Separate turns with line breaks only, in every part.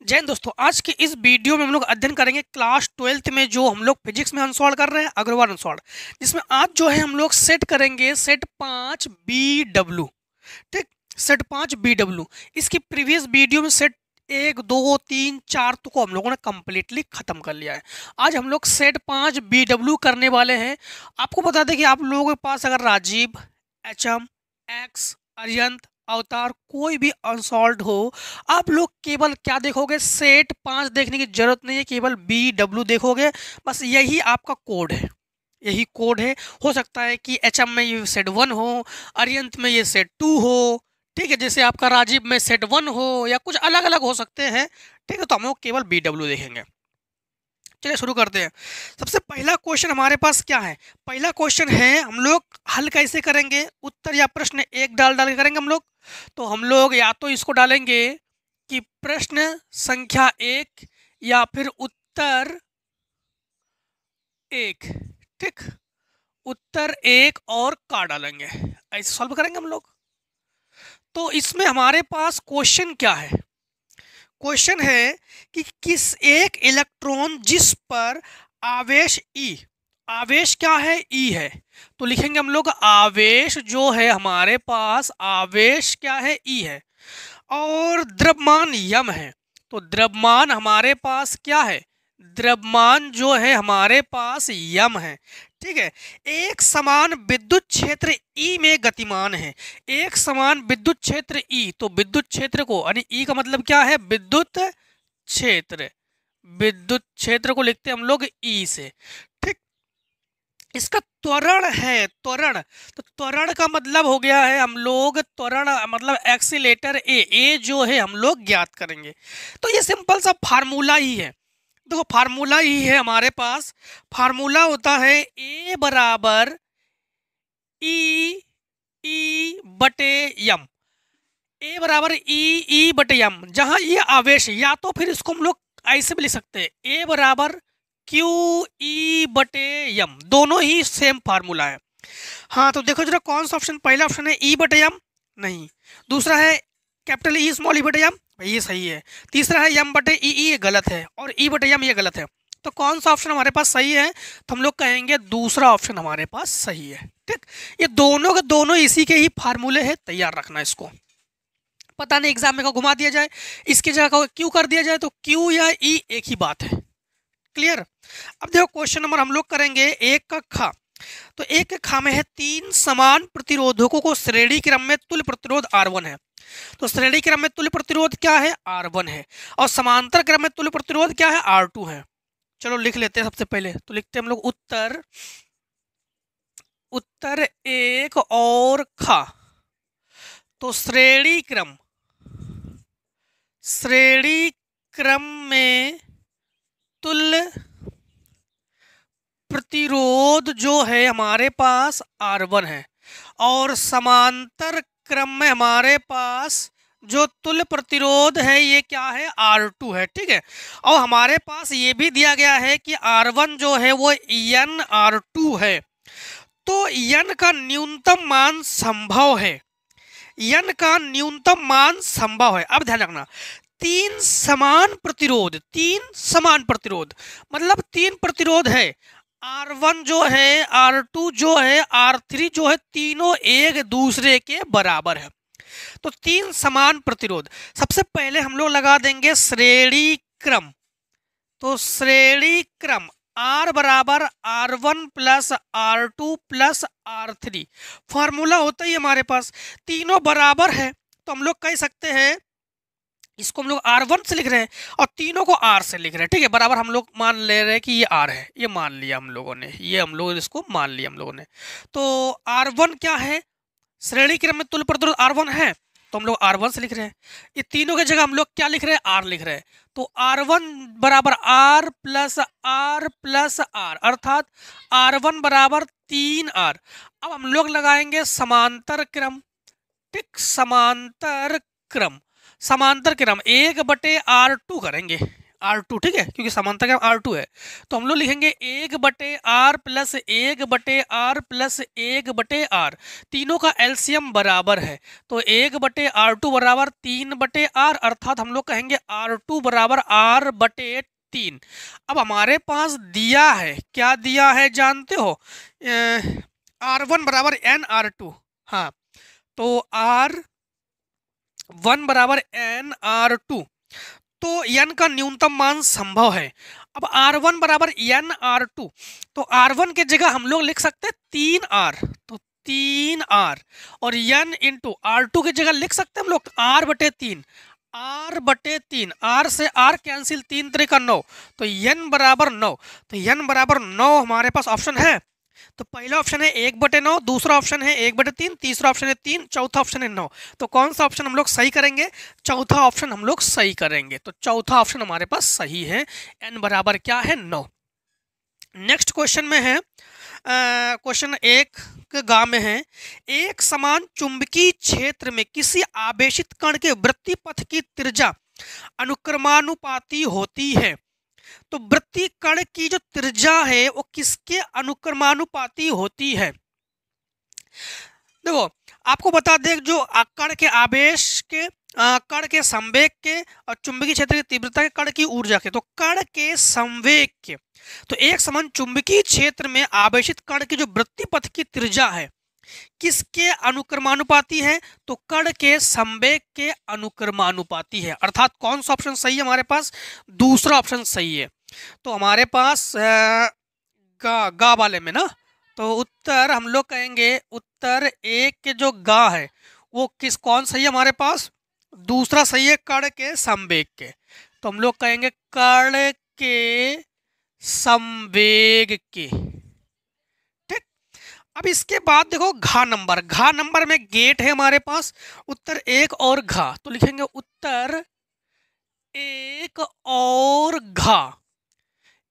जैन दोस्तों, आज के इस वीडियो में हम लोग अध्ययन करेंगे क्लास ट्वेल्थ में जो हम लोग फिजिक्स में अनसॉल्व कर रहे हैं, अग्रवाल अनसॉल्व जिसमें आज जो है हम लोग सेट करेंगे सेट पाँच बी डब्ल्यू ठीक? सेट पाँच बी डब्ल्यू इसकी प्रीवियस वीडियो में सेट एक, दो, तीन, चार तो को हम लोगों ने कम्प्लीटली ख़त्म कर लिया है। आज हम लोग सेट पाँच बी डब्ल्यू करने वाले हैं। आपको बता दें कि आप लोगों के पास अगर राजीव एच एम एक्स, अरियंत अवतार कोई भी अनसॉल्व हो, आप लोग केवल क्या देखोगे? सेट पाँच देखने की ज़रूरत नहीं है, केवल बी डब्ल्यू देखोगे। बस यही आपका कोड है। यही कोड है। हो सकता है कि एचएम में ये सेट वन हो अरियंत में ये सेट टू हो, ठीक है, जैसे आपका राजीव में सेट वन हो, या कुछ अलग अलग हो सकते हैं। ठीक है तो हम लोग केवल बी डब्ल्यू देखेंगे। चलिए शुरू करते हैं। सबसे पहला क्वेश्चन हमारे पास क्या है? पहला क्वेश्चन है, हम लोग हल कैसे करेंगे? उत्तर या प्रश्न एक डाल डाल के करेंगे हम लोग। तो हम लोग या तो इसको डालेंगे कि प्रश्न संख्या एक या फिर उत्तर एक। ठीक? उत्तर एक और का डालेंगे। ऐसे सॉल्व करेंगे हम लोग। तो इसमें हमारे पास क्वेश्चन क्या है? क्वेश्चन है कि किस एक इलेक्ट्रॉन जिस पर आवेश ई आवेश क्या है? ई है। तो लिखेंगे हम लोग, आवेश जो है हमारे पास, आवेश क्या है? ई है। और द्रव्यमान यम है। तो द्रव्यमान हमारे पास क्या है? द्रव्यमान जो है हमारे पास यम है, ठीक है? एक समान विद्युत क्षेत्र ई में गतिमान है। एक समान विद्युत क्षेत्र ई तो विद्युत क्षेत्र को, यानी ई का मतलब क्या है? विद्युत क्षेत्र। विद्युत क्षेत्र को लिखते हैं हम लोग ई से, ठीक? इसका त्वरण है, त्वरण। तो त्वरण का मतलब हो गया है हम लोग त्वरण मतलब एक्सीटर ए ए जो है हम लोग ज्ञात करेंगे। तो ये सिंपल सा फार्मूला ही है। देखो फार्मूला ही है हमारे पास। फार्मूला होता है ए बराबर ई ई बटे यम। ए बराबर ई ई बटे यम। जहाँ ये आवेश, या तो फिर इसको हम लोग ऐसे भी लिख सकते हैं। ए बराबर क्यू, ई बटे यम। दोनों ही सेम फार्मूला है। हाँ तो देखो जरा कौन सा ऑप्शन पहला ऑप्शन है ई बटे यम। नहीं। दूसरा है कैपिटल ई स्मॉल ई बटे यम। ये सही है। तीसरा है, यम बटे ई ई ये गलत है और ई बटे यम ये गलत है। तो कौन सा ऑप्शन हमारे पास सही है? तो हम लोग कहेंगे दूसरा ऑप्शन हमारे पास सही है, ठीक? ये दोनों के दोनों इसी के ही फार्मूले हैं, तैयार रखना इसको। पता नहीं एग्ज़ाम में का घुमा दिया जाए, इसकी जगह को क्यू कर दिया जाए तो क्यू या ई एक ही बात है। क्लियर अब देखो क्वेश्चन नंबर हम लोग करेंगे एक का खा। तो एक खा में है तीन समान प्रतिरोधकों को श्रेणी क्रम में तुल प्रतिरोध आर वन है। तो श्रेणी क्रम में तुल्य प्रतिरोध क्या है? आर वन है। और समांतर क्रम में तुल्य प्रतिरोध क्या है? आर टू है। चलो लिख लेते हैं सबसे पहले। तो लिखते हैं हम लोग उत्तर। उत्तर एक और खा। तो श्रेणी क्रम। श्रेणी क्रम में तुल्य प्रतिरोध जो है हमारे पास आर वन है। और समांतर क्रम में हमारे पास जो तुल्य प्रतिरोध है, ये क्या है? आर टू है, ठीक है? और हमारे पास ये भी दिया गया है कि आर वन जो है वो एन आर है। तो एन का न्यूनतम मान संभव है। एन का न्यूनतम मान संभव है। अब ध्यान रखना, तीन समान प्रतिरोध, तीन समान प्रतिरोध मतलब तीन प्रतिरोध है। आर वन जो है, आर टू जो है, आर थ्री जो है, तीनों एक दूसरे के बराबर है। तो तीन समान प्रतिरोध। सबसे पहले हम लोग लगा देंगे श्रेणी क्रम। तो श्रेणी क्रम, आर बराबर R one plus R two plus R three. Formula होता ही हमारे पास। तीनों बराबर है तो हम लोग कह सकते हैं इसको हम लोग आर वन से लिख रहे हैं और तीनों को आर से लिख रहे हैं। ठीक है, बराबर हम लोग मान ले रहे हैं कि ये आर है, ये मान लिया हम लोगों ने, ये हम लोग इसको मान लिया हम लोगों ने। तो आर वन क्या है? श्रेणी क्रम में तुल प्रतिरोध आर वन है तो हम लोग आर वन से लिख रहे हैं। ये तीनों की जगह हम लोग क्या लिख रहे हैं? आर लिख रहे हैं। तो आर वन बराबर R plus R plus R अर्थात आर वन बराबर तीन आर अब हम लोग लगाएँगे समांतर क्रम, ठीक, समांतर क्रम। समांतर क्रम एक बटे आर टू करेंगे। आर टू, ठीक है? क्योंकि समानता क्या आर टू है। तो हम लोग लिखेंगे एक बटे आर प्लस एक बटे आर प्लस एक बटे आर। तीनों का एलसीएम बराबर है। तो एक बटे आर टू बराबर तीन बटे आर, अर्थात हम लोग कहेंगे आर टू बराबर आर बटे तीन। अब हमारे पास दिया है। क्या दिया है जानते हो? आर वन बराबर एन आर टू। हाँ। तो आर वन बराबर एन आर टू। तो एन का न्यूनतम मान संभव है। अब आर वन बराबर एन आर टू तो आर वन के जगह हम लोग लिख सकते हैं तीन आर तो तीन आर, और एन इंटू आर टू की जगह लिख सकते हैं हम लोग आर बटे तीन। आर बटे तीन, आर से आर कैंसिल तीन तरीका नौ तो एन बराबर नौ तो एन बराबर नौ हमारे पास ऑप्शन है। तो पहला ऑप्शन है एक बटे नौ, दूसरा ऑप्शन है एक बटे तीन, तीसरा ऑप्शन है तीन, चौथा ऑप्शन है नौ। तो कौन सा ऑप्शन हम लोग सही करेंगे? चौथा ऑप्शन हम लोग सही करेंगे। तो चौथा ऑप्शन हमारे पास सही है एन बराबर क्या है? नौ। नेक्स्ट क्वेश्चन में है क्वेश्चन एक गा में है, एक समान चुंबकीय क्षेत्र में किसी आवेशित कण के वृत्ति पथ की त्रिज्या अनुक्रमानुपाती होती है। तो वृत्ति कण की जो त्रिज्या है, वो किसके अनुक्रमानुपाती होती है? देखो, आपको बता दें जो कण के आवेश के कण के संवेग के और चुंबकीय क्षेत्र की तीव्रता के कण की ऊर्जा के। तो कण के संवेग के तो एक समान चुंबकीय क्षेत्र में आवेशित कण की जो वृत्ति पथ की त्रिज्या है किसके अनुक्रमानुपाती है? तो कण के संवेग के अनुक्रमानुपाती है। अर्थात कौन सा ऑप्शन सही है हमारे पास? दूसरा ऑप्शन सही है। तो हमारे पास गा गा वाले में ना? तो उत्तर हम लोग कहेंगे, उत्तर एक के जो गा है, वो किस, कौन सही है हमारे पास? दूसरा सही है कण के संवेग के। तो हम लोग कहेंगे कण के संवेग के। अब इसके बाद देखो घा नंबर घा नंबर में गेट है हमारे पास, उत्तर एक और घा तो लिखेंगे उत्तर एक और घा।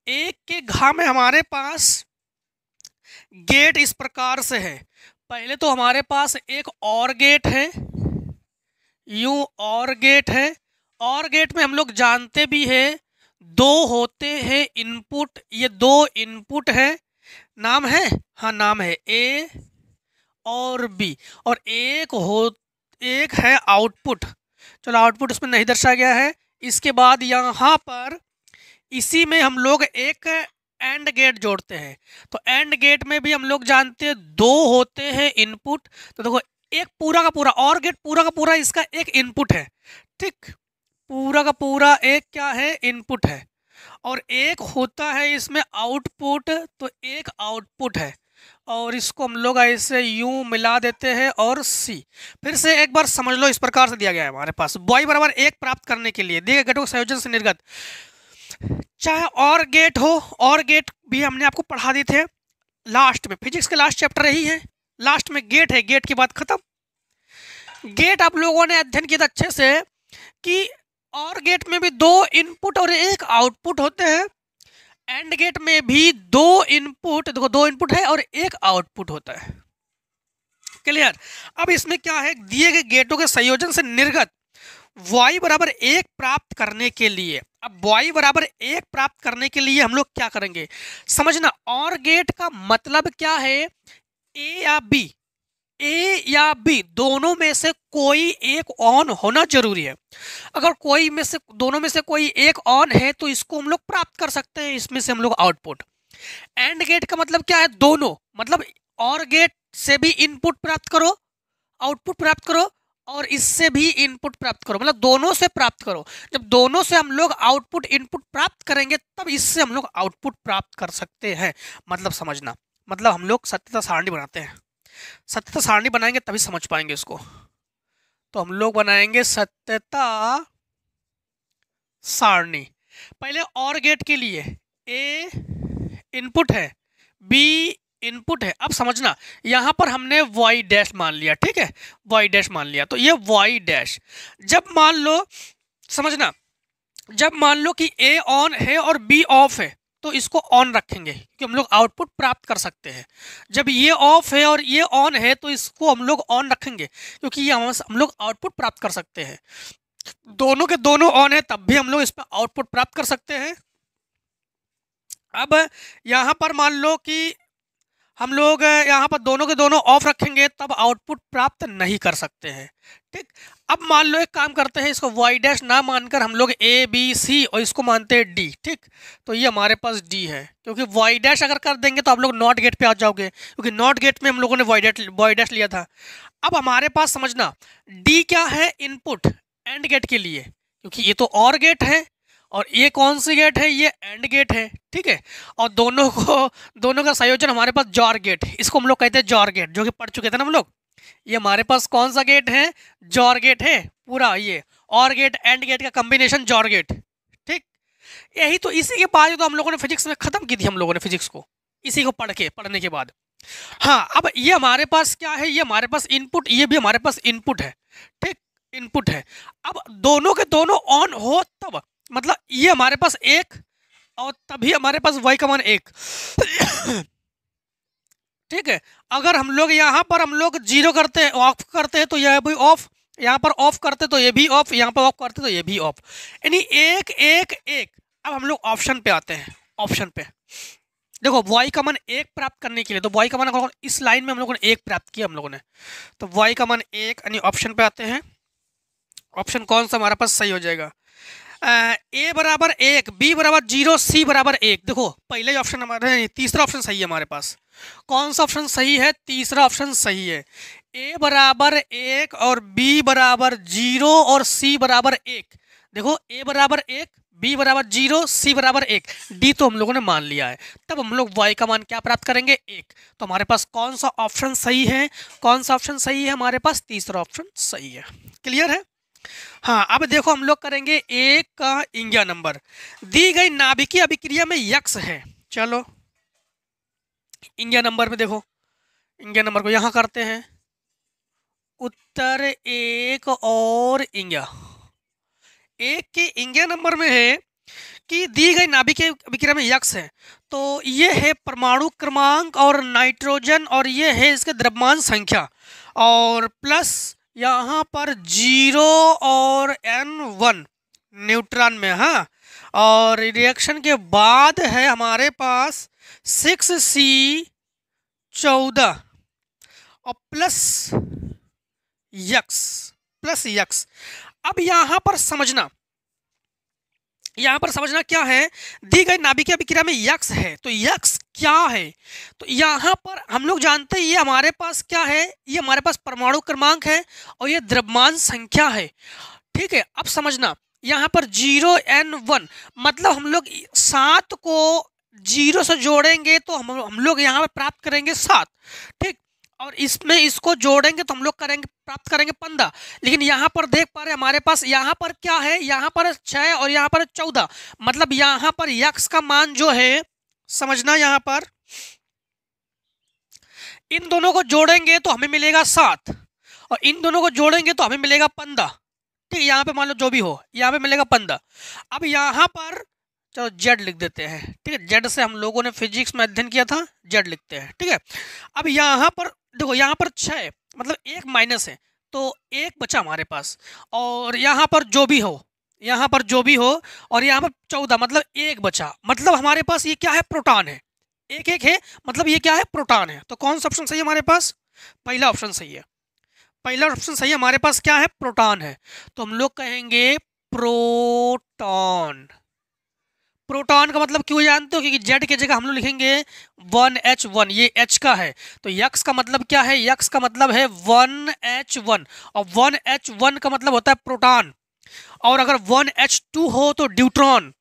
एक के घा में हमारे पास गेट इस प्रकार से है। पहले तो हमारे पास एक और गेट है, यू और गेट है। और गेट में हम लोग जानते भी हैं, दो होते हैं इनपुट, ये दो इनपुट है। नाम है? हाँ नाम है ए और बी। और एक हो, एक है आउटपुट। चलो, आउटपुट उसमें नहीं दर्शाया गया है। इसके बाद यहाँ पर इसी में हम लोग एक एंड गेट जोड़ते हैं। तो एंड गेट में भी हम लोग जानते हैं दो होते हैं इनपुट। तो देखो, एक पूरा का पूरा, और गेट पूरा का पूरा, इसका एक इनपुट है। ठीक, पूरा का पूरा एक क्या है? इनपुट है। और एक होता है इसमें आउटपुट तो एक आउटपुट है। और इसको हम लोग ऐसे यूँ मिला देते हैं और सी फिर से एक बार समझ लो, इस प्रकार से दिया गया है हमारे पास। बॉय बराबर एक प्राप्त करने के लिए, दिए गेटों के संयोजन से निर्गत। चाहे और गेट हो और गेट भी हमने आपको पढ़ा दिए थे लास्ट में। फिजिक्स के लास्ट चैप्टर रही है। लास्ट में गेट है गेट की बात खत्म। गेट आप लोगों ने अध्ययन किया था अच्छे से कि और गेट में भी दो इनपुट और एक आउटपुट होते हैं। एंड गेट में भी दो इनपुट, देखो दो इनपुट है और एक आउटपुट होता है। क्लियर? अब इसमें क्या है? दिए गए गेटों के संयोजन से निर्गत वाई बराबर एक प्राप्त करने के लिए। अब वाई बराबर एक प्राप्त करने के लिए हम लोग क्या करेंगे? समझना, और गेट का मतलब क्या है? ए या बी ए या बी दोनों में से कोई एक ऑन होना ज़रूरी है। अगर कोई में से, दोनों में से कोई एक ऑन है तो इसको हम लोग प्राप्त कर सकते हैं, इसमें से हम लोग आउटपुट एंड गेट का मतलब क्या है? दोनों। मतलब और गेट से भी इनपुट प्राप्त करो आउटपुट प्राप्त करो, और इससे भी इनपुट प्राप्त करो। मतलब दोनों से प्राप्त करो। जब दोनों से हम लोग आउटपुट इनपुट प्राप्त करेंगे, तब इससे हम लोग आउटपुट प्राप्त कर सकते हैं। मतलब समझना। मतलब हम लोग सत्यता सारणी बनाते हैं। सत्यता सारणी बनाएँगे, तभी समझ पाएँगे इसको तो हम लोग बनाएँगे सत्यता सारणी। पहले और गेट के लिए ए इनपुट है बी इनपुट है। अब समझना, यहाँ पर हमने वाई डैश मान लिया, ठीक है? वाई डैश मान लिया तो ये वाई डैश जब मान लो, समझना, जब मान लो कि ए ऑन है और बी ऑफ़ है तो इसको ऑन रखेंगे क्योंकि हम लोग आउटपुट प्राप्त कर सकते हैं। जब ये ऑफ़ है और ये ऑन है तो इसको हम लोग ऑन रखेंगे, क्योंकि ये हम लोग आउटपुट प्राप्त कर सकते हैं। दोनों के दोनों ऑन है, तब भी हम लोग इस पर आउटपुट प्राप्त कर सकते हैं। अब यहाँ पर मान लो कि हम लोग यहाँ पर दोनों के दोनों ऑफ़ रखेंगे, तब आउटपुट प्राप्त नहीं कर सकते हैं, ठीक? अब मान लो एक काम करते हैं, इसको वाई डैश ना मानकर हम लोग ए बी सी और इसको मानते हैं डी ठीक? तो ये हमारे पास डी है, क्योंकि वाई डैश अगर कर देंगे तो आप लोग नॉट गेट पे आ जाओगे, क्योंकि नॉट गेट में हम लोगों ने वाई डैश वाई डैश लिया था। अब हमारे पास समझना डी क्या है इनपुट एंड गेट के लिए? क्योंकि ये तो और गेट है, और ये कौन सी गेट है? ये एंड गेट है, ठीक है? और दोनों को, दोनों का संयोजन हमारे पास जॉर गेट इसको हम लोग कहते हैं जॉर गेट जो कि पढ़ चुके थे ना हम लोग? ये हमारे पास कौन सा गेट है? जॉर गेट है। पूरा, ये और गेट एंड गेट का कॉम्बिनेशन जॉर गेट ठीक? यही तो इसी के बाद तो हम लोगों ने फिजिक्स में ख़त्म की थी हम लोगों ने फिजिक्स को। इसी को पढ़ के, पढ़ने के बाद। हाँ अब ये हमारे पास क्या है? ये हमारे पास इनपुट ये भी हमारे पास इनपुट है। ठीक? इनपुट है। अब दोनों के दोनों ऑन हो तब। मतलब ये हमारे पास एक और तभी हमारे पास वाई का मान एक। ठीक है? अगर हम लोग यहाँ पर हम लोग ज़ीरो करते हैं ऑफ़ करते हैं तो यह भी ऑफ़ यहाँ पर ऑफ़ करते तो ये भी ऑफ़ यहाँ पर ऑफ़ करते तो ये भी ऑफ़ यानी एक एक एक। अब हम लोग ऑप्शन पे आते हैं ऑप्शन पे। देखो वाई का मन एक प्राप्त करने के लिए तो वाई का मन इस लाइन में हम लोगों ने एक प्राप्त किया हम लोगों ने। तो वाई का मन एक, यानी ऑप्शन पे आते हैं। ऑप्शन कौन सा हमारे पास सही हो जाएगा? ए बराबर एक बी बराबर ज़ीरो सी बराबर एक। देखो, पहले ही ऑप्शन हमारे तीसरा ऑप्शन सही है हमारे पास। कौन सा ऑप्शन सही है? तीसरा ऑप्शन सही है। ए बराबर एक और बी बराबर ज़ीरो और सी बराबर एक। देखो ए बराबर एक बी बराबर ज़ीरो सी बराबर एक। डी तो हम लोगों ने मान लिया है। तब हम लोग वाई का मान क्या प्राप्त करेंगे? एक। तो हमारे पास कौन सा ऑप्शन सही है? कौन सा ऑप्शन सही है? हमारे पास तीसरा ऑप्शन सही है। क्लियर है? हाँ अब देखो हम लोग करेंगे एक का इंगिया नंबर। दी गई नाभिकीय अभिक्रिया में यक्स है। चलो, इंगिया नंबर में देखो। इंगिया नंबर को यहाँ करते हैं। उत्तर एक और इंगिया। एक के इंगिया नंबर में है कि दी गई नाभिकीय अभिक्रिया में यक्स है। तो ये है परमाणु क्रमांक और नाइट्रोजन और ये है इसके द्रव्यमान संख्या। और प्लस यहाँ पर ज़ीरो और एन वन न्यूट्रॉन में हाँ? और रिएक्शन के बाद है हमारे पास सिक्स सी चौदह और प्लस यक्स प्लस यक्स अब यहाँ पर समझना यहाँ पर समझना क्या है? दी गई नाभिकीय अभिक्रिया में यक्ष है। तो यक्ष क्या है? तो यहाँ पर हम लोग जानते हैं, ये हमारे पास क्या है? ये हमारे पास परमाणु क्रमांक है और ये द्रव्यमान संख्या है। ठीक है, अब समझना, यहाँ पर ज़ीरो एन वन मतलब हम लोग सात को ज़ीरो से जोड़ेंगे तो हम हम लोग यहाँ पर प्राप्त करेंगे सात। ठीक और इसमें इसको जोड़ेंगे तो हम लोग करेंगे, प्राप्त करेंगे पंद्रह। लेकिन यहाँ पर देख पा रहे हमारे पास यहाँ पर क्या है? यहाँ पर छः और यहाँ पर चौदह। मतलब यहाँ पर यक्स का मान जो है, समझना यहाँ पर। इन दोनों को जोड़ेंगे तो हमें मिलेगा सात। और इन दोनों को जोड़ेंगे तो हमें मिलेगा पंद्रह। ठीक है, यहाँ पे मान लो जो भी हो, यहाँ पे मिलेगा पंद्रह। अब यहाँ पर, चलो जेड लिख देते हैं। ठीक है, जेड से हम लोगों ने फिजिक्स में अध्ययन किया था, जेड लिखते हैं। ठीक है, अब यहाँ पर देखो, यहाँ पर छः मतलब एक माइनस है तो एक बचा हमारे पास, और यहाँ पर जो भी हो, यहाँ पर जो भी हो, और यहाँ पर चौदह मतलब एक बचा। मतलब हमारे पास ये क्या है? प्रोटॉन है। एक एक है मतलब ये क्या है? प्रोटॉन है। तो कौन सा ऑप्शन सही है हमारे पास? पहला ऑप्शन सही है। पहला ऑप्शन सही है, हमारे पास क्या है? प्रोटॉन है। तो हम लोग कहेंगे प्रोटॉन। प्रोटॉन का मतलब क्यों जानते हो? क्योंकि जेड की जगह हम लोग लिखेंगे वन एच वन, ये एच का है। तो यक्स का मतलब क्या है? यक्स का मतलब है वन एच वन, और वन एच वन का मतलब होता है प्रोटॉन। और अगर वन एच टू हो तो ड्यूट्रॉन।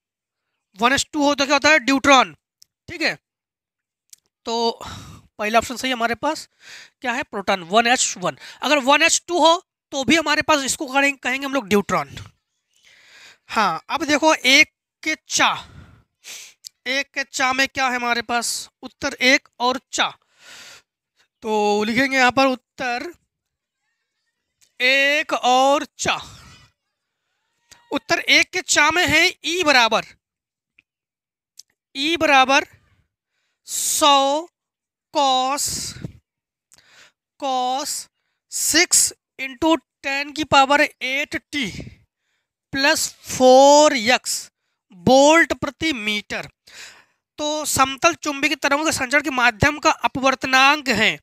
वन एच टू हो तो क्या होता है? ड्यूट्रॉन। ठीक है? तो पहला ऑप्शन सही हमारे पास। क्या है? Proton, one H one. अगर वन एच टू हो तो भी हमारे पास इसको कहेंगे हम लोग ड्यूट्रॉन। हाँ अब देखो, एक के चा एक के चा में क्या है हमारे पास? उत्तर एक और चा। तो लिखेंगे यहाँ पर उत्तर एक और चा। उत्तर एक के चा में है ई बराबर। ई बराबर सौ cos cos six into ten की power eight T plus four x volt प्रति मीटर। तो समतल चुंबकीय तरंगों के संचरण के माध्यम का अपवर्तनांक है।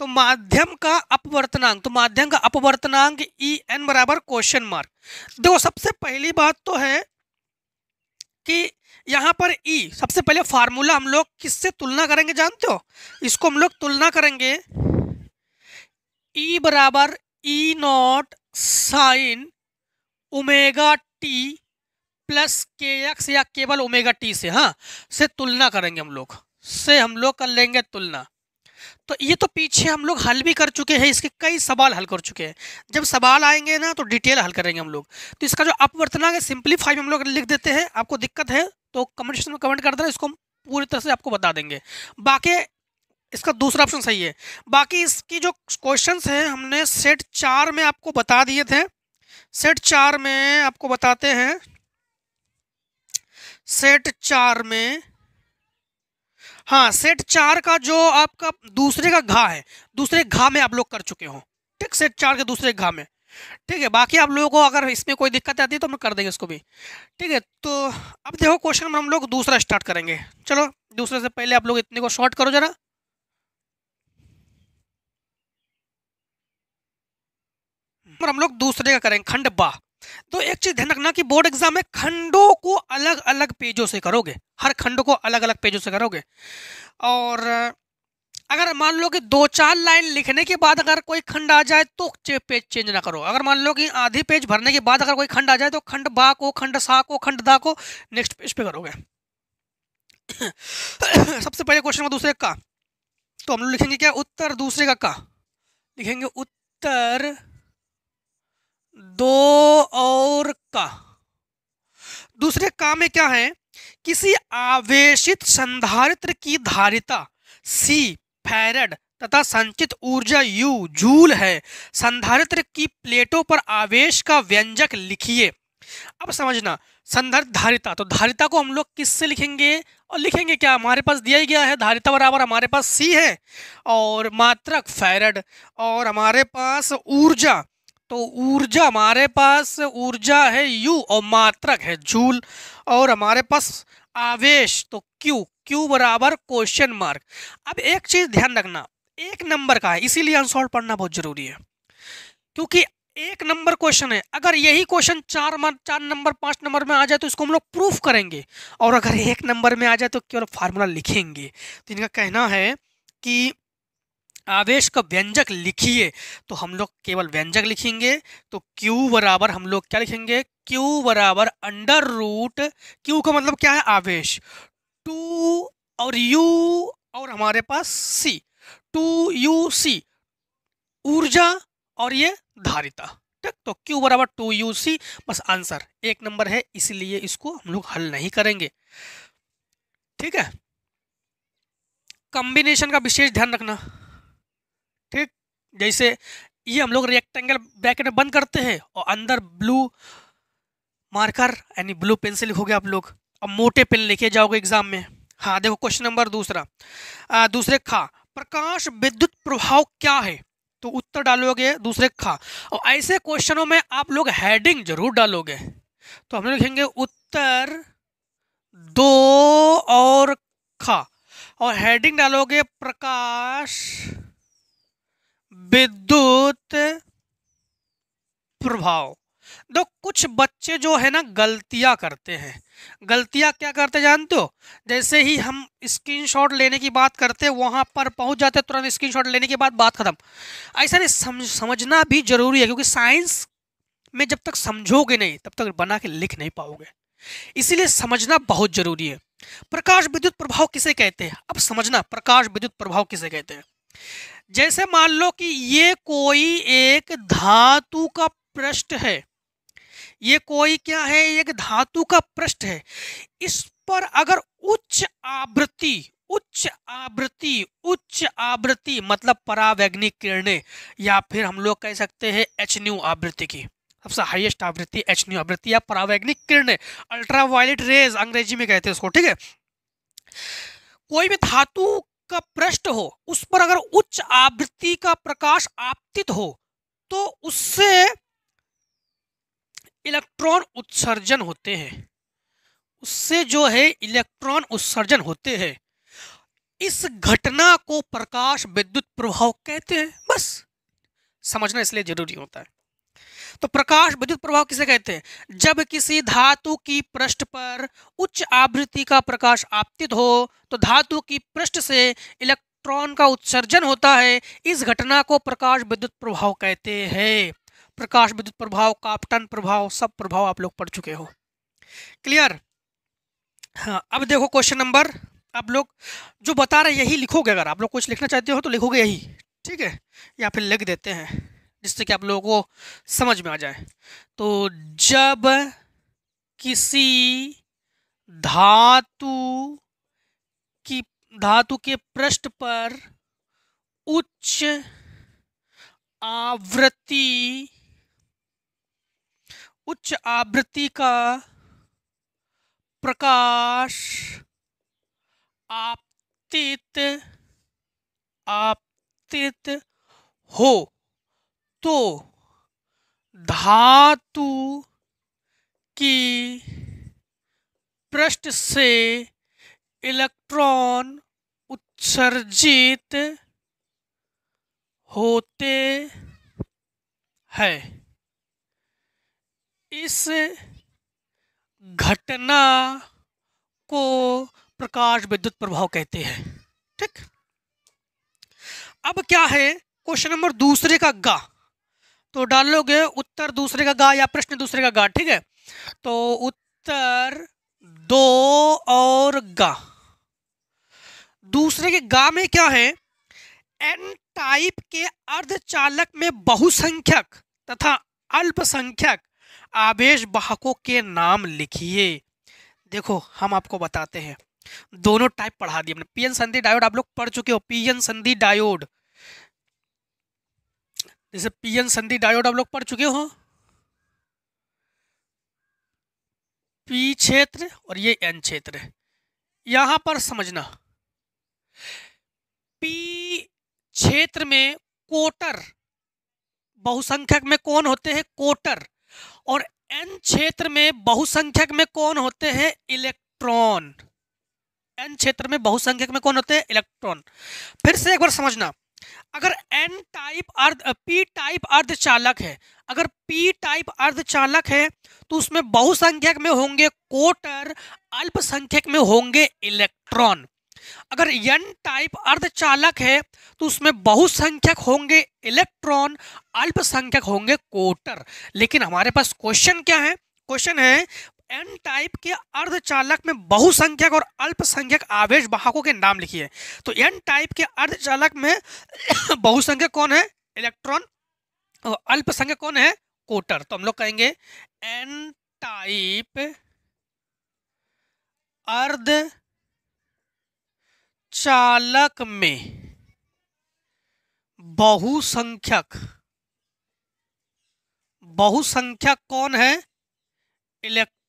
तो माध्यम का अपवर्तनांक तो माध्यम का अपवर्तनांक ई एन बराबर क्वेश्चन मार्क देखो सबसे पहली बात तो है कि यहाँ पर ई e, सबसे पहले फार्मूला हम लोग किससे तुलना करेंगे जानते हो? इसको हम लोग तुलना करेंगे ई e बराबर E not sine omega T plus K X या केवल ओमेगा टी से हाँ से तुलना करेंगे हम लोग, से हम लोग कर लेंगे तुलना। तो ये तो पीछे हम लोग हल भी कर चुके हैं, इसके कई सवाल हल कर चुके हैं। जब सवाल आएँगे ना तो डिटेल हल करेंगे हम लोग। तो इसका जो अपवर्तनांक है सिंप्लीफाई हम लोग लिख देते हैं, आपको दिक्कत है तो कमेंट सेक्शन में कमेंट कर देना, इसको हम पूरी तरह से आपको बता देंगे। बाकी इसका दूसरा ऑप्शन सही है। बाकी इसकी जो क्वेश्चन हैं, हमने सेट चार में आपको बता दिए थे। सेट चार में आपको बताते हैं सेट चार में हाँ सेट चार का जो आपका दूसरे का घा है, दूसरे घा में आप लोग कर चुके हो, ठीक? सेट चार के दूसरे घा में, ठीक है? बाकी आप लोगों को अगर इसमें कोई दिक्कत आती है तो हम कर देंगे इसको भी, ठीक है? तो अब देखो क्वेश्चन नंबर हम लोग दूसरा स्टार्ट करेंगे। चलो, दूसरे से पहले आप लोग इतने को शॉर्ट करो जरा। हम लोग दूसरे का करेंगे, खंड बा। तो एक चीज़ ध्यान रखना कि बोर्ड एग्ज़ाम में खंडों को अलग अलग पेजों से करोगे। हर खंड को अलग अलग पेजों से करोगे। और, अगर मान लो कि दो चार लाइन लिखने के बाद अगर कोई खंड आ जाए तो पेज चेंज ना करो। अगर मान लो कि आधी पेज भरने के बाद अगर कोई खंड आ जाए तो खंड बा को, खंड सा को, खंड दा को नेक्स्ट पेज पे करोगे। सबसे पहले क्वेश्चन का दूसरे का। तो हम लोग लिखेंगे क्या? उत्तर दूसरे का का। लिखेंगे उत्तर दो और का। दूसरे का में क्या है? किसी आवेशित संधारित्र की धारिता, सी, फैरड तथा संचित ऊर्जा यू, जूल है। संधारित्र की प्लेटों पर आवेश का व्यंजक लिखिए। अब समझना संधारित धारिता तो धारिता को हम लोग किससे लिखेंगे? और लिखेंगे क्या? हमारे पास दिया ही गया है, धारिता बराबर हमारे पास सी है। और मात्रक, फैरड, और हमारे पास ऊर्जा। तो ऊर्जा हमारे पास, ऊर्जा है यू और मात्रक है जूल। और हमारे पास आवेश तो क्यू क्यू बराबर क्वेश्चन मार्क अब एक चीज़ ध्यान रखना, एक नंबर का है, इसीलिए अनसॉल्व पढ़ना बहुत ज़रूरी है। क्योंकि एक नंबर क्वेश्चन है, अगर यही क्वेश्चन चार चार नंबर पाँच नंबर में आ जाए तो इसको हम लोग प्रूफ करेंगे। और अगर एक नंबर में आ जाए तो केवल फार्मूला लिखेंगे। तो इनका कहना है कि आवेश का व्यंजक लिखिए। तो हम लोग केवल व्यंजक लिखेंगे। तो Q बराबर हम लोग क्या लिखेंगे? Q बराबर अंडर रूट Q का मतलब क्या है? आवेश। टू और U और हमारे पास C टू यू सी ऊर्जा और ये धारिता। ठीक? तो Q बराबर टू यू सी बस आंसर एक नंबर है, इसलिए इसको हम लोग हल नहीं करेंगे। ठीक है? कॉम्बिनेशन का विशेष ध्यान रखना। ठीक? जैसे ये हम लोग रेक्टेंगल ब्रैकेट में बंद करते हैं और अंदर ब्लू मार्कर यानी ब्लू पेंसिल लिखोगे आप लोग। और मोटे पेन लेके जाओगे एग्ज़ाम में। हाँ देखो क्वेश्चन नंबर दूसरा। आ, दूसरे खा। प्रकाश विद्युत प्रभाव क्या है? तो उत्तर डालोगे दूसरे खा। और ऐसे क्वेश्चनों में आप लोग हेडिंग ज़रूर डालोगे। तो हम लिखेंगे उत्तर दो और खा। और हेडिंग डालोगे प्रकाश विद्युत प्रभाव। दो कुछ बच्चे जो है ना, गलतियाँ करते हैं। गलतियाँ क्या करते जानते हो? जैसे ही हम स्क्रीनशॉट लेने की बात करते हैं, वहाँ पर पहुँच जाते तुरंत स्क्रीनशॉट लेने के बाद बात खत्म। ऐसा नहीं, समझ, समझना भी ज़रूरी है, क्योंकि साइंस में जब तक समझोगे नहीं, तब तक बना के लिख नहीं पाओगे। इसीलिए समझना बहुत ज़रूरी है। प्रकाश विद्युत प्रभाव किसे कहते हैं? अब समझना, प्रकाश विद्युत प्रभाव किसे कहते हैं? जैसे मान लो कि ये कोई एक धातु का पृष्ठ है, ये कोई क्या है, एक धातु का पृष्ठ है। इस पर अगर उच्च आवृत्ति उच्च आवृत्ति उच्च आवृत्ति मतलब परावैग्निक किरणें, या फिर हम लोग कह सकते हैं एच न्यू आवृत्ति की, सबसे हाईएस्ट आवृत्ति एच न्यू आवृत्ति, या परावैग्निक किरणें अल्ट्रावायलेट रेज अंग्रेज़ी में कहते हैं उसको, ठीक है? कोई भी धातु का पृष्ठ हो, उस पर अगर उच्च आवृत्ति का प्रकाश आपतित हो तो उससे इलेक्ट्रॉन उत्सर्जन होते हैं। उससे जो है, इलेक्ट्रॉन उत्सर्जन होते हैं। इस घटना को प्रकाश विद्युत प्रभाव कहते हैं, बस। समझना इसलिए ज़रूरी होता है। तो प्रकाश, विद्युत प्रभाव किसे कहते हैं? जब किसी धातु की पृष्ठ पर उच्च आवृत्ति का प्रकाश आपतित हो तो धातु की पृष्ठ से इलेक्ट्रॉन का उत्सर्जन होता है। इस घटना को प्रकाश, विद्युत प्रभाव कहते हैं। प्रकाश, विद्युत प्रभाव कापटन प्रभाव, सब प्रभाव आप लोग पढ़ चुके हो। क्लियर? हाँ अब देखो क्वेश्चन नंबर। आप लोग जो बता रहे यही लिखोगे अगर आप लोग कुछ लिखना चाहते हो तो लिखोगे यही। ठीक है? या फिर लिख देते हैं। जिससे कि आप लोगों को समझ में आ जाए। तो जब किसी धातु की, धातु के पृष्ठ पर उच्च आवृत्ति उच्च आवृत्ति का प्रकाश आपतित आपतित हो तो धातु की पृष्ठ से इलेक्ट्रॉन उत्सर्जित होते हैं। इस घटना को प्रकाश विद्युत प्रभाव कहते हैं, ठीक? अब क्या है? क्वेश्चन नंबर दूसरे का गा। तो डालोगे उत्तर दूसरे का गा या प्रश्न दूसरे का गा, ठीक है? तो उत्तर दो और गा। दूसरे के गा में क्या है? एन टाइप के अर्धचालक में बहुसंख्यक तथा अल्पसंख्यक आवेश वाहकों के नाम लिखिए। देखो, हम आपको बताते हैं। दोनों टाइप पढ़ा दिए हमने। पीएन संधि डायोड आप लोग पढ़ चुके हो। पीएन संधि डायोड। जैसे पीएन संधि डायोड आप लोग पढ़ चुके हो? पी क्षेत्र और ये एन क्षेत्र यहाँ पर समझना। पी क्षेत्र में कोटर, बहुसंख्यक में कौन होते हैं? कोटर। और एन क्षेत्र में बहुसंख्यक में कौन होते हैं? इलेक्ट्रॉन। एन क्षेत्र में बहुसंख्यक में कौन होते हैं? इलेक्ट्रॉन। फिर से एक बार समझना। अगर एन टाइप अर्ध पी टाइप अर्धचालक है, अगर पी टाइप अर्धचालक है तो उसमें बहुसंख्यक में होंगे कोटर, अल्पसंख्यक में होंगे इलेक्ट्रॉन। अगर एन टाइप अर्धचालक है तो उसमें बहुसंख्यक होंगे इलेक्ट्रॉन, अल्पसंख्यक होंगे कोटर। लेकिन हमारे पास क्वेश्चन क्या है? क्वेश्चन है एन टाइप के अर्धचालक में बहुसंख्यक और अल्पसंख्यक आवेश वाहकों के नाम लिखिए। तो एन टाइप के अर्धचालक में बहुसंख्यक कौन है? इलेक्ट्रॉन और अल्पसंख्यक कौन है? कोटर तो हम लोग कहेंगे एन टाइप अर्ध चालक में बहुसंख्यक बहुसंख्यक कौन है? इलेक्ट्रॉन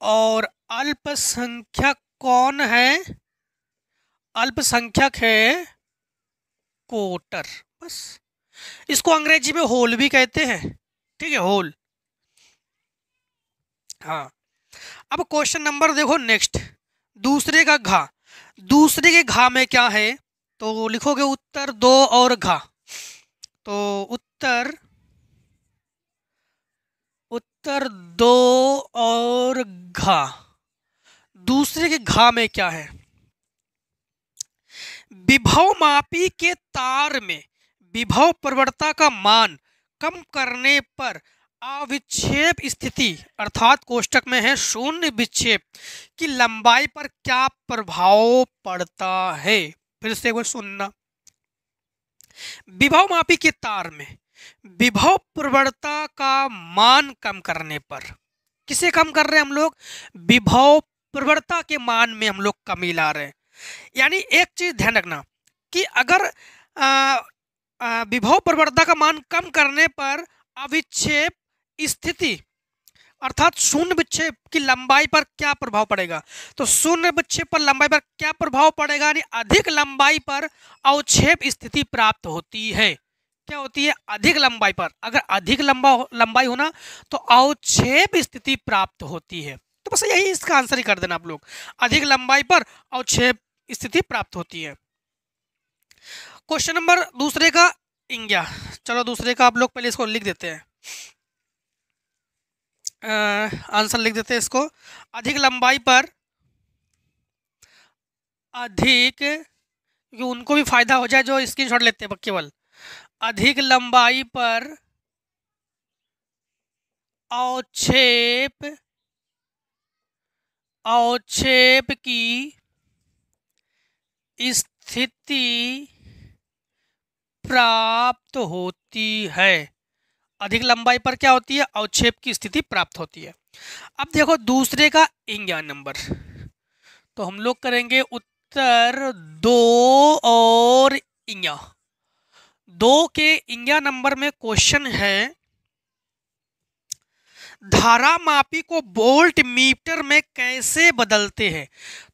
और अल्पसंख्यक कौन है? अल्पसंख्यक है कोटर। बस। इसको अंग्रेज़ी में होल भी कहते हैं। ठीक है, होल। हाँ। अब क्वेश्चन नंबर देखो नेक्स्ट दूसरे का घा। दूसरे के घा में क्या है? तो लिखोगे उत्तर दो और घा। तो उत्तर उत्तर दो और घा। दूसरे के घा में क्या है? विभव मापी के तार में विभव प्रवणता का मान कम करने पर अविक्षेप स्थिति, अर्थात कोष्टक में है शून्य विक्षेप, की लंबाई पर क्या प्रभाव पड़ता है? फिर से बार सुनना। विभव मापी के तार में विभव प्रवणता का मान कम करने पर। किसे कम कर रहे हैं हम लोग? विभव प्रवणता के मान में हम लोग कमी ला रहे हैं। यानी एक चीज़ ध्यान रखना कि अगर विभव प्रवणता का मान कम करने पर अविक्षेप स्थिति, अर्थात शून्य विक्षेप की लंबाई पर क्या प्रभाव पड़ेगा? तो शून्य विक्षेप पर लंबाई पर क्या प्रभाव पड़ेगा? यानी अधिक लंबाई पर अवक्षेप स्थिति प्राप्त होती है। क्या होती है? अधिक लंबाई पर। अगर अधिक लंबा लंबाई होना तो अवक्षेप स्थिति प्राप्त होती है। तो बस यही इसका आंसर ही कर देना आप लोग। अधिक लंबाई पर अवक्षेप स्थिति प्राप्त होती है। क्वेश्चन नंबर दूसरे का, इंग्या। चलो दूसरे का आप लोग पहले इसको लिख देते हैं। आंसर लिख देते हैं इसको। अधिक लंबाई पर अधिक, क्योंकि उनको भी फ़ायदा हो जाए जो स्क्रीन शॉट लेते हैं, केवल। अधिक लंबाई पर अवक्षेप अवक्षेप की स्थिति प्राप्त होती है। अधिक लंबाई पर क्या होती है? अवक्षेप की स्थिति प्राप्त होती है। अब देखो, दूसरे का इंग्या नंबर। तो हम लोग करेंगे उत्तर दो और इंग्या दो के इंग्या नंबर में क्वेश्चन है धारा मापी को बोल्ट मीटर में कैसे बदलते हैं?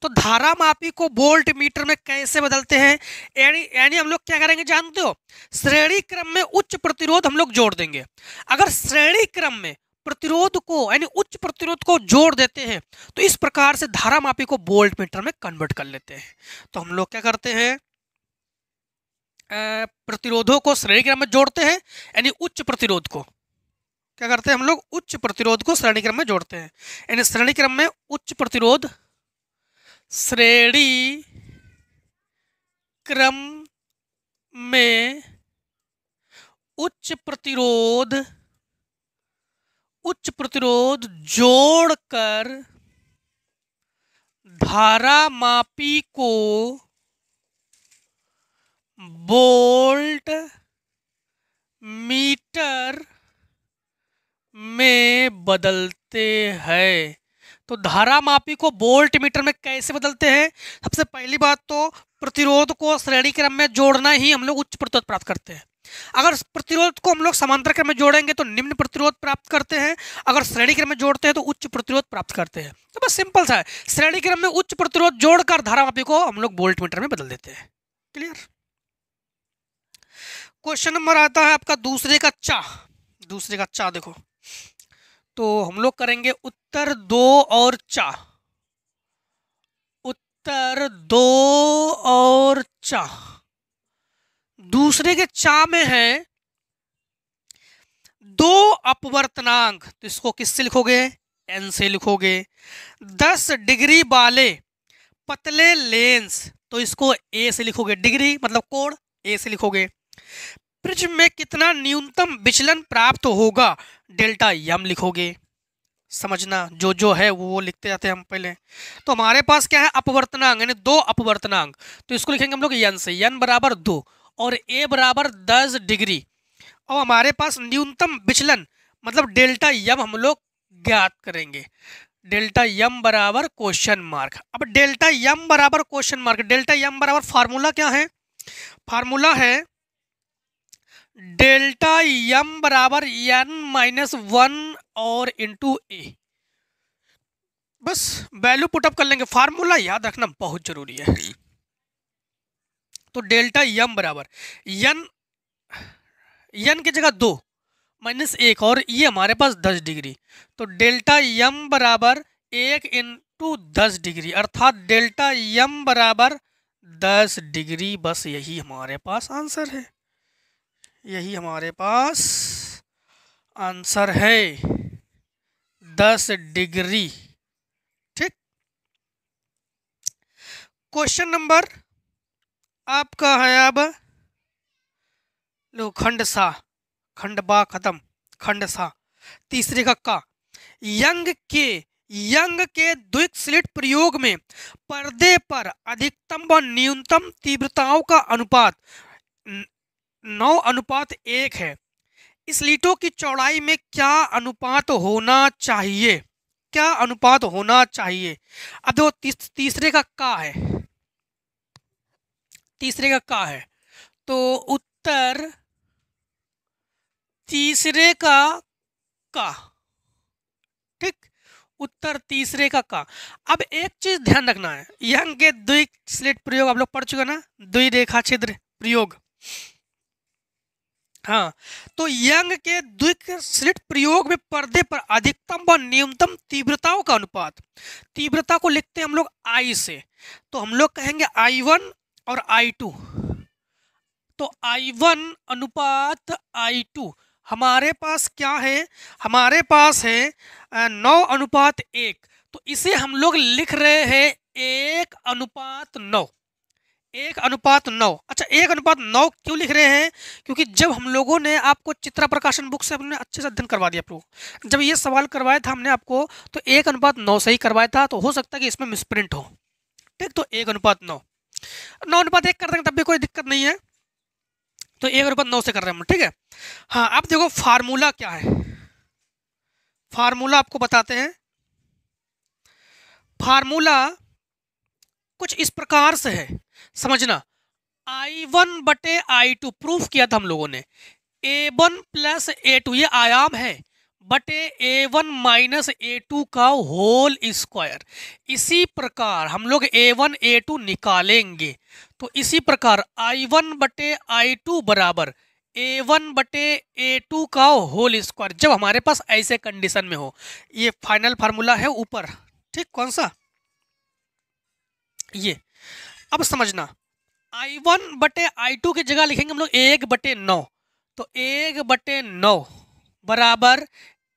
तो धारा मापी को बोल्ट मीटर में कैसे बदलते हैं? यानी यानी हम लोग क्या करेंगे जानते हो? श्रेणी क्रम में उच्च प्रतिरोध हम लोग जोड़ देंगे। अगर श्रेणी क्रम में प्रतिरोध को, यानी उच्च प्रतिरोध को जोड़ देते हैं तो इस प्रकार से धारा मापी को बोल्ट मीटर में कन्वर्ट कर लेते हैं। तो हम लोग क्या करते हैं? प्रतिरोधों को श्रेणी क्रम में जोड़ते हैं, यानी उच्च प्रतिरोध को। क्या करते हैं हम लोग? उच्च प्रतिरोध को श्रेणी क्रम में जोड़ते हैं। यानी श्रेणी क्रम में उच्च प्रतिरोध, श्रेणी क्रम में उच्च प्रतिरोध उच्च प्रतिरोध जोड़कर धारा मापी को बोल्ट मीटर में बदलते हैं। तो धारा मापी को बोल्ट मीटर में कैसे बदलते हैं? सबसे पहली बात तो प्रतिरोध को श्रेणी क्रम में जोड़ना ही हम लोग उच्च प्रतिरोध प्राप्त करते हैं। अगर प्रतिरोध को हम लोग समांतर क्रम में जोड़ेंगे तो निम्न प्रतिरोध प्राप्त करते हैं। अगर श्रेणी क्रम में जोड़ते हैं तो उच्च प्रतिरोध प्राप्त करते हैं। तो बस सिंपल सा है। श्रेणी क्रम में उच्च प्रतिरोध जोड़कर धारा मापी को हम लोग बोल्ट मीटर में बदल देते हैं। क्लियर? क्वेश्चन नंबर आता है आपका दूसरे का चा। दूसरे का चा देखो। तो हम लोग करेंगे उत्तर दो और चा। उत्तर दो और चा। दूसरे के चा में है दो अपवर्तनांक। तो इसको किससे लिखोगे? एन से लिखोगे। दस डिग्री वाले पतले लेंस। तो इसको ए से लिखोगे। डिग्री मतलब कोण? ए से लिखोगे। प्रिज्म में कितना न्यूनतम विचलन प्राप्त होगा? डेल्टा यम लिखोगे। समझना, जो जो है वो वो लिखते जाते हैं हम पहले। तो हमारे पास क्या है? अपवर्तनांक, यानी दो अपवर्तनांक। तो इसको लिखेंगे हम लोग यन से। यन बराबर दो और ए बराबर दस डिग्री। और हमारे पास न्यूनतम विचलन मतलब डेल्टा यम हम लोग ज्ञात करेंगे। डेल्टा यम बराबर क्वेश्चन मार्क। अब डेल्टा यम बराबर क्वेश्चन मार्क, डेल्टा यम बराबर फार्मूला क्या है? फार्मूला है डेल्टा यम बराबर एन माइनस वन और into abs value put up कर लेंगे। फार्मूला याद रखना बहुत ज़रूरी है। तो डेल्टा यम बराबर। यन यन की जगह दो माइनस एक, और ये हमारे पास दस डिग्री। तो डेल्टा यम बराबर एक इंटू दस डिग्री, अर्थात डेल्टा यम बराबर दस डिग्री। बस यही हमारे पास आंसर है। यही हमारे पास आंसर है। दस डिग्री। ठीक। क्वेश्चन नंबर आपका है अब लो, खंड सा। खंड बा खत्म। खंड सा। तीसरे का का। यंग के यंग के द्विक स्लिट प्रयोग में पर्दे पर अधिकतम व न्यूनतम तीव्रताओं का अनुपात नौ अनुपात एक है। इस की चौड़ाई में क्या अनुपात होना चाहिए? क्या अनुपात होना चाहिए? अब देखो तीस, तीसरे का का है। तीसरे का का है। तो उत्तर तीसरे का का। ठीक? उत्तर तीसरे का का। अब एक चीज़ ध्यान रखना है। यंग के द्वि स्लिट प्रयोग आप लोग पढ़ चुके ना? द्वि रेखा छिद्र प्रयोग। हाँ तो यंग के द्विक स्लिट प्रयोग में पर्दे पर अधिकतम व न्यूनतम तीव्रताओं का अनुपात। तीव्रता को लिखते हैं हम लोग आई से। तो हम लोग कहेंगे आई वन और आई टू तो आई वन अनुपात आई टू हमारे पास क्या है? हमारे पास है नौ अनुपात एक। तो इसे हम लोग लिख रहे हैं एक अनुपात नौ। एक अनुपात नौ। अच्छा एक अनुपात नौ क्यों लिख रहे हैं? क्योंकि जब हम लोगों ने आपको चित्रा प्रकाशन बुक से हमने अच्छे से अध्ययन करवा दिया आपको जब ये सवाल करवाया था हमने आपको तो एक अनुपात नौ से ही करवाया था तो हो सकता है कि इसमें मिसप्रिंट हो। ठीक तो एक अनुपात नौ। नौ अनुपात एक कर देंगे तब भी कोई दिक्कत नहीं है। तो एक अनुपात नौ से कर रहे हैं हम, ठीक है? हाँ अब देखो फार्मूला क्या है। फार्मूला आपको बताते हैं। फार्मूला कुछ इस प्रकार से है। समझना। आई वन बटे आई टू प्रूफ किया था हम लोगों ने। A one plus A two ये आयाम है। बटे A one minus A two का होल स्क्वायर इसी प्रकार हम लोग ए वन ए टू निकालेंगे। तो इसी प्रकार आई वन बटे आई टू बराबर ए वन बटे ए टू का होल स्क्वायर जब हमारे पास ऐसे कंडीशन में हो। ये फाइनल फार्मूला है ऊपर। ठीक, कौन सा? ये। अब समझना। आई वन बटे आई टू की जगह लिखेंगे हम लोग एक बटे नौ। तो एक बटे नौ बराबर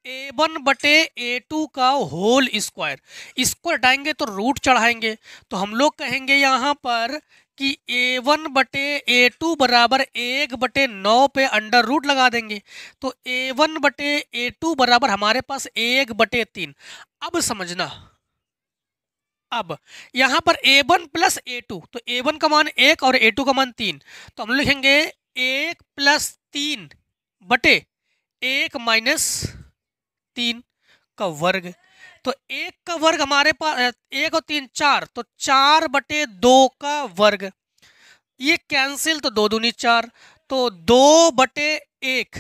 ए वन बटे ए टू का होल स्क्वायर इसको हटाएँगे तो रूट चढ़ाएँगे। तो हम लोग कहेंगे यहाँ पर कि ए वन बटे ए टू बराबर एक बटे नौ पे अंडर रूट लगा देंगे। तो ए वन बटे ए टू बराबर हमारे पास एक बटे तीन। अब समझना। अब यहाँ पर A one plus A two तो ए वन का मान एक और ए टू का मान तीन तो हम लिखेंगे एक प्लस तीन बटे एक माइनस तीन का वर्ग। तो एक का वर्ग हमारे पास एक और तीन चार तो चार बटे दो का वर्ग। ये कैंसिल तो दो दूनी चार तो दो बटे एक,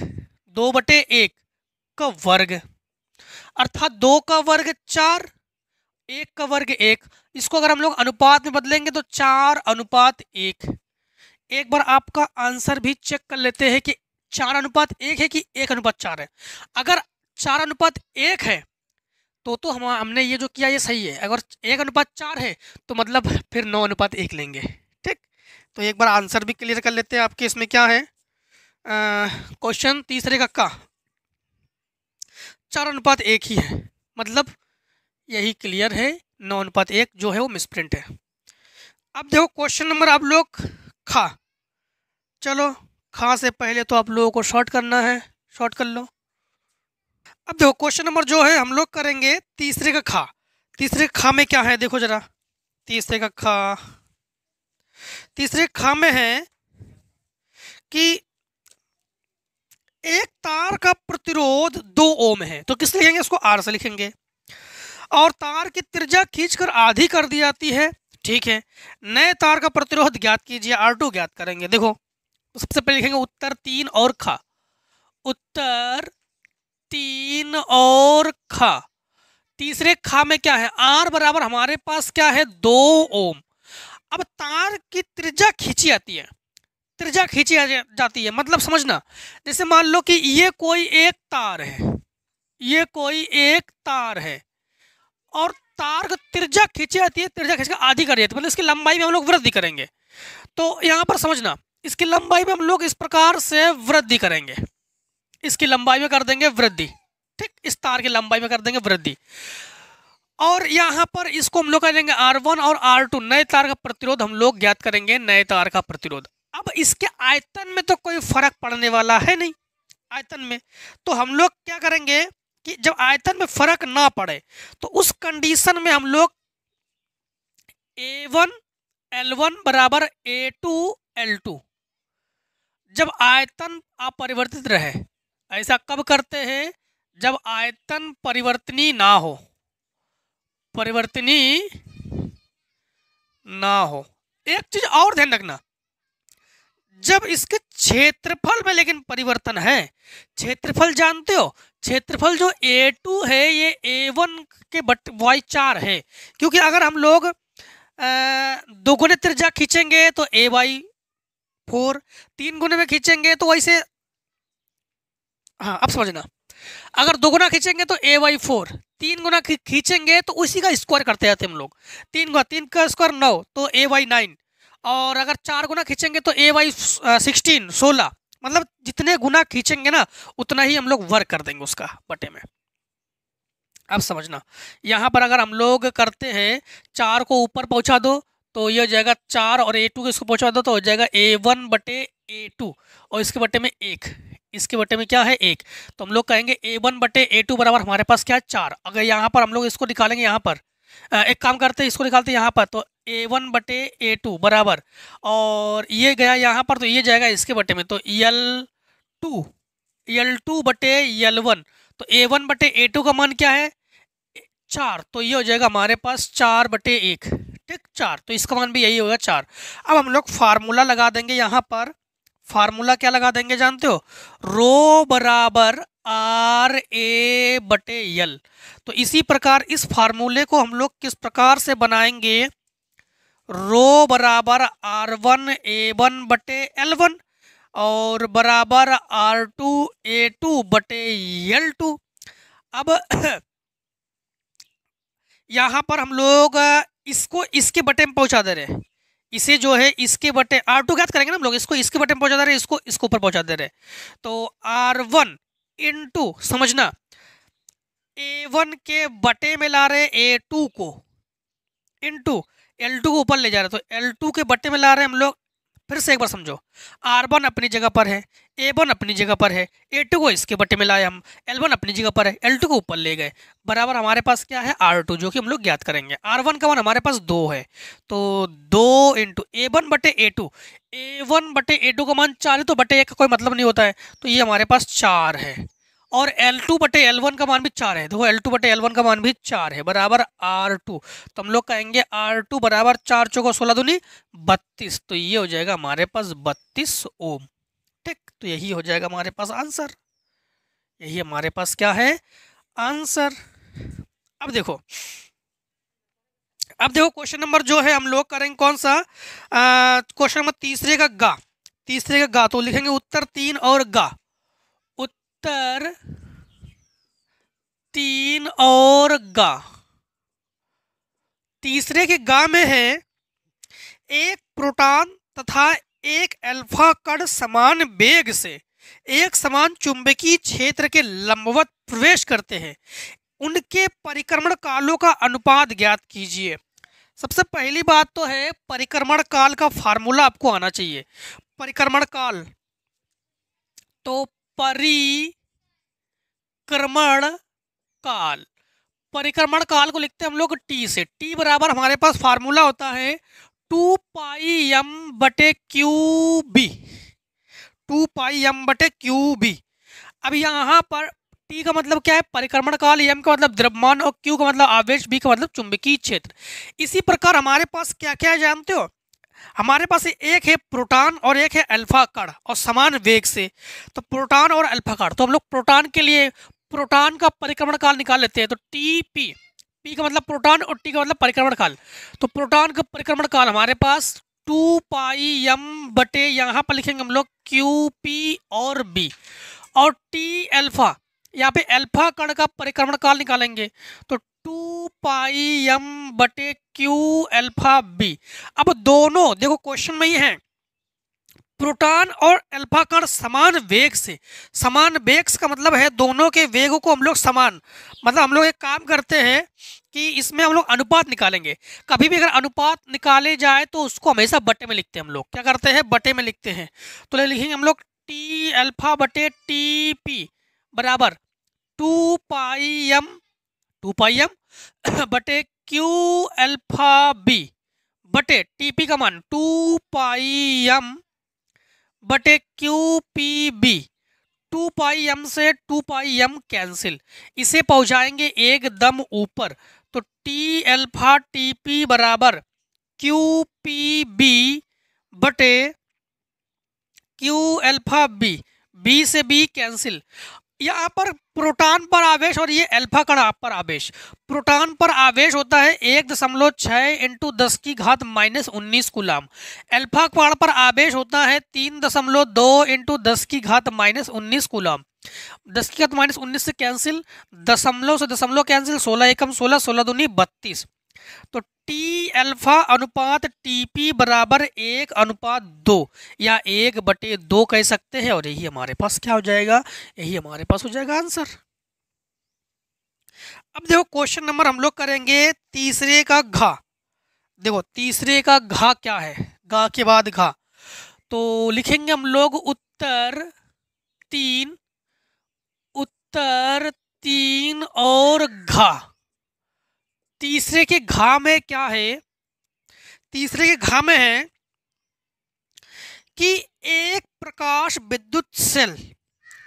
दो बटे एक का वर्ग। अर्थात दो का वर्ग चार एक का वर्ग एक। इसको अगर हम लोग अनुपात में बदलेंगे तो चार अनुपात एक। एक बार आपका आंसर भी चेक कर लेते हैं कि चार अनुपात एक है कि एक अनुपात चार है। अगर चार अनुपात एक है तो तो हम, हमने ये जो किया ये सही है। अगर एक अनुपात चार है तो मतलब फिर नौ अनुपात एक लेंगे। ठीक? तो एक बार आंसर भी क्लियर कर लेते हैं आपके इसमें क्या है। क्वेश्चन तीसरे का का। चार अनुपात एक ही है। मतलब यही क्लियर है। नौ अनुपात एक जो है वो मिसप्रिंट है। अब देखो क्वेश्चन नंबर आप लोग खा। चलो, खा से पहले तो आप लोगों को शॉर्ट करना है। शॉर्ट कर लो। अब देखो क्वेश्चन नंबर जो है हम लोग करेंगे तीसरे का खा। तीसरे खा में क्या है देखो जरा। तीसरे का खा। तीसरे खा में है कि एक तार का प्रतिरोध दो ओम है। तो किस लिखेंगे? इसको आर से लिखेंगे। और तार की त्रिज्या खींचकर आधी कर दी जाती है। ठीक है, नए तार का प्रतिरोध ज्ञात कीजिए आर टू ज्ञात करेंगे। देखो, सबसे पहले लिखेंगे उत्तर तीन और खा। उत्तर तीन और खा। तीसरे खा में क्या है? आर बराबर हमारे पास क्या है? दो ओम। अब तार की त्रिज्या खींची जाती है। त्रिज्या खींची जाती है। मतलब समझना, जैसे मान लो कि ये कोई एक तार है। ये कोई एक तार है। और तार त्रिज्या खींची जाती है, त्रिज्या खींच आधी कर जाती है मतलब इसकी लंबाई में हम लोग वृद्धि करेंगे। तो यहाँ पर समझना, इसकी लंबाई में हम लोग इस प्रकार से वृद्धि करेंगे। इसकी लंबाई में कर देंगे वृद्धि, ठीक? इस तार की लंबाई में कर देंगे वृद्धि। और यहाँ पर इसको हम लोग करेंगे आर वन और आर टू, नए तार का प्रतिरोध हम लोग ज्ञात करेंगे, नए तार का प्रतिरोध। अब इसके आयतन में तो कोई फ़र्क पड़ने वाला है नहीं, आयतन में। तो हम लोग क्या करेंगे कि जब आयतन में फ़र्क ना पड़े तो उस कंडीशन में हम लोग ए वन एल वन बराबर ए टू एल टू जब आयतन अपरिवर्तित रहे, ऐसा कब करते हैं? जब आयतन परिवर्तनी ना हो, परिवर्तनी ना हो। एक चीज़ और ध्यान रखना जब इसके क्षेत्रफल में लेकिन परिवर्तन है, क्षेत्रफल जानते हो? क्षेत्रफल जो ए टू है, ये ए वन के बट वाई चार है। क्योंकि अगर हम लोग दोगुने त्रिज्या खींचेंगे तो ए वाई फोर तीन गुने में खींचेंगे तो वैसे हाँ अब समझना। अगर दो गुना खींचेंगे तो ए वाई फोर तीन गुना खींचेंगे तो उसी का स्क्वायर करते जाते हम लोग। तीन गुना, तीन का स्क्वायर नौ तो ए वाई नाइन और अगर चार गुना खींचेंगे तो ए वाई सिक्सटीन सोलह। मतलब जितने गुना खींचेंगे ना, उतना ही हम लोग वर्क कर देंगे उसका बटे में। अब समझना। यहाँ पर अगर हम लोग करते हैं, चार को ऊपर पहुँचा दो तो ये हो जाएगा चार और ए टू को इसको पहुँचा दो तो हो जाएगा ए वन बटे ए टू और इसके बटे में एक। इसके बटे में क्या है? एक। तो हम लोग कहेंगे ए वन बटे ए टू बराबर हमारे पास क्या है? चार। अगर यहाँ पर हम लोग इसको निकालेंगे यहाँ पर एक काम करते हैं, इसको निकालते हैं यहाँ पर तो ए वन बटे ए टू बराबर। और ये गया यहाँ पर तो ये जाएगा इसके बटे में तो यल टू यल टू बटे यल वन तो ए वन बटे ए टू का मान क्या है? चार तो ये हो जाएगा हमारे पास चार बटे एक, ठीक? चार तो इसका मान भी यही होगा चार। अब हम लोग फार्मूला लगा देंगे यहाँ पर। फार्मूला क्या लगा देंगे, जानते हो? रो बराबर आर ए बटे यल तो इसी प्रकार इस फार्मूले को हम लोग किस प्रकार से बनाएँगे? रो बराबर आर वन ए वन बटे एल वन और बराबर आर टू ए टू बटे यल टू। अब यहाँ पर हम लोग इसको इसके बटे में पहुँचा दे रहे हैं। इसे जो है इसके बटे आर टू ज्ञात करेंगे ना हम लोग, इसको इसके बटे में पहुँचा दे रहे हैं, इसको इसको ऊपर पहुँचा दे रहे हैं। तो आर वन इन टू समझना। ए वन के बटे में ला रहे ए टू को। इन टू एल टू को ऊपर ले जा रहे तो एल टू के बटे में ला रहे हम लोग। फिर से एक बार समझो। आर वन अपनी जगह पर है ए वन अपनी जगह पर है ए टू को इसके बटे में लाए हम एल वन अपनी जगह पर है एल टू को ऊपर ले गए। बराबर हमारे पास क्या है? आर टू जो कि हम लोग ज्ञात करेंगे। आर वन का वन हमारे पास दो है तो दो इंटू ए वन बटे ए टू ए वन बटे ए टू का मान चार है तो बटे एक का कोई मतलब नहीं होता है। तो ये हमारे पास चार है। और L2 बटे एल का मान भी चार है। देखो L2 बटे एल का मान भी चार है, बराबर R2 तो हम लोग कहेंगे R2 बराबर चार चौको सोलह दूनी बत्तीस। तो ये हो जाएगा हमारे पास बत्तीस ओम। ठीक तो यही हो जाएगा हमारे पास आंसर। यही हमारे पास क्या है? आंसर। अब देखो अब देखो क्वेश्चन नंबर जो है हम लोग करेंगे कौन सा? क्वेश्चन नंबर तीसरे का गा। तीसरे का गा तो लिखेंगे उत्तर तीन और गा। उत्तर तीन और गा। तीसरे के गा में है, एक प्रोटॉन तथा एक अल्फ़ा कण समान वेग से एक समान चुंबकीय क्षेत्र के लंबवत प्रवेश करते हैं। उनके परिक्रमण कालों का अनुपात ज्ञात कीजिए। सबसे पहली बात तो है, परिक्रमण काल का फार्मूला आपको आना चाहिए। परिक्रमण काल। तो परिक्रमण काल। परिक्रमण काल को लिखते हैं हम लोग टी से। टी बराबर हमारे पास फार्मूला होता है टू पाई एम बटे Q B. Two pi M बटे क्यू बी। अब यहाँ पर टी का मतलब क्या है? परिक्रमण काल एम का मतलब द्रव्यमान और क्यू का मतलब आवेश, बी का मतलब चुंबकीय क्षेत्र। इसी प्रकार हमारे पास क्या क्या है जानते हो? हमारे पास एक है प्रोटॉन और एक है अल्फ़ा कण, और समान वेग से। तो प्रोटॉन और अल्फ़ा कण तो हम लोग प्रोटॉन के लिए प्रोटॉन का परिक्रमण काल निकाल लेते हैं तो टी पी पी का मतलब प्रोटॉन और टी का मतलब परिक्रमण काल। तो प्रोटॉन का परिक्रमण काल हमारे पास टू पाई एम बटे यहाँ पर लिखेंगे हम लोग क्यू पी और बी, और टी अल्फ़ा यहाँ पे अल्फ़ा कण का परिक्रमण काल निकालेंगे। तो टू पाई एम बटे क्यू अल्फ़ा बी अब दोनों, देखो क्वेश्चन में ही है। प्रोटॉन और अल्फ़ा कण समान वेग से, समान वेग का मतलब है दोनों के वेगों को हम लोग समान। मतलब हम लोग एक काम करते हैं कि इसमें हम लोग अनुपात निकालेंगे। कभी भी अगर अनुपात निकाले जाए तो उसको हमेशा बटे में लिखते हैं हम लोग। क्या करते हैं? बटे में लिखते हैं। तो लिखेंगे हम लोग टी अल्फ़ा बटे टी पी बराबर। Two pi M two pi M बटे क्यू अल्फ़ा बी, बटे टीपी का मान टू पाई एम बटे Q P B two pi M से टू पाई एम कैंसिल। इसे पहुंचाएँगे एकदम ऊपर तो टी अल्फ़ा टी पी बराबर क्यू पी बी बटे क्यू अल्फ़ा बी बी से बी कैंसिल। यहाँ पर प्रोटॉन पर आवेश और ये अल्फ़ा कण पर आवेश। प्रोटॉन पर आवेश होता है एक दशमलव छः इंटू दस की घात माइनस उन्नीस गुलाम अल्फ़ा कण पर आवेश होता है तीन दशमलव दो इंटू दस की घात माइनस उन्नीस गुलाम दस की घात माइनस उन्नीस से कैंसिल, दशमलव से दशमलव कैंसिल, सोलह एकम, सोलह सोलह दूनी बत्तीस। तो टी अल्फ़ा अनुपात टीपी बराबर एक अनुपात दो, या एक बटे दो कह सकते हैं, और यही हमारे पास क्या हो जाएगा? यही हमारे पास हो जाएगा आंसर। अब देखो क्वेश्चन नंबर हम लोग करेंगे तीसरे का घा। देखो, तीसरे का घा क्या है? घा के बाद घा। तो लिखेंगे हम लोग उत्तर तीन उत्तर तीन और घा। तीसरे के घा में क्या है? तीसरे के घा में है कि एक प्रकाश विद्युत सेल,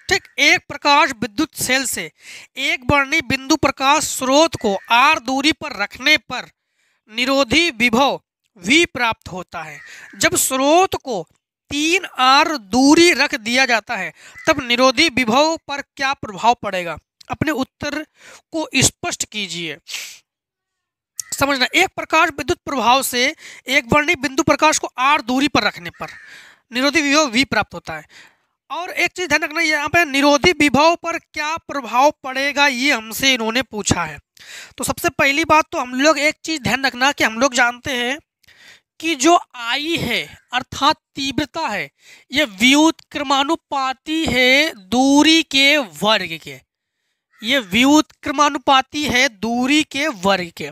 ठीक, एक प्रकाश विद्युत सेल से एक वर्णी बिंदु प्रकाश स्रोत को आर दूरी पर रखने पर निरोधी विभव वी प्राप्त होता है। जब स्रोत को तीन आर दूरी रख दिया जाता है, तब निरोधी विभव पर क्या प्रभाव पड़ेगा? अपने उत्तर को स्पष्ट कीजिए। समझना, एक प्रकाश विद्युत प्रभाव से एक वर्णी बिंदु प्रकाश को आर दूरी पर रखने पर, निरोधी विभव वी प्राप्त होता है। और एक चीज़ ध्यान रखना, यहाँ पे निरोधी विभव पर क्या प्रभाव पड़ेगा, ये हमसे इन्होंने पूछा है। तो सबसे पहली बात तो हम लोग एक चीज़ ध्यान रखना कि हम लोग जानते हैं कि जो आई है, अर्थात तीव्रता है, ये व्युत्क्रमानुपाती है दूरी के वर्ग के। ये व्युत्क्रमानुपाती है दूरी के वर्ग के।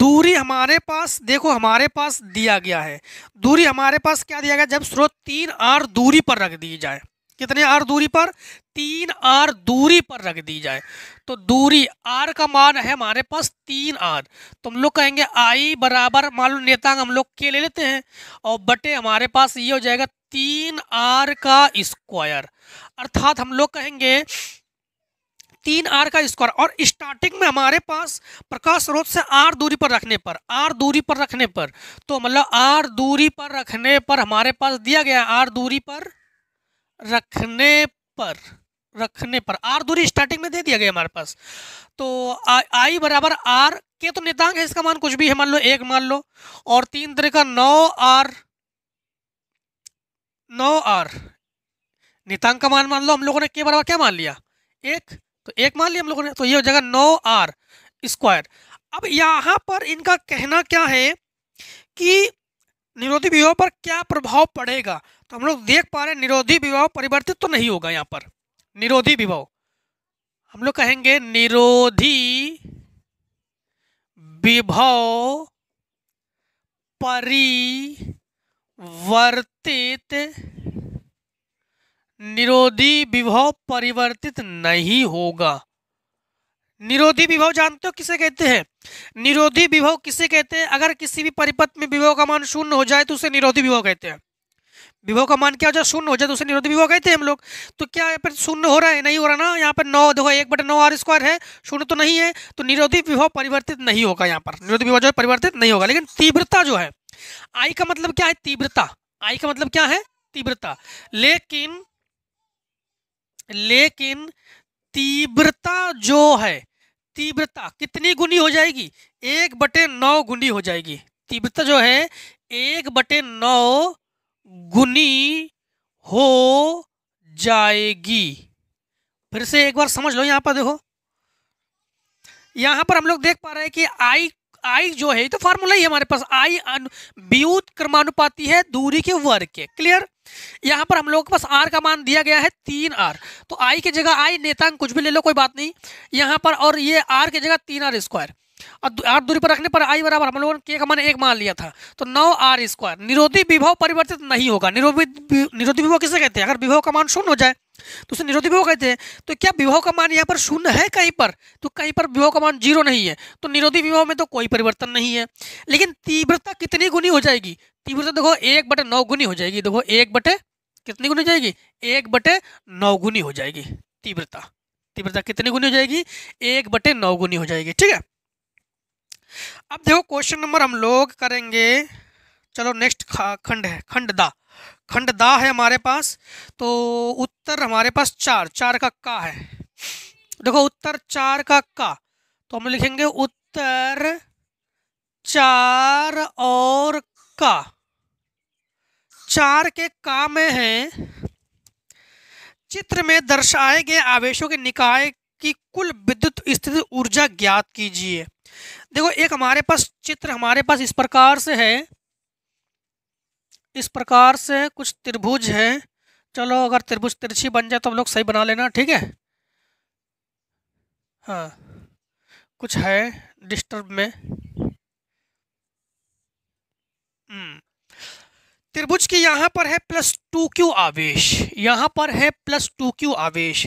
दूरी हमारे पास, देखो हमारे पास दिया गया है। दूरी हमारे पास क्या दिया गया? जब स्रोत तीन आर दूरी पर रख दी जाए। कितने आर दूरी पर? तीन आर दूरी पर रख दी जाए। तो दूरी आर का मान है हमारे पास तीन आर। तो हम लोग कहेंगे, आई बराबर, मान लो नेतांग हम लोग के ले लेते हैं। और बटे हमारे पास ये हो जाएगा तीन आर का स्क्वायर। अर्थात हम लोग कहेंगे तीन आर का स्क्वायर और स्टार्टिंग में हमारे पास प्रकाश स्रोत से आर दूरी पर रखने पर, आर दूरी पर रखने पर तो मतलब आर दूरी पर रखने पर हमारे पास दिया गया आर दूरी पर रखने पर रखने पर, आर दूरी स्टार्टिंग में दे दिया गया हमारे पास। तो आई बराबर आर के तो नितांक है, इसका मान कुछ भी है, मान लो एक मान लो, और तीन तरह का नौ आर नौ आर नितांक का मान मान लो, हम लोगों ने के बराबर क्या मान लिया? एक तो एक मान लिया हम लोगों ने तो ये हो जाएगा नौ आर स्क्वायर। अब यहाँ पर इनका कहना क्या है कि निरोधी विभव पर क्या प्रभाव पड़ेगा? तो हम लोग देख पा रहे हैं निरोधी विभव परिवर्तित तो नहीं होगा यहाँ पर। निरोधी विभव हम लोग कहेंगे निरोधी विभव परिवर्तित निरोधी विभव परिवर्तित नहीं होगा। निरोधी विभव जानते हो किसे कहते हैं? निरोधी विभव किसे कहते हैं? अगर किसी भी परिपथ में विभव का मान शून्य हो जाए तो उसे निरोधी विभव कहते हैं। विभव का मान क्या हो जाए? शून्य हो जाए तो उसे निरोधी विभव कहते हैं हम लोग। तो क्या यहाँ पर शून्य हो रहा है? नहीं हो रहा ना? यहाँ पर नौ, देखो, एक बटे नौ आर स्क्वायर है, शून्य तो नहीं है तो निरोधी विभव परिवर्तित नहीं होगा यहाँ पर। निरोधी विभव जो है परिवर्तित नहीं होगा, लेकिन तीव्रता जो है, आई का मतलब क्या है? तीव्रता। आई का मतलब क्या है? तीव्रता। लेकिन लेकिन तीव्रता जो है, तीव्रता कितनी गुनी हो जाएगी? एक बटे नौ गुनी हो जाएगी। तीव्रता जो है, एक बटे नौ गुनी हो जाएगी। फिर से एक बार समझ लो यहाँ पर देखो। यहाँ पर हम लोग देख पा रहे हैं कि आई आई जो है तो फार्मूला ही हमारे पास। आई व्युत क्रमानुपाती है दूरी के वर्ग के। क्लियर यहाँ पर हम लोग के पास आर का मान दिया गया है तीन आर तो आई की जगह आई नेतांक कुछ भी ले लो, कोई बात नहीं। यहाँ पर और ये आर की जगह तीन आर स्क्वायर और आठ दूरी पर रखने पर आई बराबर, हम लोगों ने के का मान एक मान लिया था। तो नौ आर स्क्वायर निरोधी विभव परिवर्तित नहीं होगा। निरोधी निरोधी विभव किसे कहते हैं? अगर विभव का मान शून्य हो जाए तो उसे निरोधी विभव कहते हैं। तो क्या विभव का मान यहाँ पर शून्य है कहीं पर? तो कहीं पर विभव का मान ज़ीरो नहीं है। तो निरोधी विभव में तो कोई परिवर्तन नहीं है। लेकिन तीव्रता कितनी गुनी हो जाएगी? तीव्रता देखो, एक बटे नौ गुनी हो जाएगी। देखो, एक बटे कितनी गुनी हो जाएगी? एक बटे नौ गुनी हो जाएगी। तीव्रता। तीव्रता कितनी गुनी हो जाएगी? एक बटे नौ गुनी हो जाएगी। ठीक है? अब देखो क्वेश्चन नंबर हम लोग करेंगे। चलो नेक्स्ट खंड है। खंड दा। खंड दा है हमारे पास। तो उत्तर हमारे पास चार। चार का का है। देखो, उत्तर चार का का। तो हम लिखेंगे उत्तर चार और का। चार के काम है। चित्र में दर्शाए गए आवेशों के निकाय की कुल विद्युत स्थिति ऊर्जा ज्ञात कीजिए। देखो, एक हमारे पास चित्र हमारे पास इस प्रकार से है। इस प्रकार से कुछ त्रिभुज है। चलो, अगर त्रिभुज तिरछी बन जाए तो हम लोग सही बना लेना, ठीक है? हाँ कुछ है डिस्टर्ब में। हम्म त्रिभुज की यहाँ पर है प्लस टू क्यू आवेश। यहाँ पर है प्लस टू क्यू आवेश।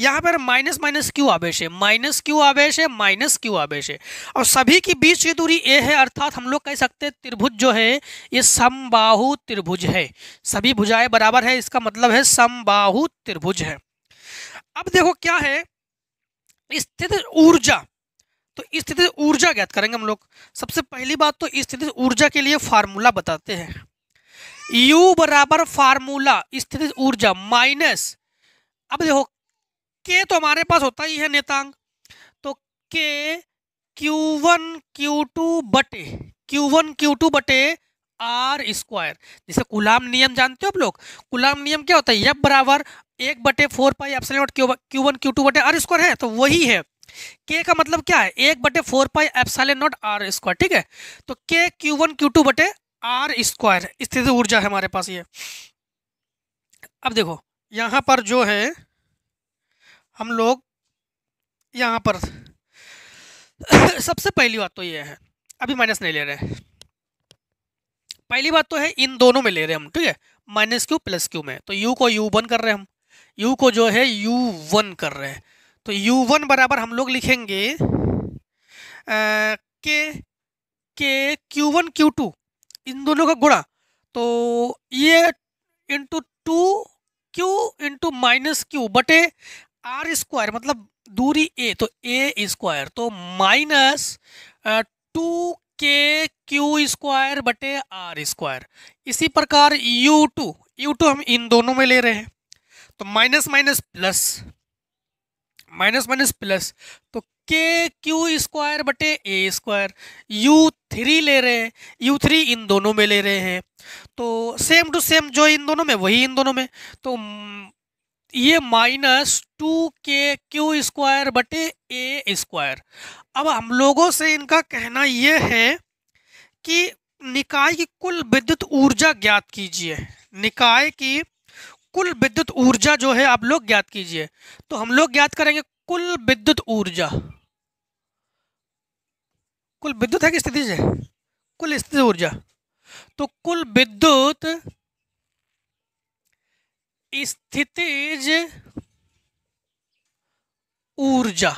यहाँ पर माइनस माइनस क्यू आवेश है। माइनस क्यू आवेश है, माइनस क्यू आवेश है। और सभी की बीच की दूरी ए है, अर्थात हम लोग कह सकते हैं त्रिभुज जो है, ये समबाहु त्रिभुज है। सभी भुजाएँ बराबर है, इसका मतलब है समबाहु त्रिभुज है। अब देखो क्या है, स्थित ऊर्जा। तो स्थिति ऊर्जा ज्ञात करेंगे हम लोग। सबसे पहली बात तो स्थिति ऊर्जा के लिए फार्मूला बताते हैं। U बराबर फार्मूला, स्थिति ऊर्जा माइनस। अब देखो के तो हमारे पास होता ही है नेतांग तो वन क्यू टू बटे क्यू वन क्यू टू बटे आर स्क्वायर जैसे कुलाम नियम जानते हो आप लोग? कुलाम नियम क्या होता है? यब बराबर एक बटे four pi epsilon naught Q Q one Q two बटे आर स्क्वायर है तो वही है। के का मतलब क्या है? एक बटे four pi epsilon naught R square ठीक है? तो K Q one Q two बटे आर स्क्वायर स्थिति ऊर्जा है हमारे पास ये। अब देखो, यहाँ पर जो है, हम लोग यहाँ पर, सबसे पहली बात तो ये है, अभी माइनस नहीं ले रहे पहली बात तो है, इन दोनों में ले रहे हैं हम, ठीक है? माइनस क्यू प्लस क्यू में। तो यू को यू वन कर रहे हैं हम। यू को जो है यू वन कर रहे हैं। तो यू वन बराबर हम लोग लिखेंगे के K Q one Q two इन दोनों का गुणा तो ये into two Q into minus Q बटे आर स्क्वायर मतलब दूरी ए तो ए स्क्वायर तो minus two K Q square बटे आर स्क्वायर इसी प्रकार यू टू यू टू हम इन दोनों में ले रहे हैं तो minus minus plus minus minus plus तो के क्यू स्क्वायर बटे ए स्क्वायर, यू थ्री ले रहे हैं, यू थ्री इन दोनों में ले रहे हैं। तो सेम टू सेम जो इन दोनों में, वही इन दोनों में। तो ये minus two K Q square बटे ए स्क्वायर। अब हम लोगों से इनका कहना यह है कि निकाय की कुल विद्युत ऊर्जा ज्ञात कीजिए। निकाय की कुल विद्युत ऊर्जा जो है, आप लोग ज्ञात कीजिए। तो हम लोग ज्ञात करेंगे कुल विद्युत ऊर्जा। कुल विद्युत है कि स्थितिज है कुल स्थिति ऊर्जा। तो कुल विद्युत स्थितिज ऊर्जा।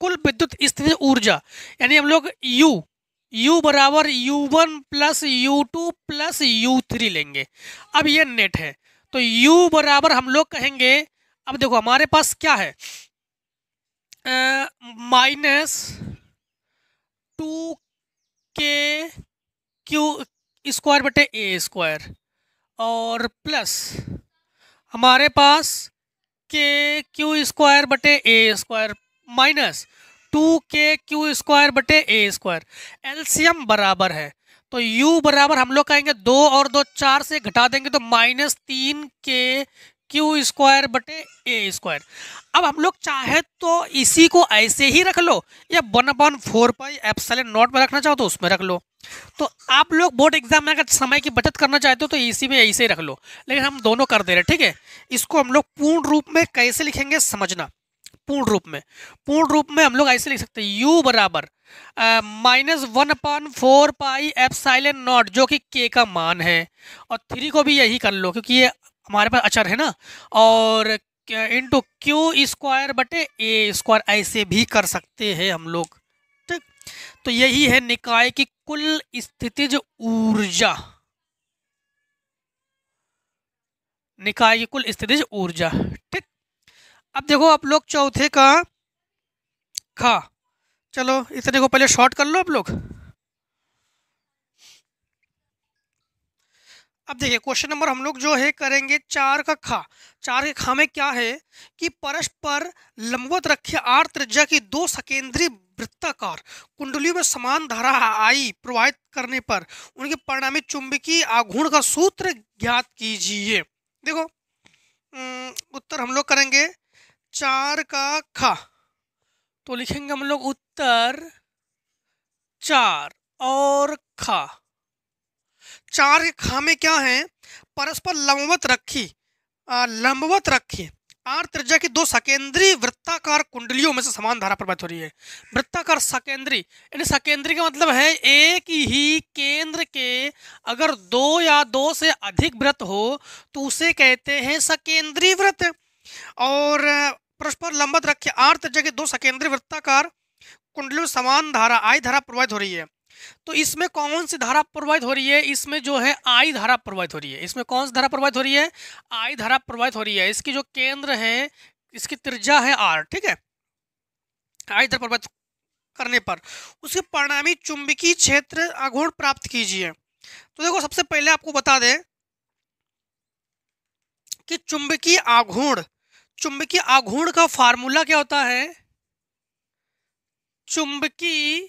कुल विद्युत स्थिति ऊर्जा। यानी हम लोग U U बराबर U one plus U two plus U लेंगे। अब ये नेट है। तो U बराबर हम लोग कहेंगे, अब देखो हमारे पास क्या है? Minus two K Q square बटे ए स्क्वायर और प्लस हमारे पास के क्यू स्क्वायर बटे A square minus two K Q square बटे ए स्क्वायर। एलसीएम बराबर है। तो u बराबर हम लोग कहेंगे दो और दो चार से घटा देंगे तो माइनस तीन के क्यू स्क्वायर बटे ए स्क्वायर। अब हम लोग चाहे तो इसी को ऐसे ही रख लो, या one upon four pi epsilon naught में रखना चाहो तो उसमें रख लो। तो आप लोग बोर्ड एग्ज़ाम में अगर समय की बचत करना चाहते हो तो इसी में ऐसे ही रख लो। लेकिन हम दोनों कर दे रहे ठीक है? इसको हम लोग पूर्ण रूप में कैसे लिखेंगे समझना। पूर्ण रूप में। पूर्ण रूप में हम लोग ऐसे लिख सकते हैं यू बराबर minus one upon four pi epsilon naught, जो कि के का मान है। और थ्री को भी यही कर लो, क्योंकि ये हमारे पास अचर है ना? और इंटू क्यू स्क्वायर बटे ए स्क्वायर ऐसे भी कर सकते हैं हम लोग। ठीक? तो यही है निकाय की कुल स्थितिज ऊर्जा। निकाय की कुल स्थितिज ऊर्जा। ठीक? अब देखो आप लोग चौथे का खा। चलो, इतने को पहले शॉर्ट कर लो आप लोग। अब देखिए क्वेश्चन नंबर हम लोग जो है करेंगे चार का खा। चार के खा में क्या है कि परस्पर लंबवत रखे आर त्रिज्या की दो सकेंद्रीय वृत्ताकार कुंडलियों में समान धारा आई प्रवाहित करने पर उनके परिणामी चुंबकीय आघूर्ण का सूत्र ज्ञात कीजिए। देखो उत्तर हम लोग करेंगे चार का खा। तो लिखेंगे हम लोग उत्तर चार और खा। चार के खा में क्या है? परस्पर लंबवत रखी लंबवत रखी। आर त्रिज्या की दो सकेंद्री वृत्ताकार कुंडलियों में से समान धारा प्रभावित हो रही है। वृत्ताकार सकेंद्री यानी सकेंद्री का मतलब है एक ही केंद्र के अगर दो या दो से अधिक व्रत हो तो उसे कहते हैं सकेंद्री व्रत और परस्पर लंबत रखे आर त्रिज्या की दो सकेंद्री वृत्ताकार कुंडलियों समान धारा आई धारा प्रभावित हो रही है। तो इसमें कौन सी धारा प्रवाहित हो रही है? इसमें जो है आई धारा प्रवाहित हो रही है। इसमें कौन सी धारा प्रवाहित हो रही है? आई धारा प्रवाहित हो रही है। इसकी जो केंद्र है, इसकी त्रिज्या है आर ठीक है? आई धारा प्रवाहित करने पर उसके परिणामी चुंबकीय क्षेत्र आघूर्ण प्राप्त कीजिए। तो देखो, सबसे पहले आपको बता दें कि चुंबकीय आघूर्ण चुंबकीय आघूर्ण का फार्मूला क्या होता है? चुंबकीय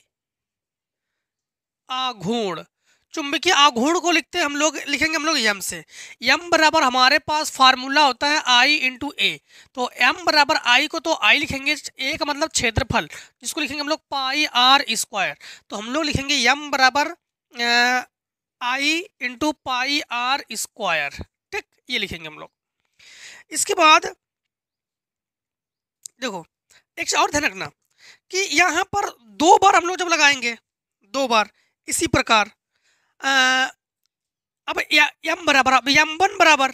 आघूर्ण। चुंबकीय आघूर्ण को लिखते हम लोग, लिखेंगे हम लोग यम से। यम बराबर हमारे पास फार्मूला होता है आई इंटू ए। तो एम बराबर आई को तो आई लिखेंगे, ए का मतलब क्षेत्रफल, जिसको लिखेंगे हम लोग पाई आर स्क्वायर। तो हम लोग लिखेंगे यम बराबर I into pi R square. ठीक, ये लिखेंगे हम लोग। इसके बाद, देखो, एक और ध्यान रखना कि यहाँ पर दो बार हम लोग जब लगाएँगे, दो बार इसी प्रकार अब एम बराबर, अब एम वन बराबर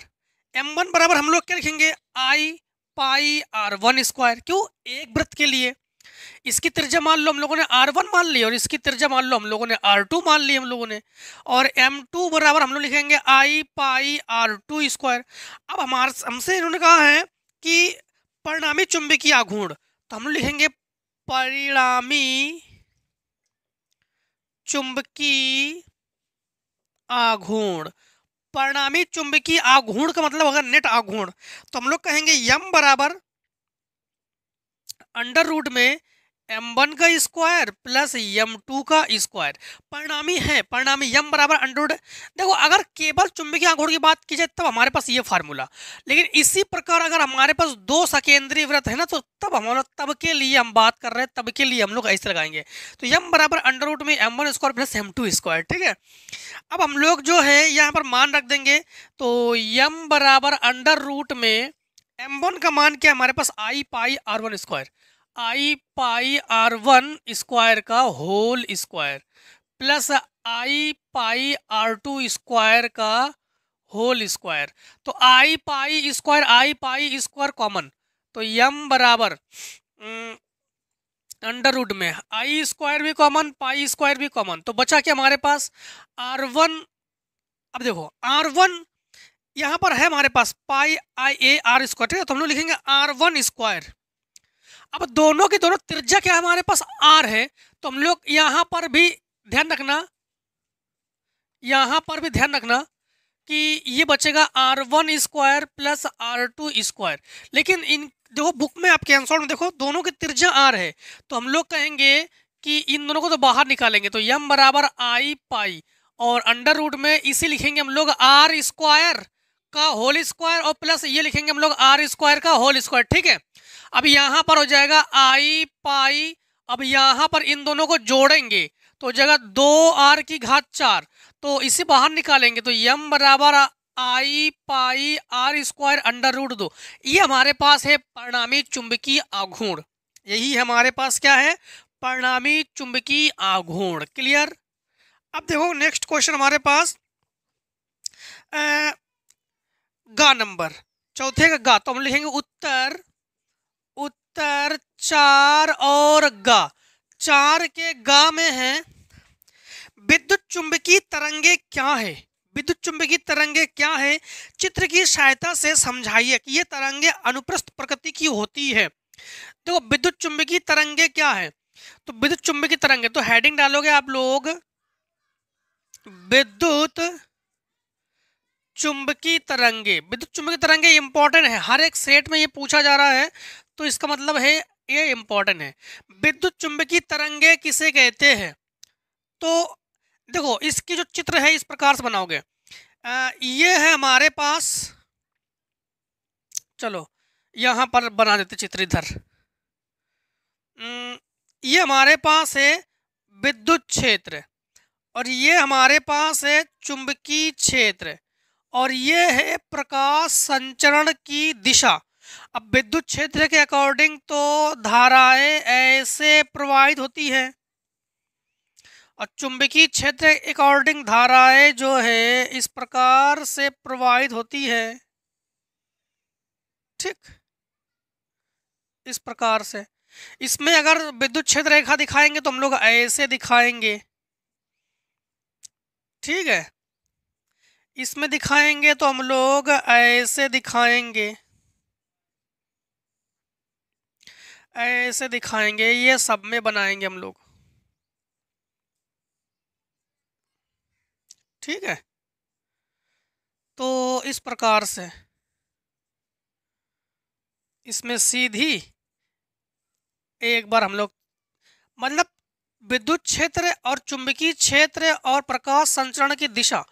एम वन बराबर हम लोग क्या लिखेंगे? I pi R one square. क्यों? एक वृत्त के लिए। इसकी त्रिज्या मान लो हम लोगों ने आर वन मान ली और इसकी त्रिज्या मान लो हम लोगों ने आर टू मान ली हम लोगों ने। और एम टू बराबर हम लोग लिखेंगे I pi R two square. अब हमारे, हमसे इन्होंने कहा है कि परिणामी चुंबकीय आघूर्ण तो हम लोग लिखेंगे परिणामी चुंबकीय आघूर्ण। परिणामी चुंबकी आघूर्ण का मतलब होगा नेट आघूर्ण। तो हम लोग कहेंगे यम बराबर अंडर रूट में एम वन का स्क्वायर प्लस एम टू का स्क्वायर परिणामी है, परिणामी यम बराबर अंडर देखो, अगर केवल चुंबकीय आघूर्ण की बात की जाए, तब हमारे पास ये फार्मूला लेकिन इसी प्रकार अगर हमारे पास दो सकेंद्रीय व्रत है ना तो तब हम तब के लिए हम बात कर रहे हैं, तब के लिए हम लोग ऐसे लगाएँगे. तो यम बराबर अंडर रूट में M one square plus M two square ठीक है? अब हम लोग जो है, यहाँ पर मान रख देंगे. तो यम बराबर अंडर रूट में एम वन का मान क्या हमारे पास I pi R one square I pi R one square का whole square, plus I pi R two square का होल स्क्वायर। तो I pi square, I pi square common तो M बराबर अंडर रूट में, आई स्क्वायर भी common, pi square भी common. तो बचा क्या हमारे पास? आर वन, अब देखो, आर वन यहाँ पर है हमारे पास, पाई आई ए आर स्क्वायर, ठीक है तो हम लोग लिखेंगे आर वन स्क्वायर। अब दोनों की दोनों त्रिज्या क्या हमारे पास आर है? तो हम लोग यहाँ पर भी ध्यान रखना, यहाँ पर भी ध्यान रखना कि ये बचेगा R one square plus R two square. लेकिन इन, देखो, बुक में आपके आंसर में देखो, दोनों की त्रिज्या आर है। तो हम लोग कहेंगे कि इन दोनों को तो बाहर निकालेंगे। तो यम बराबर आई पाई और अंडर रूट में इसी लिखेंगे हम लोग आर स्क्वायर का होल स्क्वायर और प्लस ये लिखेंगे हम लोग आर स्क्वायर का होल स्क्वायर। ठीक है? अब यहाँ पर हो जाएगा आई पाई। अब यहाँ पर इन दोनों को जोड़ेंगे तो हो जाएगा दो आर की घात चार। तो इसे बाहर निकालेंगे तो यम बराबर I pi R square under root दो। ये हमारे पास है परिणामी चुंबकीय आघूर्ण। यही हमारे पास क्या है? परिणामी चुंबकीय आघूर्ण। क्लियर अब देखो नेक्स्ट क्वेश्चन हमारे पास आ, गा नंबर। चौथे का गा तो हम लिखेंगे उत्तर। उत्तर, चार और गा। चार के गा में है, विद्युत चुंबकीय तरंगे क्या है? विद्युत चुंबकीय तरंगे क्या है? चित्र की सहायता से समझाइए कि ये तरंगे अनुप्रस्थ प्रकृति की होती है। देखो तो विद्युत चुंबकीय तरंगे क्या है? तो विद्युत चुंबकीय तरंगे तो हेडिंग डालोगे आप लोग। विद्युत चुंबकीय तरंगे, विद्युत चुंबकीय तरंगे इंपॉर्टेंट है। हर एक सेट में ये पूछा जा रहा है तो इसका मतलब है, ये इंपॉर्टेंट है। विद्युत चुंबकीय तरंगे किसे कहते हैं? तो देखो, इसकी जो चित्र है, इस प्रकार से बनाओगे। ये है हमारे पास, चलो, यहाँ पर बना देते चित्र इधर। ये हमारे पास है विद्युत क्षेत्र, और ये हमारे पास है चुंबकीय क्षेत्र, और ये है प्रकाश संचरण की दिशा। अब विद्युत क्षेत्र के अकॉर्डिंग तो धाराएँ ऐसे प्रवाहित होती है। और चुंबकीय क्षेत्र अकॉर्डिंग धाराएँ जो है, इस प्रकार से प्रवाहित होती है। ठीक। इस प्रकार से। इसमें अगर विद्युत क्षेत्र रेखा दिखाएँगे तो हम लोग ऐसे दिखाएँगे। ठीक है। इसमें दिखाएँगे तो हम लोग ऐसे दिखाएँगे। ऐसे दिखाएँगे, ये सब में बनाएँगे हम लोग। ठीक है? तो इस प्रकार से, इसमें सीधी एक बार हम लोग मतलब विद्युत क्षेत्र और चुंबकीय क्षेत्र और प्रकाश संचरण की दिशा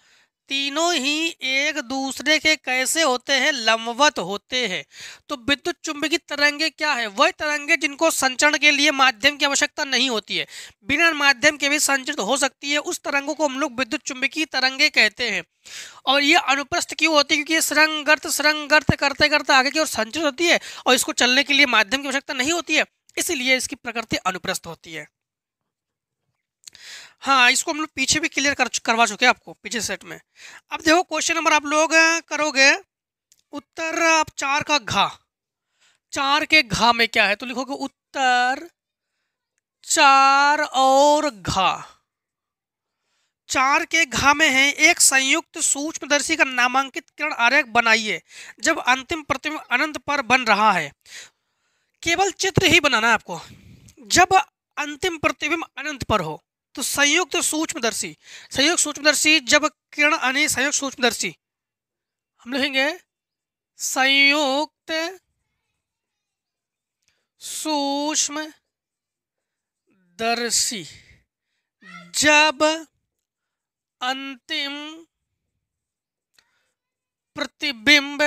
तीनों ही एक दूसरे के कैसे होते हैं? लंबवत होते हैं। तो विद्युत चुंबकीय तरंगे क्या है? वही तरंगे जिनको संचरण के लिए माध्यम की आवश्यकता नहीं होती है। बिना माध्यम के भी संचरित हो सकती है। उस तरंगों को हम लोग विद्युत चुंबकीय तरंगे कहते हैं। और ये अनुप्रस्थ क्यों होती है? क्योंकि ये सरंगर्त सरंगर्त करते करते आगे की ओर संचरित होती है और इसको चलने के लिए माध्यम की आवश्यकता नहीं होती है। इसलिए इसकी प्रकृति अनुप्रस्थ होती है। हाँ इसको हम लोग पीछे भी क्लियर कर करवा चुके हैं आपको, पीछे सेट में। अब देखो क्वेश्चन नंबर आप लोग करोगे, उत्तर, आप चार का घा। चार के घा में क्या है? तो लिखोगे उत्तर, चार और घा। चार के घा में है, एक संयुक्त सूक्ष्मदर्शी का नामांकित किरण आरेख बनाइए, जब अंतिम प्रतिबिंब अनंत पर बन रहा है। केवल चित्र ही बनाना है आपको। जब अंतिम प्रतिबिंब अनंत पर हो तो संयुक्त सूक्ष्मदर्शी संयुक्त सूक्ष्मदर्शी जब किरण आने संयुक्त सूक्ष्मदर्शी, हम लिखेंगे संयुक्त सूक्ष्म दर्शी जब अंतिम प्रतिबिंब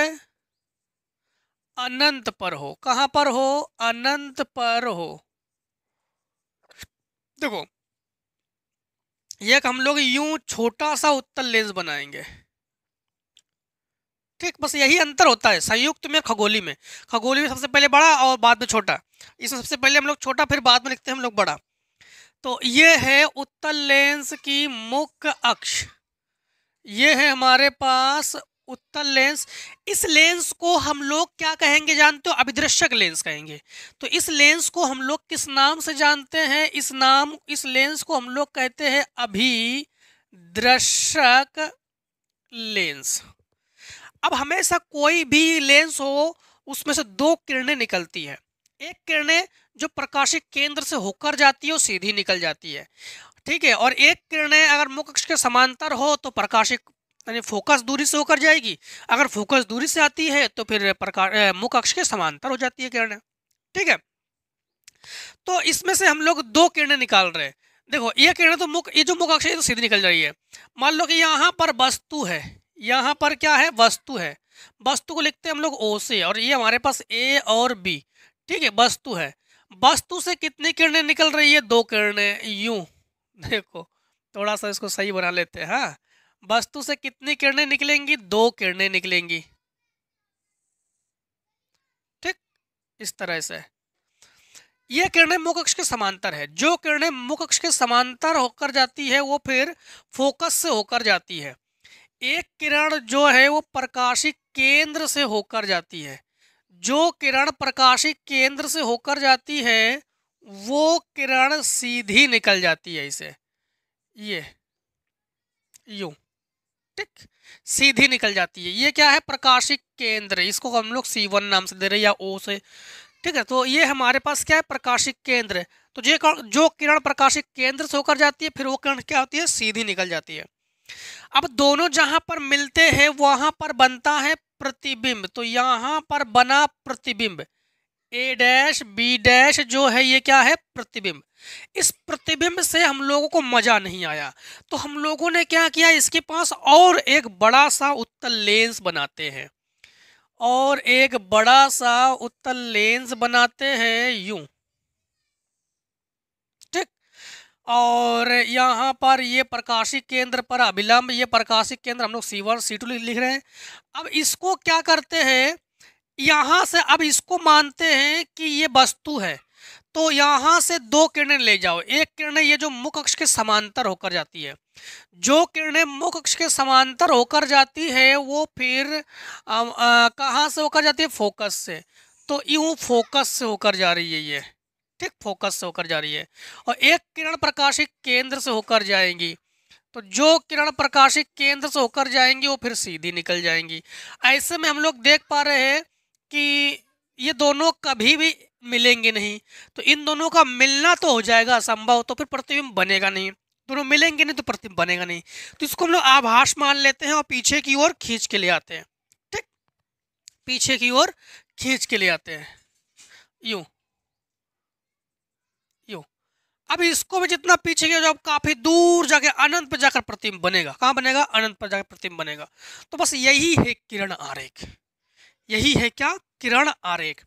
अनंत पर हो। कहाँ पर हो? अनंत पर हो। देखो ये हम लोग यूँ छोटा सा उत्तल लेंस बनाएँगे। ठीक, बस यही अंतर होता है, संयुक्त में खगोली में। खगोली में सबसे पहले बड़ा और बाद में छोटा। इसमें सबसे पहले हम लोग छोटा, फिर बाद में लिखते हैं हम लोग बड़ा। तो ये है उत्तल लेंस की मुख्य अक्ष। ये है हमारे पास उत्तल लेंस, इस लेंस को हम लोग क्या कहेंगे जानते हो? अभिदृश्यक लेंस कहेंगे। तो इस लेंस को हम लोग किस नाम से जानते हैं? इस नाम, इस लेंस को हम लोग कहते हैं अभिदृश्यक लेंस। अब हमेशा कोई भी लेंस हो, उसमें से दो किरणें निकलती है। एक किरणें जो प्रकाशिक केंद्र से होकर जाती है, वो सीधी निकल जाती है। ठीक है? और एक किरणें अगर मुख्य के समांतर हो तो प्रकाशिक यानी फोकस दूरी से होकर जाएगी। अगर फोकस दूरी से आती है तो फिर प्रकार मुख अक्ष के समांतर हो जाती है किरणें। ठीक है? तो इसमें से हम लोग दो किरणें निकाल रहे हैं। देखो, ये किरणें तो मुख, ये जो मुख अक्ष है तो सीधी निकल जा रही है। मान लो कि यहाँ पर वस्तु है। यहाँ पर क्या है? वस्तु है। वस्तु को लिखते हैं हम लोग ओ से, और ये हमारे पास ए और बी। ठीक है? वस्तु है। वस्तु से कितनी किरणें निकल रही है? दो किरणें। यूँ। देखो, थोड़ा सा इसको सही बना लेते हैं हाँ। वस्तु से कितनी किरणें निकलेंगी? दो किरणें निकलेंगी। ठीक? इस तरह से। यह किरणें मुख अक्ष के समांतर है। जो किरणें मुख अक्ष के समांतर होकर जाती है, वो फिर फोकस से होकर जाती है। एक किरण जो है, वो प्रकाशिक केंद्र से होकर जाती है। जो किरण प्रकाशिक केंद्र से होकर जाती है, वो किरण सीधी निकल जाती है इसे। ये। यूँ। ठीक सीधी निकल जाती है। ये क्या है? प्रकाशिक केंद्र। इसको हम लोग सी वन नाम से दे रहे हैं या ओ से। ठीक है? तो ये हमारे पास क्या है? प्रकाशिक केंद्र तो जो जो किरण प्रकाशिक केंद्र से होकर जाती है, फिर वो किरण क्या होती है? सीधी निकल जाती है। अब दोनों जहाँ पर मिलते हैं, वहाँ पर बनता है प्रतिबिंब। तो यहाँ पर बना प्रतिबिंब। ए डैश बी डैश जो है, ये क्या है? प्रतिबिंब। इस प्रतिबिंब से हम लोगों को मज़ा नहीं आया। तो हम लोगों ने क्या किया? इसके पास और एक बड़ा सा उत्तल लेंस बनाते हैं। और एक बड़ा सा उत्तल लेंस बनाते हैं यूँ। ठीक? और यहाँ पर ये प्रकाशी केंद्र पर अभिलंब, ये प्रकाशी केंद्र हम लोग सी वन सी टू लिख रहे हैं। अब इसको क्या करते हैं? यहाँ से अब इसको मानते हैं कि ये वस्तु है। तो यहाँ से दो किरणें ले जाओ। एक किरण ये जो मुख अक्ष के समांतर होकर जाती है। जो किरणें मुख अक्ष के समांतर होकर जाती है, वो फिर कहाँ से होकर जाती है? फोकस से। तो यूँ फोकस से होकर जा रही है ये। ठीक, फोकस से होकर जा रही है। और एक किरण प्रकाशिक केंद्र से होकर जाएँगी। तो जो किरण प्रकाशिक केंद्र से होकर जाएँगी, वो फिर सीधी निकल जाएँगी। ऐसे में हम लोग देख पा रहे हैं कि ये दोनों कभी भी मिलेंगे नहीं। तो इन दोनों का मिलना तो हो जाएगा, असंभव तो फिर प्रतिबिंब बनेगा नहीं। दोनों मिलेंगे नहीं तो प्रतिबिंब बनेगा नहीं। तो इसको हम लोग आभास मान लेते हैं और पीछे की ओर खींच के ले आते हैं। ठीक? पीछे की ओर खींच के ले आते हैं। यूँ। यूँ। अब इसको भी जितना पीछे गया जब काफ़ी दूर जाके अनंत पर जाकर प्रतिबिंब बनेगा। कहाँ बनेगा? अनंत पर जाकर प्रतिबिंब बनेगा। तो बस यही है किरण आरेख। यही है क्या? किरण आरेख।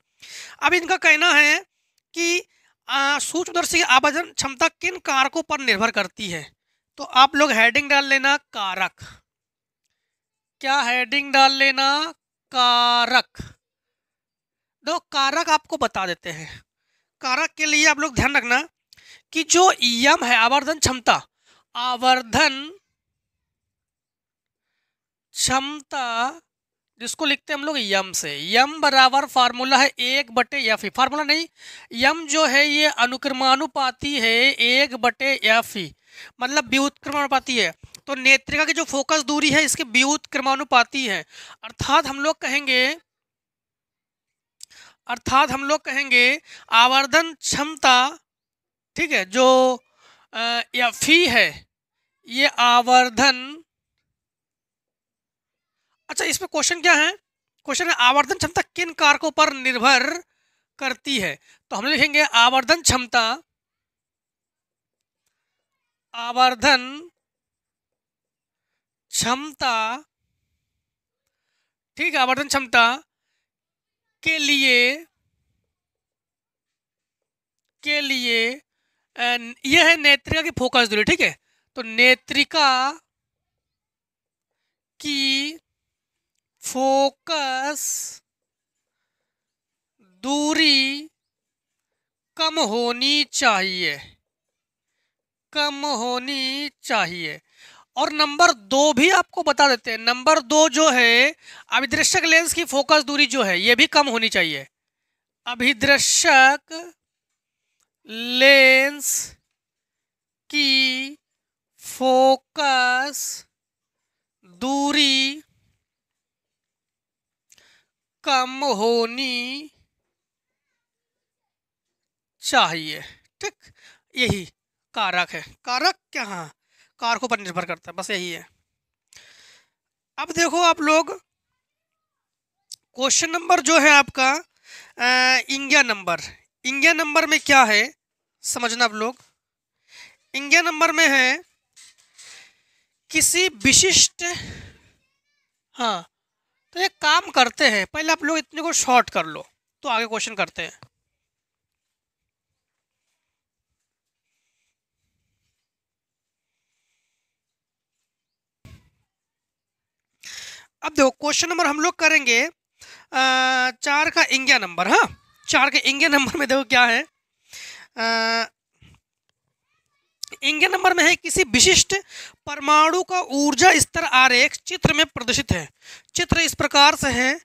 अब इनका कहना है कि सूक्ष्मदर्शी की आवर्धन क्षमता किन कारकों पर निर्भर करती है? तो आप लोग हेडिंग डाल लेना कारक। क्या हेडिंग डाल लेना कारक? दो, कारक आपको बता देते हैं। कारक के लिए आप लोग ध्यान रखना कि जो यम है, आवर्धन क्षमता आवर्धन क्षमता जिसको लिखते हैं हम लोग यम से। यम बराबर फार्मूला है एक बटे एफ़ ई। फार्मूला नहीं, यम जो है ये अनुक्रमानुपाती है एक बटे एफ़ ई। मतलब व्युत्क्रमानुपाती है। तो नेत्रिका की जो फोकस दूरी है, इसके व्युत्क्रमानुपाती है। अर्थात हम लोग कहेंगे, अर्थात हम लोग कहेंगे आवर्धन क्षमता, ठीक है, जो एफ़ ई है, ये आवर्धन अच्छा इसमें क्वेश्चन क्या है? क्वेश्चन है, आवर्धन क्षमता किन कारकों पर निर्भर करती है? तो हम लिखेंगे आवर्धन क्षमता। आवर्धन क्षमता, ठीक है, आवर्धन क्षमता के लिए के लिए यह है नेत्रिका की फोकस दूरी, ठीक है? तो नेत्रिका की फोकस दूरी कम होनी चाहिए। कम होनी चाहिए। और नंबर दो भी आपको बता देते हैं। नंबर दो जो है, अभिदृश्यक लेंस की फोकस दूरी जो है, ये भी कम होनी चाहिए। अभिदृश्यक लेंस की फोकस दूरी कम होनी चाहिए। ठीक, यही कारक है। कारक क्या हाँ? कारकों पर निर्भर करता है, बस यही है। अब देखो आप लोग, क्वेश्चन नंबर जो है आपका इंग्या नंबर। इंग्या नंबर में क्या है? समझना आप लोग। इंग्या नंबर में है किसी विशिष्ट हाँ तो एक काम करते हैं पहले आप लोग इतने को शॉर्ट कर लो तो आगे क्वेश्चन करते हैं। अब देखो क्वेश्चन नंबर हम लोग करेंगे आ, चार का इंग्या नंबर हाँ? चार के इंग्या नंबर में देखो क्या है? आ, इंग्या नंबर में है, किसी विशिष्ट परमाणु का ऊर्जा स्तर आरेख चित्र में प्रदर्शित है। चित्र इस प्रकार से है,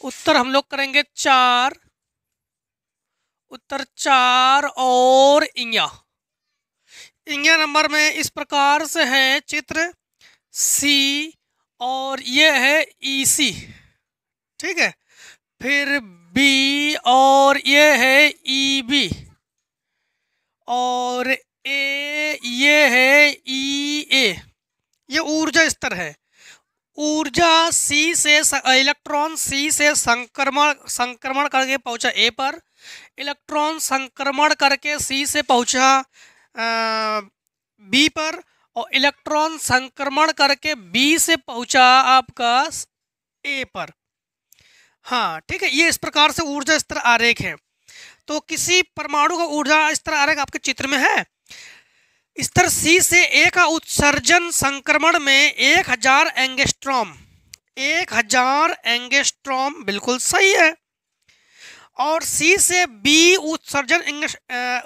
उत्तर हम लोग करेंगे चार, उत्तर चार और इंग्या इंग्या नंबर में इस प्रकार से है, चित्र सी और ये है ई सी ठीक है? फिर बी और ये है ई बी और ए, ये है ई, ए। ये ऊर्जा स्तर है। ऊर्जा सी से इलेक्ट्रॉन सी से संक्रमण संक्रमण करके पहुँचा ए पर। इलेक्ट्रॉन संक्रमण करके सी से पहुँचा बी पर। और इलेक्ट्रॉन संक्रमण करके बी से पहुँचा आपका ए पर। हाँ ठीक है, ये इस प्रकार से ऊर्जा स्तर आरेख है। तो किसी परमाणु का ऊर्जा स्तर आरेख आपके चित्र में है? स्तर सी से ए का उत्सर्जन संक्रमण में एक हज़ार एंगेस्ट्रॉम, एक हज़ार एंगेस्ट्रॉम बिल्कुल सही है। और सी से बी उत्सर्जन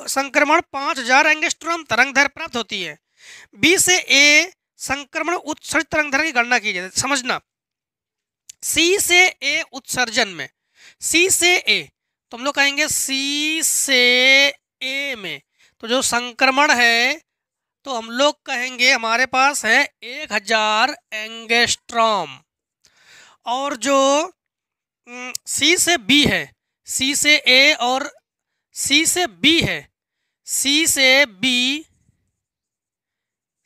संक्रमण पाँच हज़ार एंगेस्ट्रॉम तरंग धैर्य प्राप्त होती है। बी से ए संक्रमण उत्सर्ज तरंग धैर्य की गणना की जाए समझना। सी से ए उत्सर्जन में, सी से ए तो हम लोग कहेंगे सी से ए में तो जो संक्रमण है तो हम लोग कहेंगे हमारे पास है एक हज़ार एंगेस्ट्रॉम। और जो सी से बी है, सी से ए और सी से बी है, सी से बी,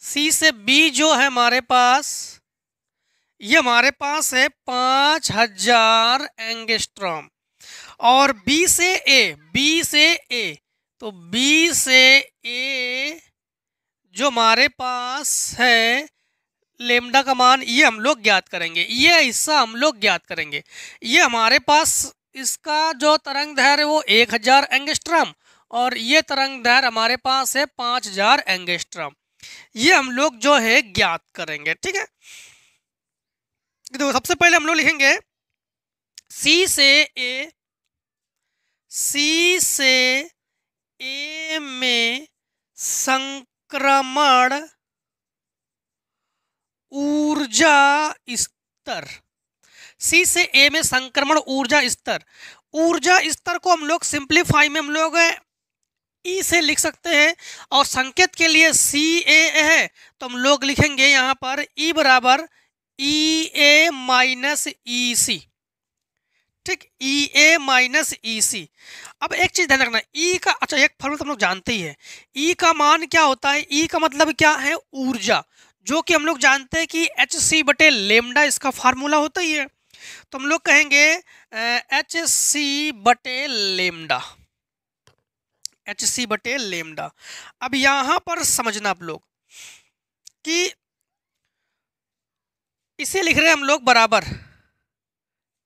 सी से बी जो है हमारे पास, ये हमारे पास है पाँच हज़ार एंगेस्ट्रॉम। और बी से ए, बी से ए तो बी से ए जो हमारे पास है, लेमडा का मान, ये हम लोग ज्ञात करेंगे। ये हिस्सा हम लोग ज्ञात करेंगे। ये हमारे पास, इसका जो तरंग धैर्य वो एक हज़ार एंगेस्ट्रम, और ये तरंग धैर्य हमारे पास है पाँच हज़ार एंगेस्ट्रम। ये हम लोग जो है ज्ञात करेंगे, ठीक है? तो सबसे पहले हम लोग लिखेंगे सी से ए सी से ए में संक्रमण ऊर्जा स्तर। सी से ए में संक्रमण ऊर्जा स्तर। ऊर्जा स्तर को हम लोग सिंप्लीफाई में हम लोग ई से लिख सकते हैं और संकेत के लिए सी ए है तो हम लोग लिखेंगे यहाँ पर ई बराबर ई ए माइनस ई सी ठीक ई ए माइनस ई सी अब एक चीज़ ध्यान रखना, ई का अच्छा एक फॉर्मूला तो हम लोग जानते ही है। ई का मान क्या होता है? ई का मतलब क्या है? ऊर्जा, जो कि हम लोग जानते हैं कि एच सी बटे लेमडा इसका फार्मूला होता ही है। तो हम लोग कहेंगे एच सी बटे लेमडा, एच सी बटे लेमडा। अब यहाँ पर समझना आप लोग कि इसे लिख रहे हैं हम लोग बराबर,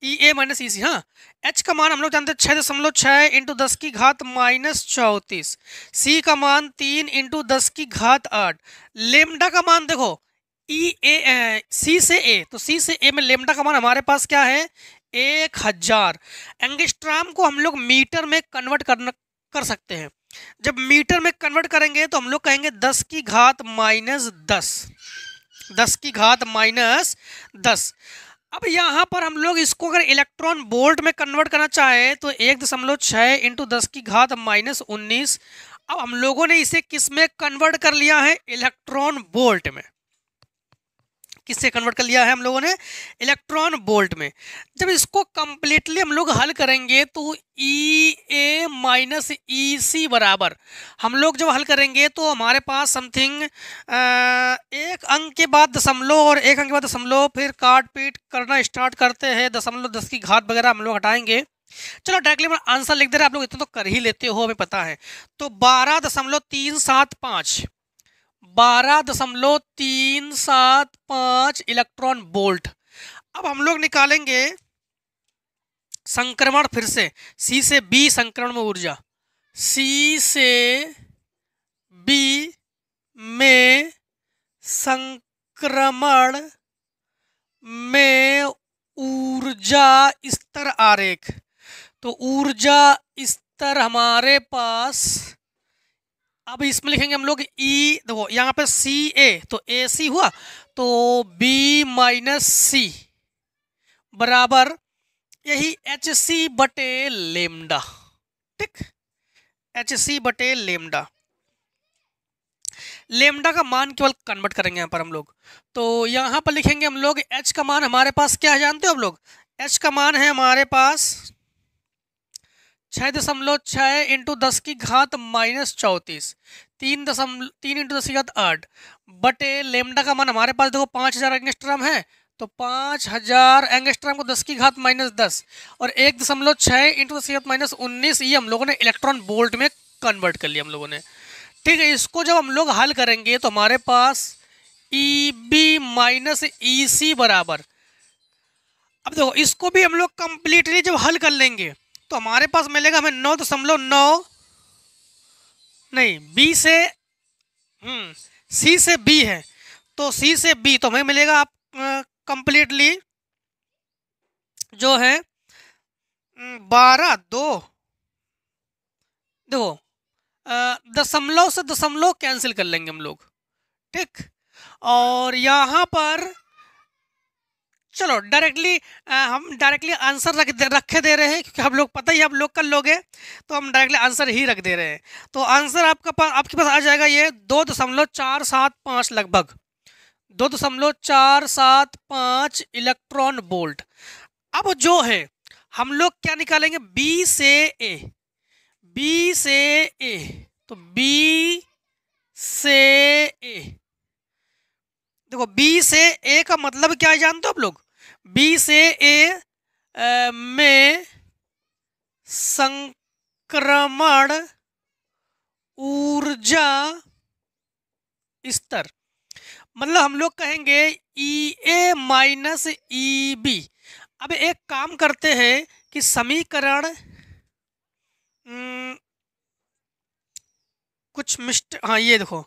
ई ए माइनस ई सी हाँ? एच का मान हम लोग जानते हैं छः दशमलव छः इंटू दस की घात माइनस चौंतीस। सी का मान तीन इंटू दस की घात आठ। लेमडा का मान देखो ई ए सी से ए तो सी से ए में लेमडा का मान हमारे पास क्या है? एक हज़ार। एंगस्ट्राम को हम लोग मीटर में कन्वर्ट करना, कर सकते हैं। जब मीटर में कन्वर्ट करेंगे तो हम लोग कहेंगे दस की घात माइनस दस। दस की घात माइनस दस। अब यहाँ पर हम लोग इसको अगर इलेक्ट्रॉन बोल्ट में कन्वर्ट करना चाहे तो एक दशमलव छः इंटू दस की घात माइनस उन्नीस। अब हम लोगों ने इसे किसमें कन्वर्ट कर लिया है? इलेक्ट्रॉन बोल्ट में। किससे कन्वर्ट कर लिया है हम लोगों ने? इलेक्ट्रॉन बोल्ट में। जब इसको कंप्लीटली हम लोग हल करेंगे तो ई ए माइनस ई सी बराबर। हम लोग जब हल करेंगे तो हमारे पास समथिंग एक अंक के बाद दशमलव और एक अंक के बाद दशमलव, फिर काट पीट करना स्टार्ट करते हैं, दशमलव दस की घात वगैरह हम लोग हटाएँगे। चलो डायरेक्टली आंसर लिख दे रहे, आप लोग इतना तो कर ही लेते हो, हमें पता है। तो बारह दशमलव तीन सात पाँच। बारह दशमलव तीन सात पाँच इलेक्ट्रॉन बोल्ट अब हम लोग निकालेंगे संक्रमण फिर से। सी से बी संक्रमण में ऊर्जा। सी से बी में संक्रमण में ऊर्जा स्तर आरेख। तो ऊर्जा स्तर हमारे पास अब इसमें लिखेंगे हम लोग ई e, देखो यहाँ पे सी ए तो ए सी हुआ तो बी माइनस सी बराबर यही एच सी बटे लेमडा ठीक? एच सी बटे लेमडा लेमडा का मान केवल कन्वर्ट करेंगे यहाँ पर हम लोग। तो यहाँ पर लिखेंगे हम लोग एच का मान हमारे पास क्या है जानते हो हम लोग? एच का मान है हमारे पास छः दशमलव छः इंटू दस की घात माइनस चौंतीस। तीन दशमलव तीन इंटू दस की घात आठ। बटे लेमडा का मान हमारे पास देखो पाँच हज़ार एंगस्ट्राम है तो पाँच हज़ार एंगस्ट्राम को दस की घात माइनस दस और एक दशमलव छः इंटू दस की घात माइनस उन्नीस, ये हम लोगों ने इलेक्ट्रॉन बोल्ट में कन्वर्ट कर लिया हम लोगों ने। ठीक है, इसको जब हम लोग हल करेंगे तो हमारे पास E B minus E C बराबर। अब देखो, इसको भी हम लोग कंप्लीटली जब हल कर लेंगे तो हमारे पास मिलेगा हमें नौ दशमलव नौ। नहीं, बी से हम्म सी से बी है। तो सी से बी तो हमें मिलेगा आप कंप्लीटली जो है बारह, दो। देखो दशमलव से दशमलव कैंसिल कर लेंगे हम लोग। ठीक? और यहाँ पर चलो डायरेक्टली हम डायरेक्टली आंसर रख दे, रखे दे रहे हैं, क्योंकि हम लोग पता ही आप लोग कर लोगे तो हम डायरेक्टली आंसर ही रख दे रहे हैं। तो आंसर आपका पास आपके पास आ जाएगा ये दो दशमलव चार सात पाँच लगभग। दो दशमलव चार सात पाँच इलेक्ट्रॉन बोल्ट अब जो है, हम लोग क्या निकालेंगे? बी से ए बी से ए तो बी से ए देखो बी से ए का मतलब क्या जानते हो आप लोग? बी से ए में संक्रमण, ऊर्जा, स्तर। मतलब हम लोग कहेंगे ई ए माइनस ई बी अब एक काम करते हैं कि समीकरण कुछ मिस्ट हाँ ये देखो,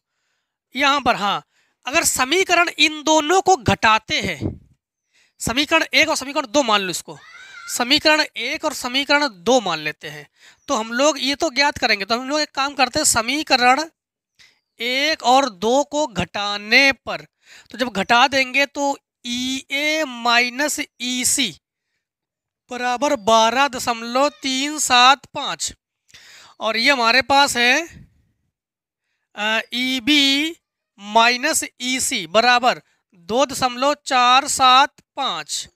यहाँ पर हाँ। अगर समीकरण इन दोनों को घटाते हैं समीकरण एक और समीकरण दो मान लो इसको। समीकरण एक और समीकरण दो मान लेते हैं। तो हम लोग ये तो ज्ञात करेंगे। तो हम लोग एक काम करते हैं, समीकरण एक और दो को घटाने पर। तो जब घटा देंगे तो ई ए माइनस ई सी बराबर बारह दशमलव तीन सात पाँच। और ये हमारे पास है E B minus E C बराबर दो दशमलव चार सात पाँच।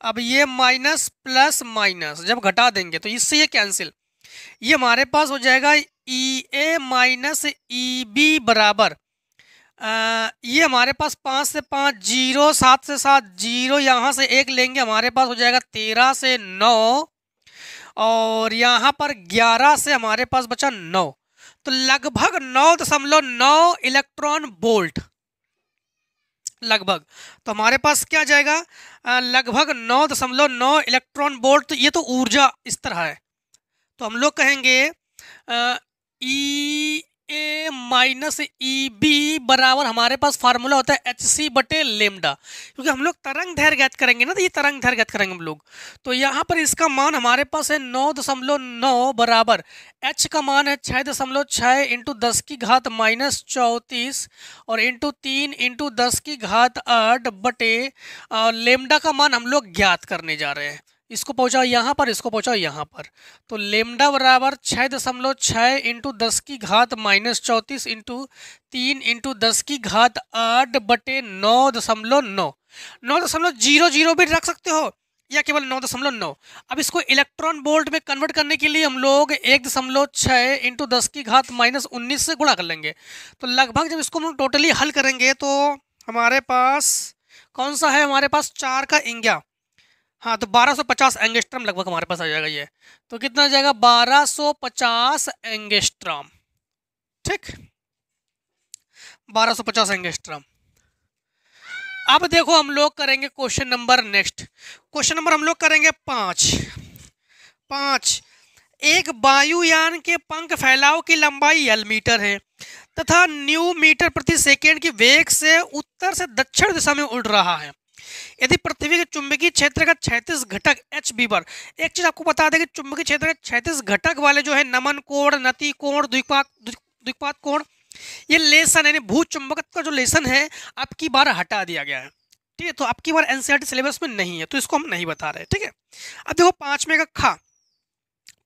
अब ये माइनस प्लस माइनस जब घटा देंगे तो इससे ये कैंसिल। ये हमारे पास हो जाएगा ई ए माइनस ई बी बराबर। आ, ये हमारे पास पाँच से पाँच ज़ीरो सात से सात ज़ीरो यहाँ से एक लेंगे हमारे पास हो जाएगा तेरह से नौ और यहाँ पर 11 से हमारे पास बचा नौ। तो लगभग नौ दशमलव नौ इलेक्ट्रॉन बोल्ट लगभग। तो हमारे पास क्या जाएगा? लगभग नौ दशमलव नौ इलेक्ट्रॉन बोल्ट तो ये तो ऊर्जा इस तरह है। तो हम लोग कहेंगे ई ए माइनस ई बी बराबर हमारे पास फार्मूला होता है एच सी बटे लेमडा क्योंकि हम लोग तरंग धैर्य ज्ञात करेंगे ना तो ये तरंग धैर्य ज्ञात करेंगे हम लोग। तो यहाँ पर इसका मान हमारे पास है नौ दशमलव नौ बराबर। एच का मान है छः दशमलव छः इंटू दस की घात माइनस चौंतीस और इंटू तीन इंटू दस की घात आठ बटे लेमडा का मान हम लोग ज्ञात करने जा रहे हैं। इसको पहुंचाओ यहाँ पर, इसको पहुंचाओ यहाँ पर। तो लेमडा बराबर छः दशमलव छः इंटू दस की घात माइनस चौंतीस इंटू तीन इंटू दस की घात आठ बटे नौ दशमलव नौ। नौ दशमलव ज़ीरो ज़ीरो भी रख सकते हो, या केवल नौ दशमलव नौ। अब इसको इलेक्ट्रॉन बोल्ट में कन्वर्ट करने के लिए हम लोग एक दशमलव छः इंटू दस की घात माइनस उन्नीस से गुणा कर लेंगे। तो लगभग जब इसको हम टोटली हल करेंगे तो हमारे पास कौन सा है? हमारे पास चार का इंग्या। हाँ तो 1250 एंगेस्ट्रम लगभग हमारे पास आ जाएगा ये। तो कितना आ जाएगा? 1250 एंगेस्ट्रम। ठीक? 1250 एंगेस्ट्रम। अब देखो हम लोग करेंगे question number next. Question number हम लोग करेंगे पाँच। पाँच। एक वायुयान के पंख फैलाव की लंबाई एल मीटर है तथा न्यू मीटर प्रति सेकेंड की वेग से उत्तर से दक्षिण दिशा में उड़ रहा है। यदि पृथ्वी के चुंबकीय क्षेत्र का छैतीस घटक एच बीबर एक चीज़ आपको बता दें कि चुंबकीय क्षेत्र के छैतीस घटक वाले जो है नमन कोण, नति कोण, द्विपात द्विपात कोण, ये लेसन यानी भू चुंबक का जो लेसन है, आपकी बार हटा दिया गया है। ठीक है तो आपकी बार एनसीईआरटी सिलेबस में नहीं है तो इसको हम नहीं बता रहे, ठीक है? अब देखो पांचवे का खा।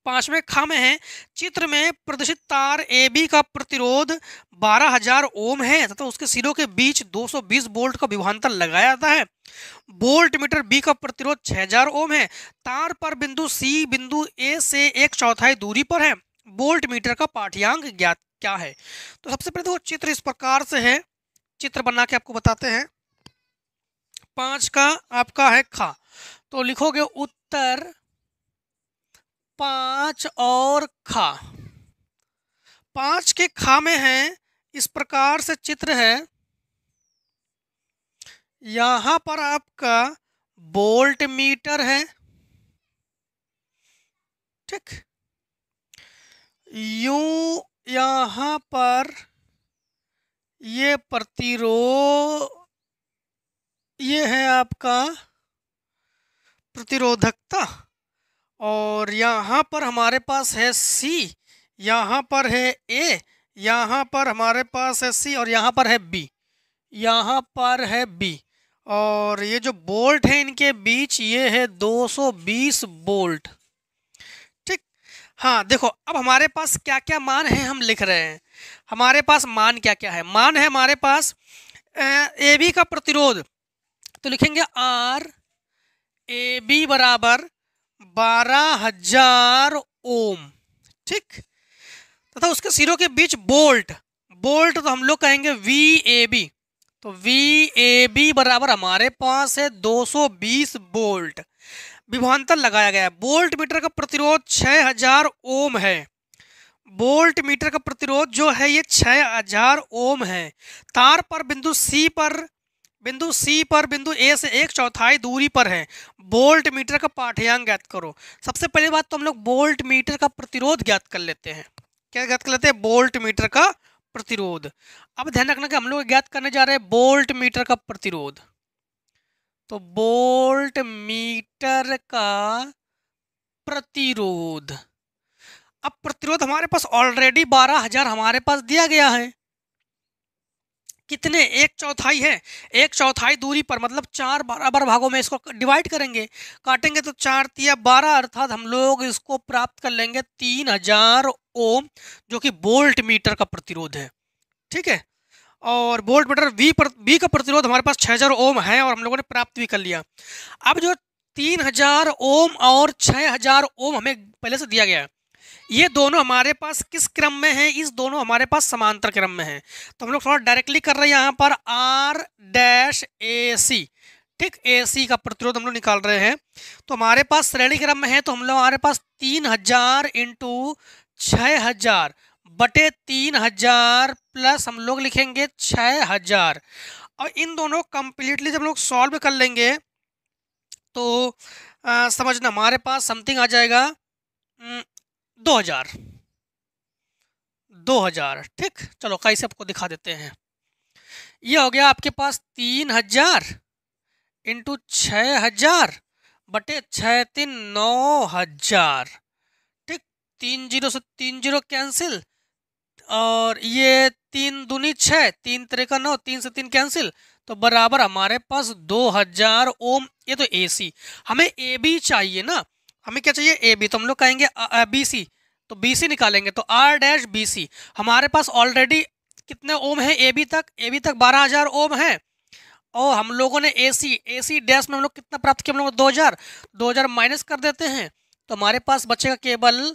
पाँचवें खा में है। चित्र में प्रदर्शित तार ए बी का प्रतिरोध 12000 ओम है तथा उसके सिरों के बीच 220 वोल्ट का विभांतर लगाया जाता है। वोल्ट मीटर बी का प्रतिरोध 6000 ओम है। तार पर बिंदु सी बिंदु ए से एक चौथाई दूरी पर है। बोल्ट मीटर का पाठ्यांक ज्ञात क्या है? तो सबसे पहले देखो, चित्र इस प्रकार से है। चित्र बना के आपको बताते हैं। पाँच का आपका है खा। तो लिखोगे उत्तर पाँच और खा। पाँच के खा में है, इस प्रकार से चित्र है। यहाँ पर आपका बोल्ट मीटर है। ठीक। यू यहाँ पर ये प्रतिरोध ये है आपका प्रतिरोधकता। और यहाँ पर हमारे पास है सी यहाँ पर है ए यहाँ पर हमारे पास है सी और यहाँ पर है बी यहाँ पर है बी और ये जो बोल्ट है इनके बीच, ये है 220 बोल्ट। ठीक? हाँ देखो, अब हमारे पास क्या क्या मान है हम लिख रहे हैं। हमारे पास मान क्या क्या है? मान है हमारे पास, ए बी का प्रतिरोध। तो लिखेंगे आर ए बी बराबर बारह हज़ार ओम। ठीक? तथा उसके सिरों के बीच बोल्ट। बोल्ट तो हम लोग कहेंगे वी ए बी तो वी ए बी बराबर हमारे पास है 220 बोल्ट। विभांतर लगाया गया है। बोल्ट मीटर का प्रतिरोध 6000 ओम है। बोल्ट मीटर का प्रतिरोध जो है ये 6000 ओम है। तार पर बिंदु सी पर बिंदु सी पर, बिंदु ए से एक चौथाई दूरी पर है। बोल्ट मीटर का पाठ्यांक ज्ञात करो। सबसे पहली बात तो हम लोग बोल्ट मीटर का प्रतिरोध ज्ञात कर लेते हैं। क्या ज्ञात कर लेते हैं? बोल्ट मीटर का प्रतिरोध। अब ध्यान रखना कि हम लोग ज्ञात करने जा रहे हैं बोल्ट मीटर का प्रतिरोध। तो बोल्ट मीटर का प्रतिरोध। अब प्रतिरोध हमारे पास ऑलरेडी बारह हज़ार हमारे पास दिया गया है। कितने? एक चौथाई है। एक चौथाई दूरी पर मतलब चार बराबर भागों में इसको डिवाइड करेंगे। काटेंगे तो चार तिया बारह, अर्थात हम लोग इसको प्राप्त कर लेंगे तीन हज़ार ओम, जो कि बोल्ट मीटर का प्रतिरोध है। ठीक है? और बोल्ट मीटर वी पर वी का प्रतिरोध हमारे पास छः हज़ार ओम है और हम लोगों ने प्राप्त भी कर लिया। अब जो तीन हज़ार ओम और छः हज़ार ओम हमें पहले से दिया गया है ये दोनों हमारे पास किस क्रम में है? इस दोनों हमारे पास समांतर क्रम में है। तो हम लोग थोड़ा डायरेक्टली कर रहे हैं यहाँ पर आर डैश ए सी ठीक ए सी का प्रतिरोध हम लोग निकाल रहे हैं। तो हमारे पास श्रेणी क्रम में है तो हम लोग हमारे पास तीन हज़ार इंटू छ हज़ार बटे तीन हज़ार प्लस हम लोग लिखेंगे छ हज़ार। और इन दोनों कंप्लीटली जब लोग सॉल्व कर लेंगे तो आ, समझना हमारे पास समथिंग आ जाएगा। दो हज़ार। दो हज़ार, ठीक? चलो कैसे आपको दिखा देते हैं। ये हो गया आपके पास तीन हज़ार इंटू छ हज़ार बटे छ तीन नौ हज़ार, ठीक? तीन ज़ीरो से तीन ज़ीरो कैंसिल, और ये तीन दूनी छ तीन तरह का नौ, तीन से तीन कैंसिल तो बराबर हमारे पास दो हज़ार ओम। ये तो ए सी, हमें ए बी चाहिए ना हमें क्या चाहिए? ए बी तो हम लोग कहेंगे बी सी तो बी सी निकालेंगे। तो आर डैश बी सी हमारे पास ऑलरेडी कितने ओम है? ए बी तक? ए बी तक बारह हज़ार ओम है। और हम लोगों ने ए सी ए सी डैश में हम लोग कितना प्राप्त किया? हम लोग दो हज़ार। दो हज़ार माइनस कर देते हैं। तो हमारे पास बचेगा केवल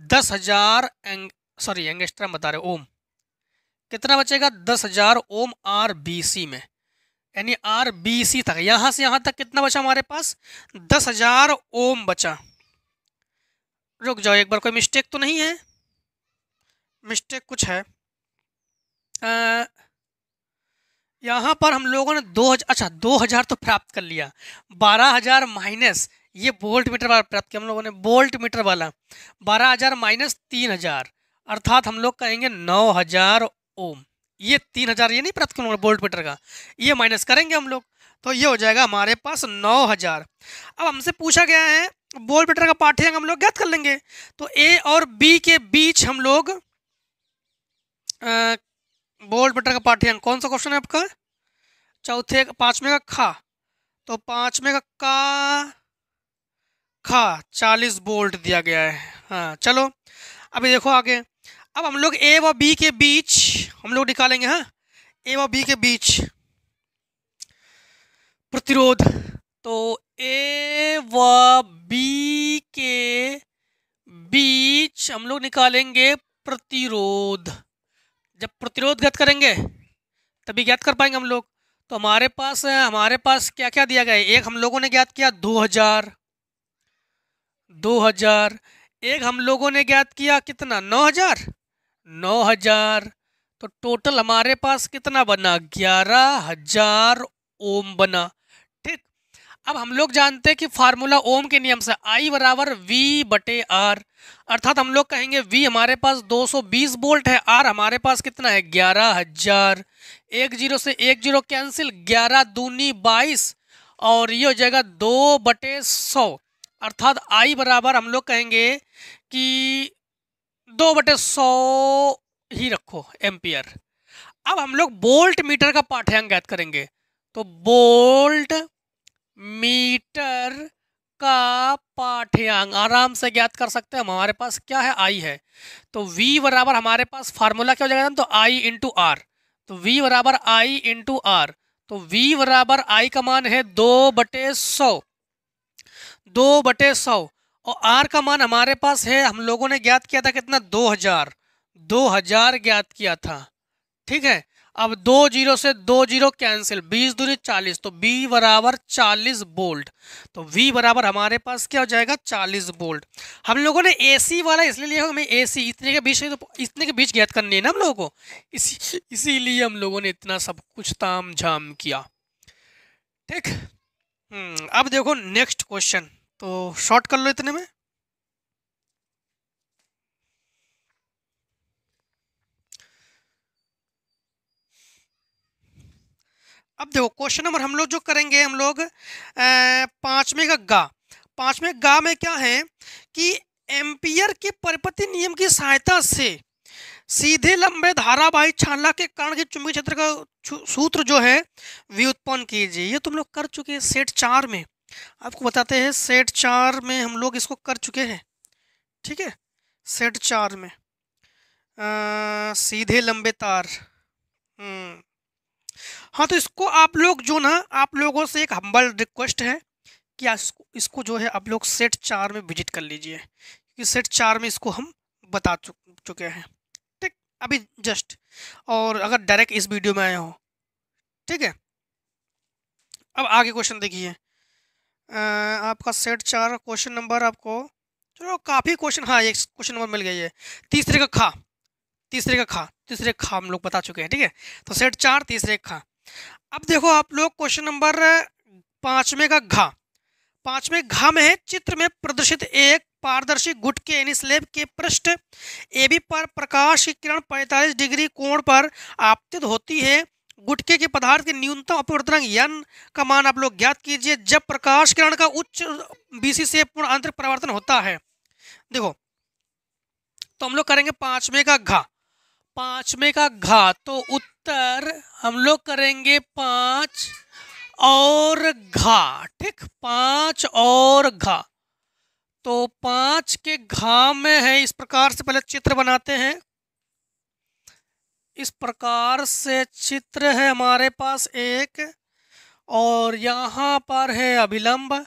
दस हज़ार एंग सॉरी एंगेस्ट्रा बता रहे ओम। कितना बचेगा? दस हज़ार ओम आर बी सी में। यानी आर बी सी तक। यहाँ से यहाँ तक कितना बचा हमारे पास? दस हज़ार ओम बचा। रुक जाओ, एक बार कोई मिस्टेक तो नहीं है? मिस्टेक कुछ है। यहाँ पर हम लोगों ने दो हज़ार अच्छा दो हज़ार तो प्राप्त कर लिया। बारह हज़ार माइनस ये बोल्ट मीटर वाला प्राप्त किया हम लोगों ने बोल्ट मीटर वाला। बारह हज़ार माइनस तीन हज़ार, अर्थात हम लोग कहेंगे नौ हज़ार ओम। ये तीन हज़ार, ये नहीं प्राप्त किया बोल्ट मीटर का। ये माइनस करेंगे हम लोग तो ये हो जाएगा हमारे पास नौ हज़ार। अब हमसे पूछा गया है बोल्ट मीटर का पाठ्यांक हम लोग ज्ञात कर लेंगे। तो ए और बी के बीच हम लोग बोल्ट मीटर का पाठ्यांक कौन सा क्वेश्चन है आपका? चौथे, पाँचवें का खा। तो पाँचवें का का, खा, चालीस बोल्ट दिया गया है। हाँ चलो, अभी देखो आगे। अब हम लोग ए व बी के बीच, हम लोग निकालेंगे हाँ? ए व बी के बीच प्रतिरोध। तो ए व बी के बीच हम लोग निकालेंगे प्रतिरोध। जब प्रतिरोध ज्ञात करेंगे, तभी ज्ञात कर पाएँगे हम लोग। तो हमारे पास हमारे पास क्या क्या दिया गया है? एक हम लोगों ने ज्ञात किया दो हज़ार। दो हज़ार। एक हम लोगों ने ज्ञात किया कितना? नौ हज़ार? नौ हज़ार। तो टोटल हमारे पास कितना बना? ग्यारह हज़ार ओम बना। ठीक? अब हम लोग जानते हैं कि फार्मूला ओम के नियम से आई बराबर वी बटे आर अर्थात हम लोग कहेंगे वी हमारे पास 220 वोल्ट है। आर हमारे पास कितना है? ग्यारह हज़ार। एक ज़ीरो से एक ज़ीरो कैंसिल, ग्यारह दूनी बाईस। और ये हो जाएगा दो बटे सौ। अर्थात आई बराबर हम लोग कहेंगे कि दो बटे सौ ही रखो, एम्पियर। अब हम लोग बोल्ट मीटर का पाठ्यांक ज्ञात करेंगे। तो बोल्ट मीटर का पाठ्यांक आराम से ज्ञात कर सकते हैं। हमारे पास क्या है? आई है। तो वी बराबर हमारे पास फार्मूला क्या हो जाएगा तो आई इंटू आर तो वी बराबर आई इंटू आर तो वी बराबर आई का मान है दो बटे सौ। दो बटे सौ। और आर का मान हमारे पास है हम लोगों ने ज्ञात किया था कितना? दो हज़ार। दो हज़ार ज्ञात किया था। ठीक है? अब दो ज़ीरो से दो ज़ीरो कैंसिल। बीस दूरी चालीस तो बी बराबर चालीस बोल्ट। तो वी बराबर हमारे पास क्या हो जाएगा? चालीस बोल्ट। हम लोगों ने एसी वाला इसलिए लिया हमें एसी इतने के बीच तो इतने के बीच ज्ञात करनी है ना हम लोगों को? इसी इसीलिए हम लोगों ने इतना सब कुछ ताम झाम किया। ठीक? हम्म, अब देखो नेक्स्ट क्वेश्चन। तो शॉर्ट कर लो इतने में। अब देखो क्वेश्चन नंबर हम लोग जो करेंगे, हम लोग पाँचवें का गा। पाँचवें गा में क्या है कि एम्पियर के परिपति नियम की सहायता से सीधे लंबे धारावाही छाला के कारण के चुंबकीय क्षेत्र का सूत्र जो है, व्युत्पन्न कीजिए। ये तुम लोग कर चुके हैं सेट चार में। आपको बताते हैं सेट चार में हम लोग इसको कर चुके हैं। ठीक है? सेट चार में। आ, सीधे लंबे तार। हम्म। हाँ तो इसको आप लोग जो ना आप लोगों से एक हम्बल रिक्वेस्ट है कि इसको, इसको जो है आप लोग सेट चार में विज़िट कर लीजिए। क्योंकि सेट चार में इसको हम बता चुक चुके हैं। ठीक? अभी जस्ट और अगर डायरेक्ट इस वीडियो में आए हो। ठीक है? अब आगे क्वेश्चन देखिए। आपका सेट चार क्वेश्चन नंबर आपको, चलो काफ़ी क्वेश्चन हाँ एक क्वेश्चन नंबर मिल गई है तीसरे का खा, तीसरे का खा, तीसरे का खा हम लोग बता चुके हैं, ठीक है? तो सेट चार, तीसरे का खा। अब देखो आप लोग क्वेश्चन नंबर पाँचवें का घा। पाँचवें घा में है, चित्र में प्रदर्शित एक पारदर्शी गुट के यानी स्लेब के पृष्ठ ए बी पर प्रकाश की किरण 45 डिग्री कोण पर आपतित होती है। गुटके के पदार्थ के न्यूनतम अपवर्तनांक यन का मान आप लोग ज्ञात कीजिए, जब प्रकाश किरण का उच्च बीसी से पूर्ण आंतरिक परिवर्तन होता है। देखो तो हम लोग करेंगे पाँचवें का घा। पाँचवें का घा तो उत्तर हम लोग करेंगे पाँच और घा, ठीक? पाँच और घा। तो पाँच के घा में है, इस प्रकार से पहले चित्र बनाते हैं। इस प्रकार से चित्र है हमारे पास एक, और यहाँ पर है अभिलंब,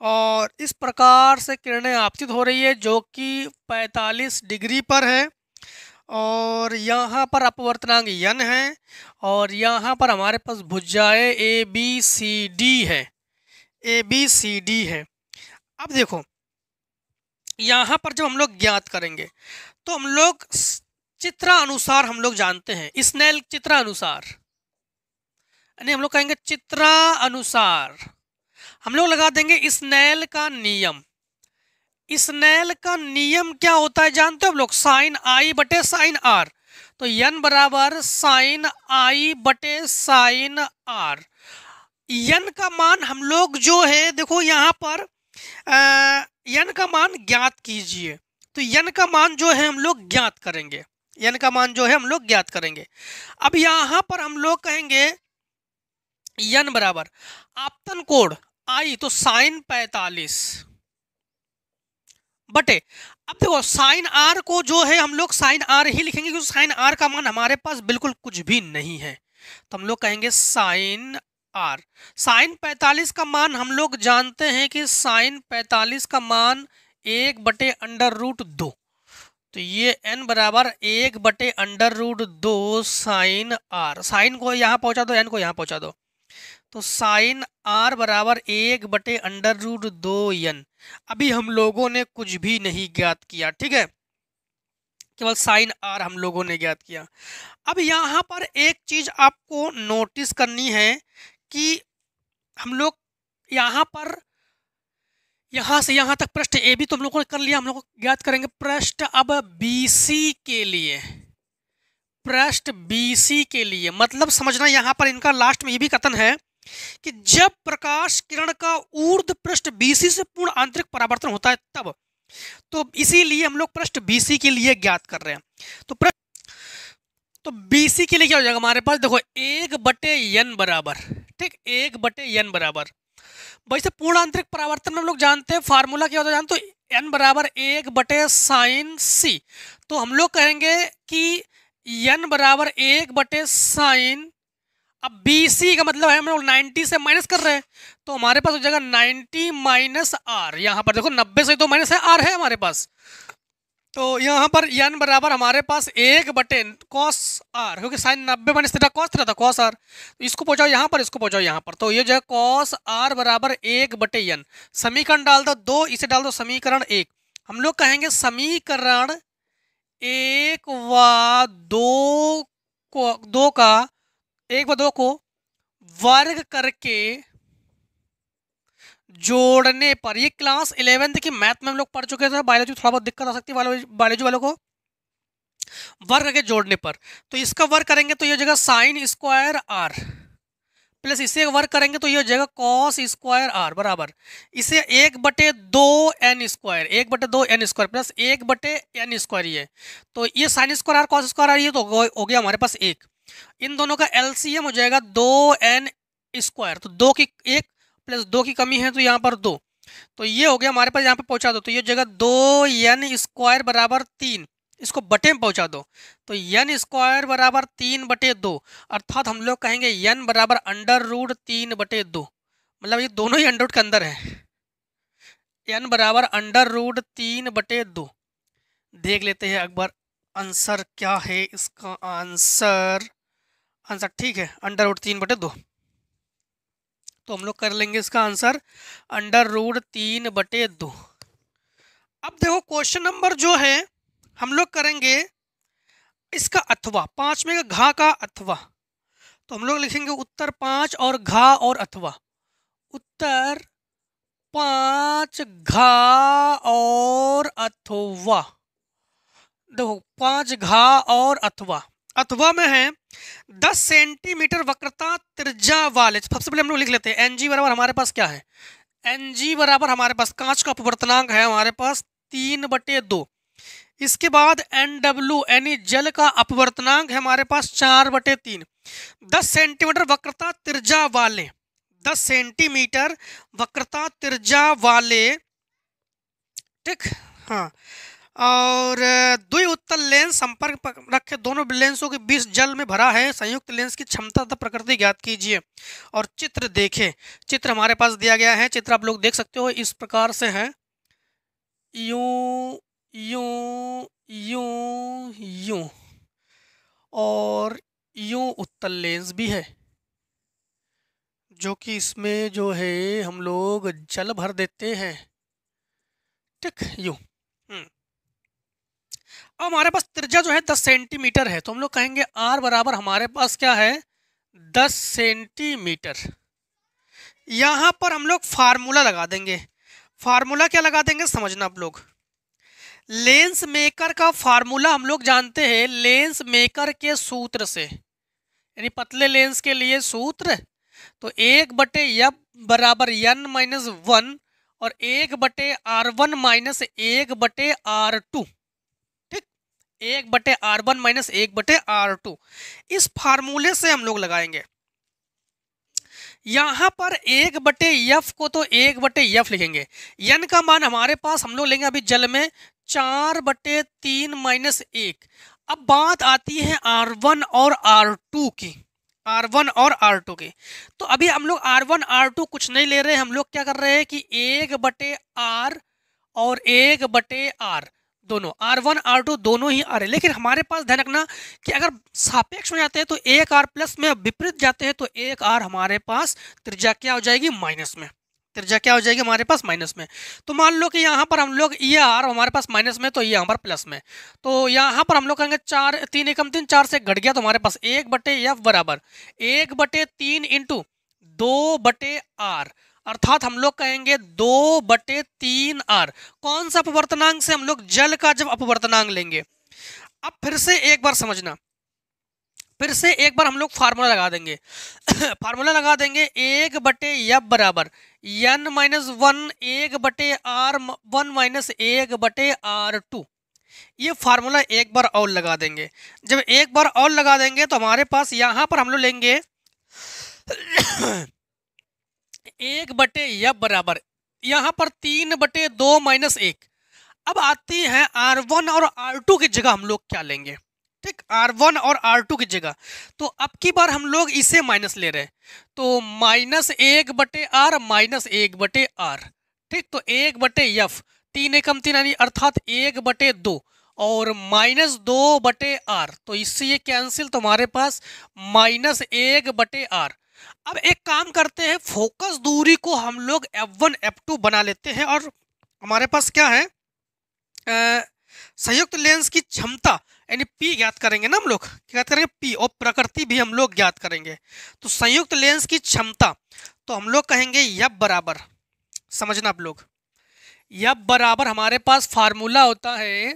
और इस प्रकार से किरणें आपतित हो रही है, जो कि 45 डिग्री पर है। और यहाँ पर अपवर्तनांक यन है, और यहाँ पर हमारे पास भुजाए ए बी सी डी है। ए बी सी डी है। अब देखो, यहाँ पर जब हम लोग ज्ञात करेंगे तो हम लोग चित्र अनुसार हम लोग जानते हैं स्नेल चित्र अनुसार यानी हम लोग कहेंगे चित्र अनुसार हम लोग लगा देंगे स्नेल का नियम। स्नेल का नियम क्या होता है जानते हो आप लोग? साइन आई बटे साइन आर। तो यन बराबर साइन आई बटे साइन आर। यन का मान हम लोग जो है देखो यहाँ पर आ, यन का मान ज्ञात कीजिए। तो यन का मान जो है हम लोग ज्ञात करेंगे। यन का मान जो है हम लोग ज्ञात करेंगे। अब यहाँ पर हम लोग कहेंगे यन बराबर, आपतन कोड आई तो साइन पैतालीस। बटे, अब देखो साइन आर को जो है हम लोग साइन आर ही लिखेंगे क्योंकि साइन आर का मान हमारे पास बिल्कुल कुछ भी नहीं है। तो हम लोग कहेंगे साइन आर। साइन 45 का मान हम लोग जानते हैं कि साइन 45 का मान एक बटे अंडर रूट दो। तो ये एन बराबर एक बटे अंडर रूट दो साइन आर साइन को यहाँ पहुँचा दो एन को यहाँ पहुँचा दो। तो साइन आर बराबर एक बटे अंडर रूट दो एन अभी हम लोगों ने कुछ भी नहीं ज्ञात किया, ठीक है? केवल साइन आर हम लोगों ने ज्ञात किया। अब यहाँ पर एक चीज़ आपको नोटिस करनी है कि हम लोग यहाँ पर यहाँ से यहाँ तक पृष्ठ ए भी तो हम लोगों ने कर लिया, हम लोग ज्ञात करेंगे पृष्ठ अब बीसी के लिए। पृष्ठ बीसी के लिए मतलब समझना यहाँ पर इनका लास्ट में ये भी कथन है कि जब प्रकाश किरण का ऊर्ध पृष्ठ बीसी से पूर्ण आंतरिक परावर्तन होता है तब तो इसीलिए हम लोग पृष्ठ बीसी के लिए ज्ञात कर रहे हैं। तो तो बीसी के लिए क्या हो जाएगा हमारे पास? देखो, एक बटे यन बराबर, ठीक? एक बटे यन बराबर। वैसे पूर्ण आंतरिक परावर्तन हम लोग जानते हैं, फार्मूला क्या होता है जानते हो? एन बराबर एक बटे साइन सी तो हम लोग कहेंगे कि एन बराबर एक बटे साइन अब बी सी का मतलब है हम लोग नाइन्टी से माइनस कर रहे हैं तो हमारे पास हो जाएगा नाइन्टी माइनस आर यहाँ पर देखो, नब्बे से तो माइनस है आर है हमारे पास। तो यहाँ पर एन बराबर हमारे पास एक बटे कॉस आर क्योंकि साइन नब्बे माइनस थीटा कॉस थीटा था कॉस आर तो इसको पहुँचाओ यहाँ पर, इसको पहुँचाओ यहाँ पर। तो ये जो है कॉस आर बराबर एक बटे यन समीकरण डाल दो दो इसे डाल दो, समीकरण एक। हम लोग कहेंगे समीकरण एक व दो को, दो का, एक व दो को वर्ग करके जोड़ने पर। ये क्लास इलेवेंथ की मैथ में हम लोग पढ़ चुके थे बायोलॉजी थोड़ा बहुत दिक्कत आ सकती है बायोलॉजी वालों को। वर्ग करके जोड़ने पर। तो इसका वर्ग करेंगे तो ये जगह साइन स्क्वायर आर प्लस इसे वर्ग करेंगे तो ये हो जाएगा कॉस स्क्वायर आर बराबर। इसे एक बटे दो एन स्क्वायर एक बटे दो एन स्क्वायर प्लस एक बटे एन स्क्वायर ये। तो ये sine square R cos square R ये तो हो गया हमारे पास एक। इन दोनों का एलसीएम हो जाएगा दो एन स्क्वायर तो दो की एक प्लस दो की कमी है तो यहाँ पर दो। तो ये हो गया हमारे पास यहाँ पे पहुँचा दो। तो ये जगह दो एन स्क्वायर बराबर तीन, इसको बटे में पहुँचा दो। तो एन स्क्वायर बराबर तीन बटे दो, अर्थात हम लोग कहेंगे एन बराबर अंडर रूट तीन बटे दो। मतलब ये दोनों ही अंडर रूट के अंदर है। एन बराबर अंडर रूट तीन बटे दो। देख लेते हैं अकबर आंसर क्या है इसका आंसर आंसर ठीक है अंडर रूट तीन बटे दो। तो हम लोग कर लेंगे इसका आंसर। अंडर रूट तीन बटे दो। अब देखो, क्वेश्चन नंबर जो है, हम लोग करेंगे इसका अथवा, पाँच में घा का अथवा। तो हम लोग लिखेंगे उत्तर पाँच और घा और अथवा। उत्तर पाँच, घा और अथवा। देखो, पाँच, घा और अथवा। अथवा में है दस सेंटीमीटर वक्रता त्रिज्या वाले, सबसे पहले हम लोग लिख लेते हैं एन जी बराबर हमारे पास क्या है? एन जी बराबर हमारे पास कांच का अपवर्तनांक है, हमारे पास तीन बटे दो। इसके बाद एन डब्ल्यू यानी जल का अपवर्तनांक है हमारे पास चार बटे तीन। दस सेंटीमीटर वक्रता त्रिज्या वाले, दस सेंटीमीटर वक्रता त्रिज्या वाले, ठीक हाँ और दुई उत्तल लेंस संपर्क रखे दोनों लेंसों के बीच जल में भरा है। संयुक्त लेंस की क्षमता तथा प्रकृति ज्ञात कीजिए और चित्र देखें। चित्र हमारे पास दिया गया है। चित्र आप लोग देख सकते हो, इस प्रकार से है। यू यू यू यू और यू उत्तल लेंस भी है, जो कि इसमें जो है हम लोग जल भर देते हैं। ठीक, यू। अब हमारे पास त्रिज्या जो है दस सेंटीमीटर है तो हम लोग कहेंगे आर बराबर हमारे पास क्या है? दस सेंटीमीटर। यहाँ पर हम लोग फार्मूला लगा देंगे। फार्मूला क्या लगा देंगे? समझना आप लोग। लेंस मेकर का फार्मूला हम लोग जानते हैं लेंस मेकर के सूत्र से। यानी पतले लेंस के लिए सूत्र। तो एक बटे यब बराबर यन माइनस वन और एक बटे आर वन माइनस एक बटे आर टू। एक बटे आर वन माइनस एक बटे आर टू। इस फार्मूले से हम लोग लगाएँगे। यहाँ पर एक बटे यफ को तो एक बटे यफ लिखेंगे। यन का मान हमारे पास हम लोग लेंगे अभी जल में चार बटे तीन माइनस एक। अब बात आती है आर वन और आर टू की। आर वन और आर टू की। तो अभी हम लोग आर वन, आर टू कुछ नहीं ले रहे। हम लोग क्या कर रहे हैं कि एक बटे आर और एक बटे आर। दोनों आर वन आर टू दोनों ही आ रहे लेकिन हमारे पास ध्यान रखना कि अगर सापेक्ष में जाते हैं तो एक आर प्लस में विपरीत जाते हैं तो एक आर हमारे पास त्रिज्या क्या हो जाएगी? माइनस में। त्रिज्या क्या हो जाएगी? हमारे पास माइनस में। तो मान लो कि यहाँ पर हम लोग ये आर हमारे पास माइनस में तो ये यहाँ पर प्लस में। तो यहाँ पर हम लोग कहेंगे चार, तीन एकम तीन, चार से घट गया तो हमारे पास एक बटे एफ़ बराबर। एक बटे तीन इंटू दो बटे आर अर्थात हम लोग कहेंगे दो बटे तीन आर। कौन सा अपवर्तनांक से हम लोग जल का जब अपवर्तनांक लेंगे? अब फिर से एक बार समझना। फिर से एक बार हम लोग फार्मूला लगा देंगे। फार्मूला लगा देंगे एक बटे यब बराबर। एन माइनस वन एक बटे आर वन माइनस एक बटे आर टू। ये फार्मूला एक बार और लगा देंगे। जब एक बार और लगा देंगे तो हमारे पास यहाँ पर हम लोग लेंगे। एक बटे यब बराबर, यहाँ पर तीन बटे दो माइनस एक। अब आती है आर वन और आर टू की जगह हम लोग क्या लेंगे? ठीक, आर वन और आर टू की जगह। तो अब की बार हम लोग इसे माइनस ले रहे हैं। तो माइनस एक बटे आर माइनस एक बटे आर। ठीक तो एक बटे यफ तीन एकम तीन यानी अर्थात एक बटे दो और माइनस दो बटे आर। तो इससे ये कैंसिल तो हमारे पास माइनस एक बटे आर। अब एक काम करते हैं, फोकस दूरी को हम लोग F1 F2 बना लेते हैं और हमारे पास क्या है? संयुक्त लेंस की क्षमता, यानी P ज्ञात करेंगे ना हम लोग? क्या करेंगे? P और प्रकृति भी हम लोग ज्ञात करेंगे। तो संयुक्त लेंस की क्षमता तो हम लोग कहेंगे यब बराबर। समझना आप लोग। यब बराबर हमारे पास फार्मूला होता है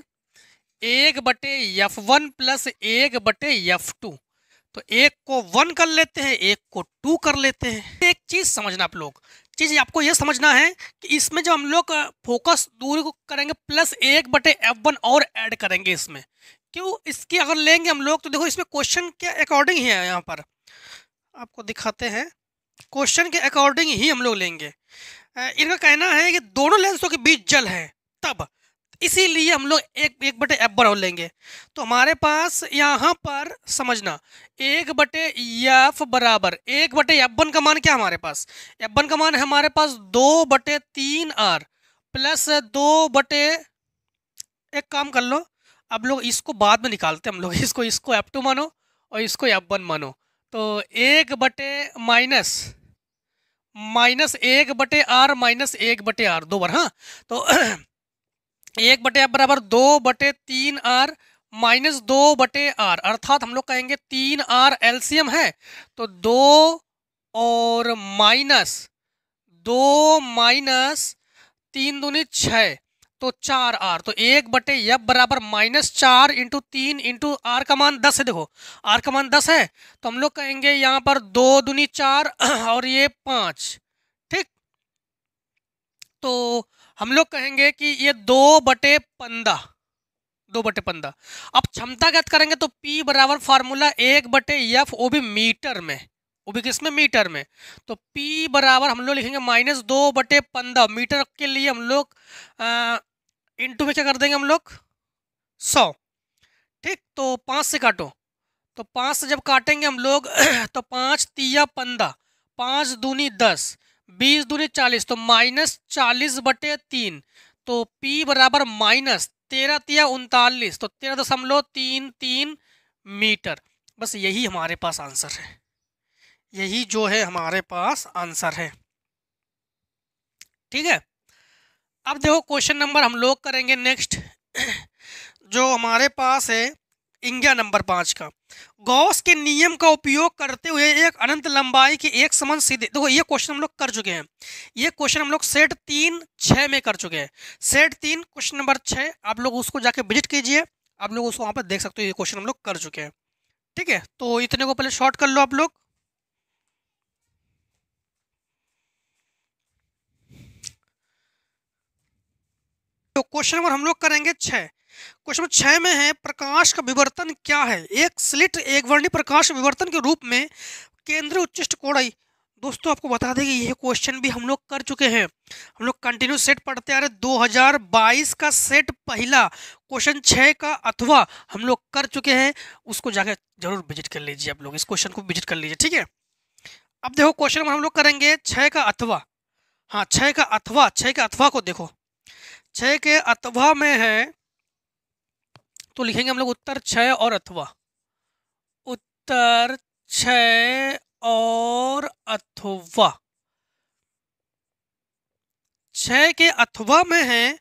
एक बटे यफ वन प्लस एक बटे एफ़ टू तो एक को वन कर लेते हैं, एक को टू कर लेते हैं। एक चीज़ समझना आप लोग, चीज़ आपको यह समझना है कि इसमें जब हम लोग फोकस दूरी को करेंगे प्लस एक बटे एफ़ वन और ऐड करेंगे इसमें, क्यों इसकी अगर लेंगे हम लोग तो देखो इसमें क्वेश्चन के अकॉर्डिंग ही है यहाँ पर। आपको दिखाते हैं क्वेश्चन के अकॉर्डिंग ही हम लोग लेंगे। इनका कहना है कि दोनों लेंसों के बीच जल है, तब इसीलिए हम लोग एक एक बटे एफ़ बराबर लेंगे। तो हमारे पास यहाँ पर, समझना, एक बटे एफ़ बराबर, एक बटे एफ़ वन का मान क्या हमारे पास? एफ़ वन का मान है हमारे पास दो बटे तीन आर प्लस दो बटे, एक काम कर लो, अब लोग इसको बाद में निकालते हैं, हम लोग इसको इसको एफ़ टू मानो और इसको एफ़ वन मानो। तो एक बटे माइनस माइनस एक बटे आर माइनस एक बटे आर दो बार हाँ? तो एक बटे एफ़ बराबर दो बटे तीन आर माइनस दो बटे आर अर्थात हम लोग कहेंगे तीन आर एलसीएम है। तो दो और माइनस दो माइनस तीन दूनी छ तो चार आर तो एक बटे यब बराबर माइनस चार इंटू तीन इंटू आर का मान दस है, देखो। आर का मान दस है तो हम लोग कहेंगे यहाँ पर दो दुनी चार और ये पाँच, ठीक? तो हम लोग कहेंगे कि ये दो बटे पंद्रह, दो बटे पंद्रह। अब क्षमता ज्ञात करेंगे तो पी बराबर फार्मूला एक बटे एफ़ वो भी मीटर में, वो भी किसमें मीटर में। तो पी बराबर हम लोग लिखेंगे माइनस दो बटे पंद्रह, मीटर के लिए हम लोग इंटू में क्या कर देंगे हम लोग? सौ। ठीक तो पाँच से काटो। तो पाँच से जब काटेंगे हम लोग तो पाँच तिया पंद्रह, पाँच दूनी दस। बीस दूनी चालीस तो माइनस चालीस बटे तीन तो P बराबर माइनस तेरह तिया उनतालीस तो तेरह दशमलव तीन तीन मीटर। बस यही हमारे पास आंसर है। यही जो है हमारे पास आंसर है। ठीक है? अब देखो क्वेश्चन नंबर हम लोग करेंगे नेक्स्ट। जो हमारे पास है इंडिया नंबर पाँच का। गौस के नियम का उपयोग करते हुए एक अनंत लंबाई की एक समान सीधे देखो, ये क्वेश्चन हम लोग कर चुके हैं। ये क्वेश्चन हम लोग सेट तीन छः में कर चुके हैं। सेट तीन क्वेश्चन नंबर छः आप लोग उसको जाके विज़िट कीजिए। आप लोग उसको वहाँ पर देख सकते हो, ये क्वेश्चन हम लोग कर चुके हैं। ठीक है? तो इतने को पहले शॉर्ट कर लो आप लोग। तो क्वेश्चन नंबर हम लोग करेंगे छः क्वेश्चन छह में है, प्रकाश का विवर्तन क्या है? एक स्लिट, एक वर्णी प्रकाश विवर्तन के रूप में केंद्रीय उच्चिष्ट कोड़ाई दोस्तों, आपको बता दें कि यह क्वेश्चन भी हम लोग कर चुके हैं। हम लोग कंटिन्यू सेट पढ़ते आ रहे 2022 का सेट पहला क्वेश्चन छः का अथवा हम लोग कर चुके हैं। उसको जाकर ज़रूर विज़िट कर लीजिए आप लोग। इस क्वेश्चन को विज़िट कर लीजिए, ठीक है? अब देखो क्वेश्चन हम लोग करेंगे छः का अथवा। हाँ छः का अथवा छः के अथवा को देखो। छः के अथवा में है तो लिखेंगे हम लोग उत्तर छः और अथवा। उत्तर छः और अथवा। छः के अथवा में है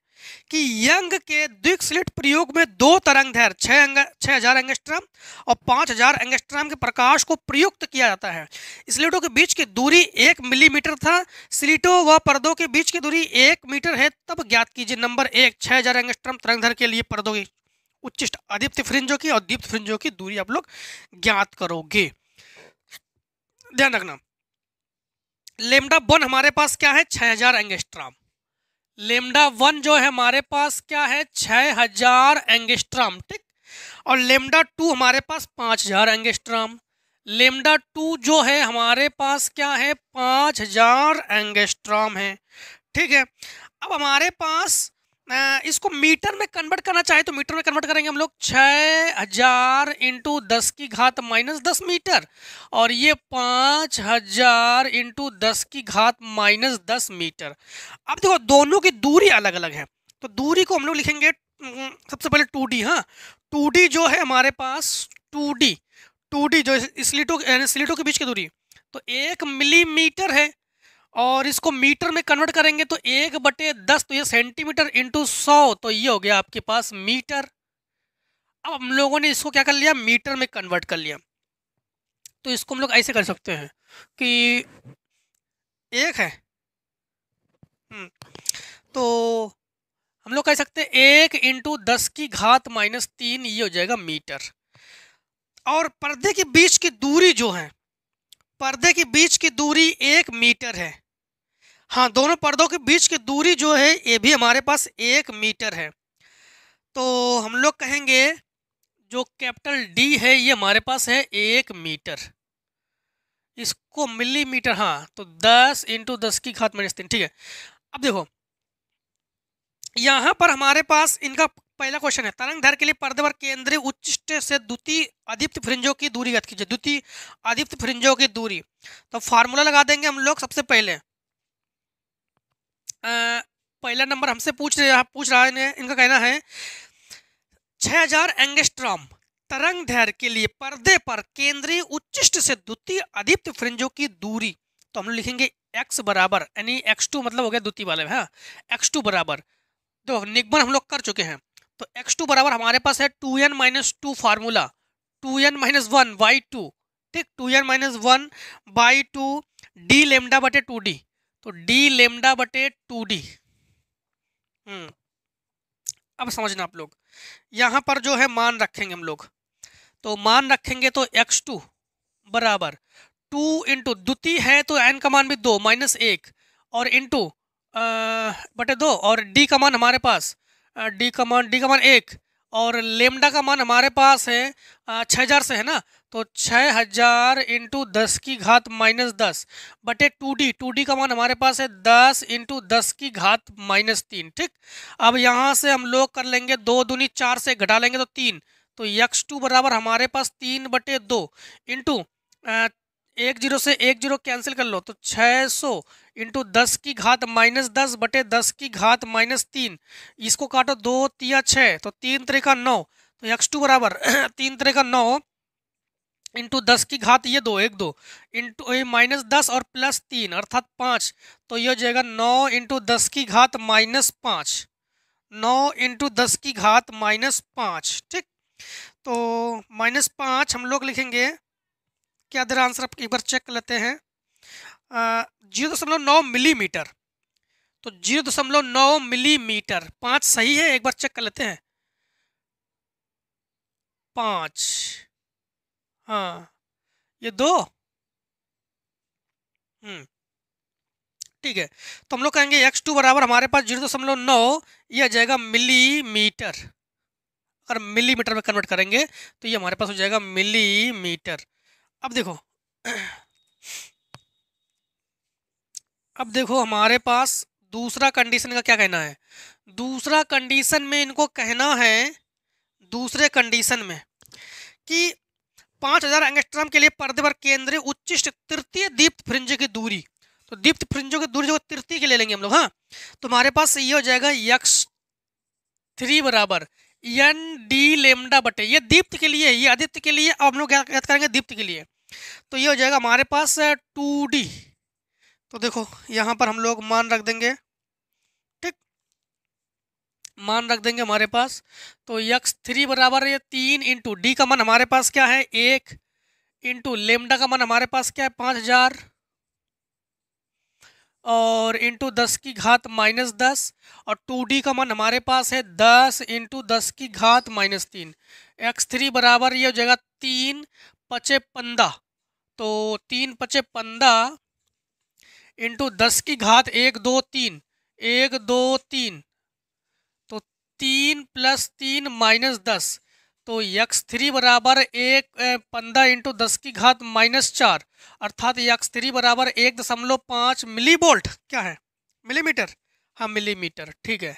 कि यंग के द्विक प्रयोग में दो तरंग धैर्य छः छः हज़ार एंगस्ट्राम और पाँच हज़ार एंगस्ट्राम के प्रकाश को प्रयुक्त किया जाता है। स्लिटों के बीच की दूरी एक मिलीमीटर था। स्लिटों व पर्दों के बीच की दूरी एक मीटर है, तब ज्ञात कीजिए नंबर एक छः हज़ार एंगस्ट्राम तरंग धैर्य के लिए पर्दों की उच्चिष्ट अदीप्त फ्रिंजों की और दीप्त फ्रिंजों की दूरी आप लोग ज्ञात करोगे। ध्यान रखना। लेमडा वन हमारे पास क्या है? छः हज़ार एंगेस्ट्राम। लेमडा वन जो है हमारे पास क्या है? छः हज़ार एंगेस्ट्राम, ठीक? और लेमडा टू हमारे पास पाँच हज़ार एंगेस्ट्राम। लेमडा टू जो है हमारे पास क्या है? पाँच हज़ार एंगेस्ट्राम है, ठीक है? अब हमारे पास इसको मीटर में कन्वर्ट करना चाहे तो मीटर में कन्वर्ट करेंगे हम लोग। छः हज़ार इंटू दस की घात माइनस दस मीटर। और ये पाँच हज़ार इंटू दस की घात माइनस दस मीटर। अब देखो, दोनों की दूरी अलग अलग है। तो दूरी को हम लोग लिखेंगे सबसे पहले टू डी हाँ? टू डी जो है हमारे पास टू डी। टू डी जो स्लीटों स्लीटों के बीच की दूरी। तो एक मिलीमीटर है। और इसको मीटर में कन्वर्ट करेंगे तो एक बटे दस तो ये सेंटीमीटर इंटू सौ तो ये हो गया आपके पास मीटर। अब हम लोगों ने इसको क्या कर लिया? मीटर में कन्वर्ट कर लिया। तो इसको हम लोग ऐसे कर सकते हैं कि एक है। हम्म, तो हम लोग कह सकते हैं एक इंटू दस की घात माइनस तीन ये हो जाएगा मीटर। और पर्दे के बीच की दूरी जो है पर्दे के बीच की दूरी एक मीटर है। हाँ दोनों पर्दों के बीच की दूरी जो है, ये भी हमारे पास एक मीटर है। तो हम लोग कहेंगे, जो कैपिटल डी है, ये हमारे पास है एक मीटर। इसको मिलीमीटर हाँ तो दस इंटू दस की घात माइनस ठीक है। अब देखो, यहाँ पर हमारे पास इनका पहला क्वेश्चन है, तरंग धर के लिए पर्दे पर केंद्रीय उच्च से द्वितीय अधिप्त फ्रिंजों की दूरी गत कीजिए, द्वितीय अधिप्त फ्रिंजों की दूरी। तो फार्मूला लगा देंगे हम लोग सबसे पहले। पहला नंबर हमसे पूछ रहे पूछ रहा है, इनका कहना है, छह हज़ार एंगस्ट्रॉम तरंग धैर्य के लिए पर्दे पर केंद्रीय उच्चिष्ट से द्वितीय अधिप्त फ्रिंजों की दूरी तो हम लिखेंगे x बराबर, यानी x2 मतलब हो गया द्वितीय वाले हाँ x2 बराबर। तो निगमन हम लोग कर चुके हैं तो x2 बराबर हमारे पास है two N minus two formula two N minus one by two ठीक two N minus one by two D lambda बटे टू डी तो डी लेमडा बटे टू डी। हम्म। अब समझना आप लोग। यहाँ पर जो है मान रखेंगे हम लोग। तो मान रखेंगे तो एक्स टू बराबर टू इंटू द्वितीय है तो एन का मान भी दो, माइनस एक, और इंटू बटे दो, और डी का मान हमारे पास डी का मान, डी का मान एक, और लेमडा का मान हमारे पास है छः हज़ार से है ना? तो छः हज़ार इंटू दस की घात माइनस दस बटे टू डी टू डी का मान हमारे पास है दस इंटू दस की घात माइनस तीन, ठीक? अब यहाँ से हम लोग कर लेंगे दो दूनी चार से घटा लेंगे तो तीन तो यक्स टू बराबर हमारे पास तीन बटे दो इंटू एक ज़ीरो से एक ज़ीरो कैंसिल कर लो तो छः सौ इंटू दस की घात माइनस दस बटे दस की घात माइनस तीन, इसको काटो दो तिया छः तो तीन तरीका नौ तो यक्स टू बराबर, तीन तरीका नौ इंटू दस की घात ये दो, एक दो इंटू माइनस दस और प्लस तीन, अर्थात पाँच तो ये हो जाएगा नौ इंटू दस की घात माइनस पाँच, नौ इंटू दस की घात माइनस पाँच, ठीक? तो माइनस पाँच हम लोग लिखेंगे, क्या दर आंसर आप एक बार चेक कर लेते हैं? ज़ीरो दशमलव नौ मिलीमीटर तो ज़ीरो दशमलव नौ मिलीमीटर पाँच सही है? एक बार चेक कर लेते हैं। पाँच हाँ ये दो। हम्म ठीक है। तो हम लोग कहेंगे एक्स टू बराबर हमारे पास ज़ीरो दशमलव नौ यह जाएगा मिलीमीटर। अगर मिलीमीटर में कन्वर्ट करेंगे तो ये हमारे पास हो जाएगा मिलीमीटर। अब देखो अब देखो हमारे पास दूसरा कंडीशन का क्या कहना है? दूसरा कंडीशन में इनको कहना है, दूसरे कंडीशन में कि पाँच हज़ार एंगस्ट्राम के लिए पर्दे पर केंद्रीय उच्चिष्ट तृतीय दीप्त फ्रिंज की दूरी। तो दीप्त फ्रिंजों की दूरी जो तृतीय के ले लेंगे हम लोग हाँ? तो हमारे पास ये हो जाएगा यक्स थ्री बराबर एन डी लेमडा बटे। ये दीप्त के लिए, ये आदित्य के लिए, अब हम लोग याद करेंगे दीप्त के लिए। तो ये हो जाएगा हमारे पास टू तो देखो, यहाँ पर हम लोग मान रख देंगे। मान रख देंगे हमारे पास। तो यक्स थ्री बराबर ये तीन इंटू डी का मन हमारे पास क्या है? एक इंटू लेमडा का मन हमारे पास क्या है? पाँच हज़ार। और इंटू दस की घात माइनस दस, और टू डी का मान हमारे पास है दस इंटू दस की घात माइनस तीन। एक्स थ्री बराबर ये हो जाएगा तीन पचे पंदा तो तीन पचे पंदा इंटू दस की घात एक दो तीन, एक दो तीन। तीन प्लस तीन माइनस दस तो यक्स थ्री बराबर एक पंद्रह इंटू दस की घात माइनस चार, अर्थात यक्स थ्री बराबर एक दशमलव पाँच मिली बोल्ट क्या है? मिलीमीटर। हाँ मिलीमीटर, ठीक है।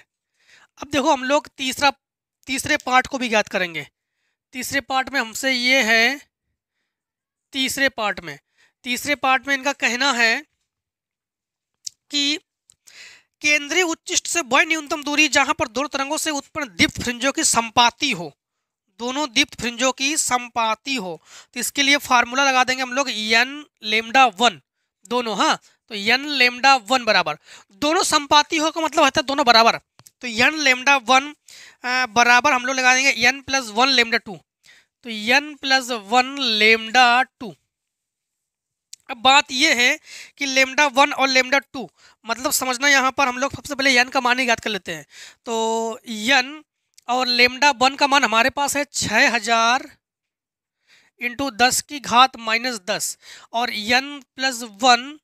अब देखो, हम लोग तीसरा, तीसरे पार्ट को भी ज्ञात करेंगे। तीसरे पार्ट में हमसे ये है, तीसरे पार्ट में, तीसरे पार्ट में इनका कहना है कि केंद्रीय उच्चिष्ट से वह न्यूनतम दूरी जहाँ पर दो तरंगों से उत्पन्न दीप्त फ्रिंजों की संपाति हो। दोनों दीप्त फ्रिंजों की संपाति हो। तो इसके लिए फार्मूला लगा देंगे हम लोग यन लेमडा वन दोनों हाँ? तो यन लेमडा वन बराबर। दोनों संपाति हो का मतलब होता है दोनों बराबर। तो यन लेमडा वन बराबर हम लोग लगा देंगे n plus one lambda two तो n plus one lambda two अब बात यह है कि लेमडा वन और लेमडा टू मतलब समझना यहाँ पर हम लोग सबसे पहले यन का मान ही याद कर लेते हैं। तो यन और लेमडा वन का मान हमारे पास है छः हज़ार इंटू दस की घात माइनस दस, और यन प्लस वन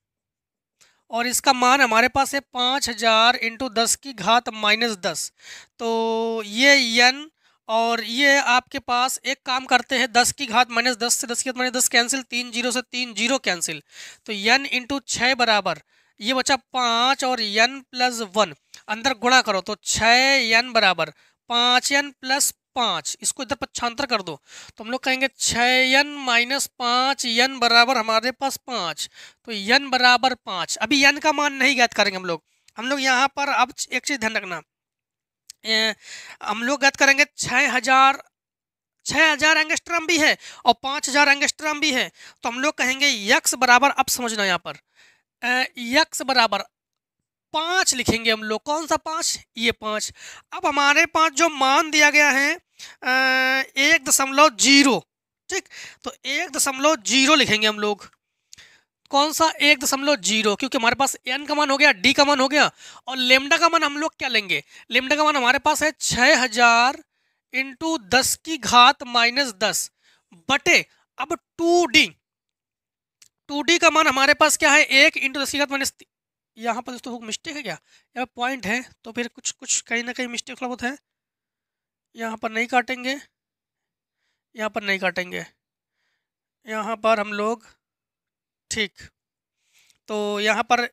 और इसका मान हमारे पास है पाँच हज़ार इंटू दस की घात माइनस दस। तो ये यन और ये आपके पास एक काम करते हैं, दस की घात माइनस दस से दस की घात माइनस दस कैंसिल, तीन ज़ीरो से तीन ज़ीरो कैंसिल। तो यन इंटू छः बराबर, ये बचा पाँच और यन प्लस वन अंदर गुणा करो तो छः यन बराबर, पाँच एन प्लस पाँच, इसको इधर पच्छांतर कर दो। तो हम लोग कहेंगे छः एन माइनस पाँच यन बराबर हमारे पास पाँच तो यन बराबर पाँच। अभी एन का मान नहीं ज्ञात करेंगे हम लोग। हम लोग यहाँ पर अब एक चीज़ ध्यान रखना हम लोग ज्ञात करेंगे छः हज़ार छः हज़ार एंगस्ट्रम भी है और पाँच हज़ार एंगस्ट्रम भी है। तो हम लोग कहेंगे यक्स बराबर, अब समझना यहाँ पर। यक्स बराबर पाँच लिखेंगे हम लोग। कौन सा पाँच? ये पाँच। अब हमारे पास जो मान दिया गया है एक दशमलव ज़ीरो, ठीक? तो एक दशमलव ज़ीरो लिखेंगे हम लोग। कौन सा एक दशमलव ज़ीरो? क्योंकि हमारे पास एन का मान हो गया डी का मान हो गया, और लेमडा का मान हम लोग क्या लेंगे? लेमडा का मान हमारे पास है छः हज़ार इंटू दस की घात माइनस दस बटे, अब टू डी टू डी का मान हमारे पास क्या है? एक इंटू दस की घात माइनस यहाँ पर दोस्तों मिस्टेक है क्या? यहाँ पॉइंट है तो फिर कुछ कुछ कहीं ना कहीं मिस्टेक थोड़ा बहुत है। यहाँ पर नहीं काटेंगे, यहाँ पर नहीं काटेंगे। यहाँ पर हम लोग ठीक। तो यहाँ पर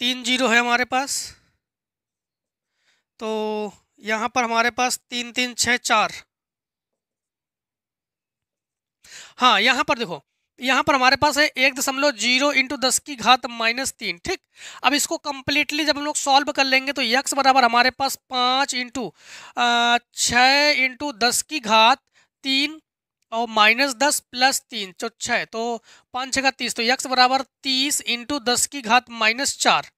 तीन ज़ीरो है हमारे पास। तो यहाँ पर हमारे पास तीन तीन, छः, चार। हाँ यहाँ पर देखो, यहाँ पर हमारे पास है एक दशमलव ज़ीरो इंटू दस की घात माइनस तीन, ठीक? अब इसको कंप्लीटली जब हम लोग सॉल्व कर लेंगे तो यक्स बराबर हमारे पास पाँच इंटू छः इंटू दस की घात तीन और माइनस दस प्लस तीन तो छः तो पाँच छः का तीस तो यक्स बराबर तीस इंटू दस की घात माइनस चार।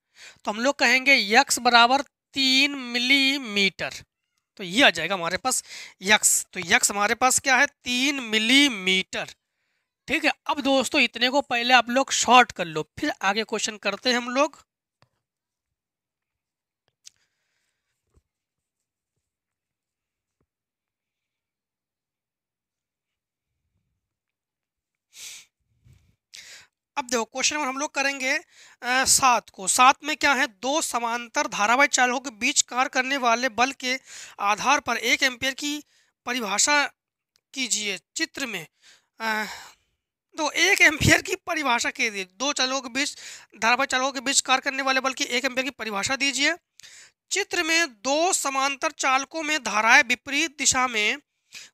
तो हम लोग कहेंगे यक्स बराबर तीन मिलीमीटर। तो ये आ जाएगा हमारे पास यक्स। तो यक्स हमारे पास क्या है? तीन मिलीमीटर। ठीक है, अब दोस्तों इतने को पहले आप लोग शॉर्ट कर लो, फिर आगे क्वेश्चन करते हैं हम लोग। अब देखो क्वेश्चन नंबर हम लोग करेंगे सात को। सात में क्या है? दो समांतर धारावाहिक चालकों के बीच कार्य करने वाले बल के आधार पर एक एम्पियर की परिभाषा कीजिए चित्र में। तो एक एम्पियर की परिभाषा के दी दो चालकों के बीच, धारावाहिक चालकों के बीच कार्य करने वाले बल की एक एम्पियर की परिभाषा दीजिए। चित्र में दो समांतर चालकों में धाराएँ विपरीत दिशा में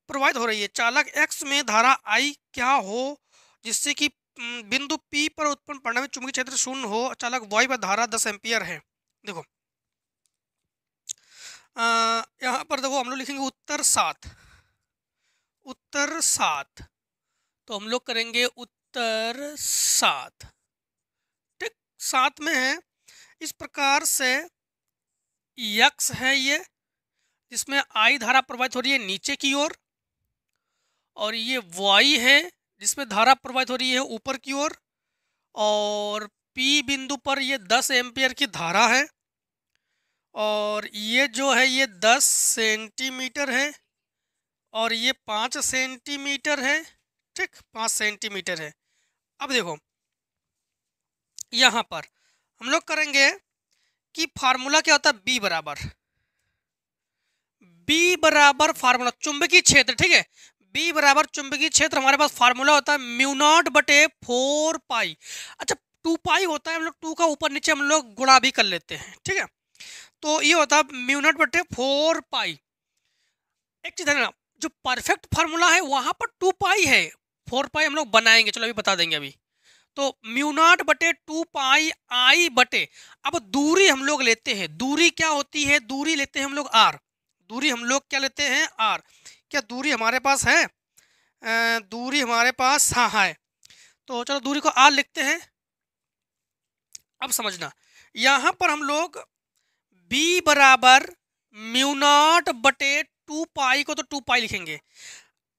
प्रवाहित हो रही है। चालक एक्स में धारा आई क्या हो, जिससे कि बिंदु पी पर उत्पन्न परिणामी चुंबकीय क्षेत्र शून्य हो चालक वाई पर धारा दस एम्पियर है। देखो। यहाँ पर देखो हम लोग लिखेंगे उत्तर सात। उत्तर सात। तो हम लोग करेंगे उत्तर सात। ठीक सात में है। इस प्रकार से यक्स है ये जिसमें आई धारा प्रवाहित हो रही है नीचे की ओर और, और ये वाई है जिसमें धारा प्रवाहित हो रही है ऊपर की ओर और, पी बिंदु पर ये 10 एम्पियर की धारा है और ये जो है ये 10 सेंटीमीटर है और ये पाँच सेंटीमीटर है ठीक पाँच सेंटीमीटर है। अब देखो यहाँ पर हम लोग करेंगे कि फार्मूला क्या होता है? बी बराबर। बी बराबर फार्मूला चुंबकीय क्षेत्र ठीक है? बी बराबर चुंबकीय क्षेत्र, हमारे पास फार्मूला होता है म्यू नॉट बटे फोर पाई। अच्छा टू पाई होता है, हम लोग टू का ऊपर नीचे हम लोग गुणा भी कर लेते हैं, ठीक है? तो ये होता है म्यू नॉट बटे फोर पाई। एक चीज़ है ना जो परफेक्ट फार्मूला है, वहाँ पर टू पाई है। फोर पाई हम लोग बनाएँगे, चलो अभी बता देंगे अभी। तो म्यू नॉट बटे टू पाई आई बटे, अब दूरी हम लोग लेते हैं। दूरी क्या होती है? दूरी लेते हैं हम लोग आर। दूरी हम लोग क्या लेते हैं? आर। क्या दूरी हमारे पास है? दूरी हमारे पास हाँ है तो चलो दूरी को आर लिखते हैं। अब समझना, यहाँ पर हम लोग b बराबर म्यू नॉट बटे टू पाई को तो टू पाई लिखेंगे।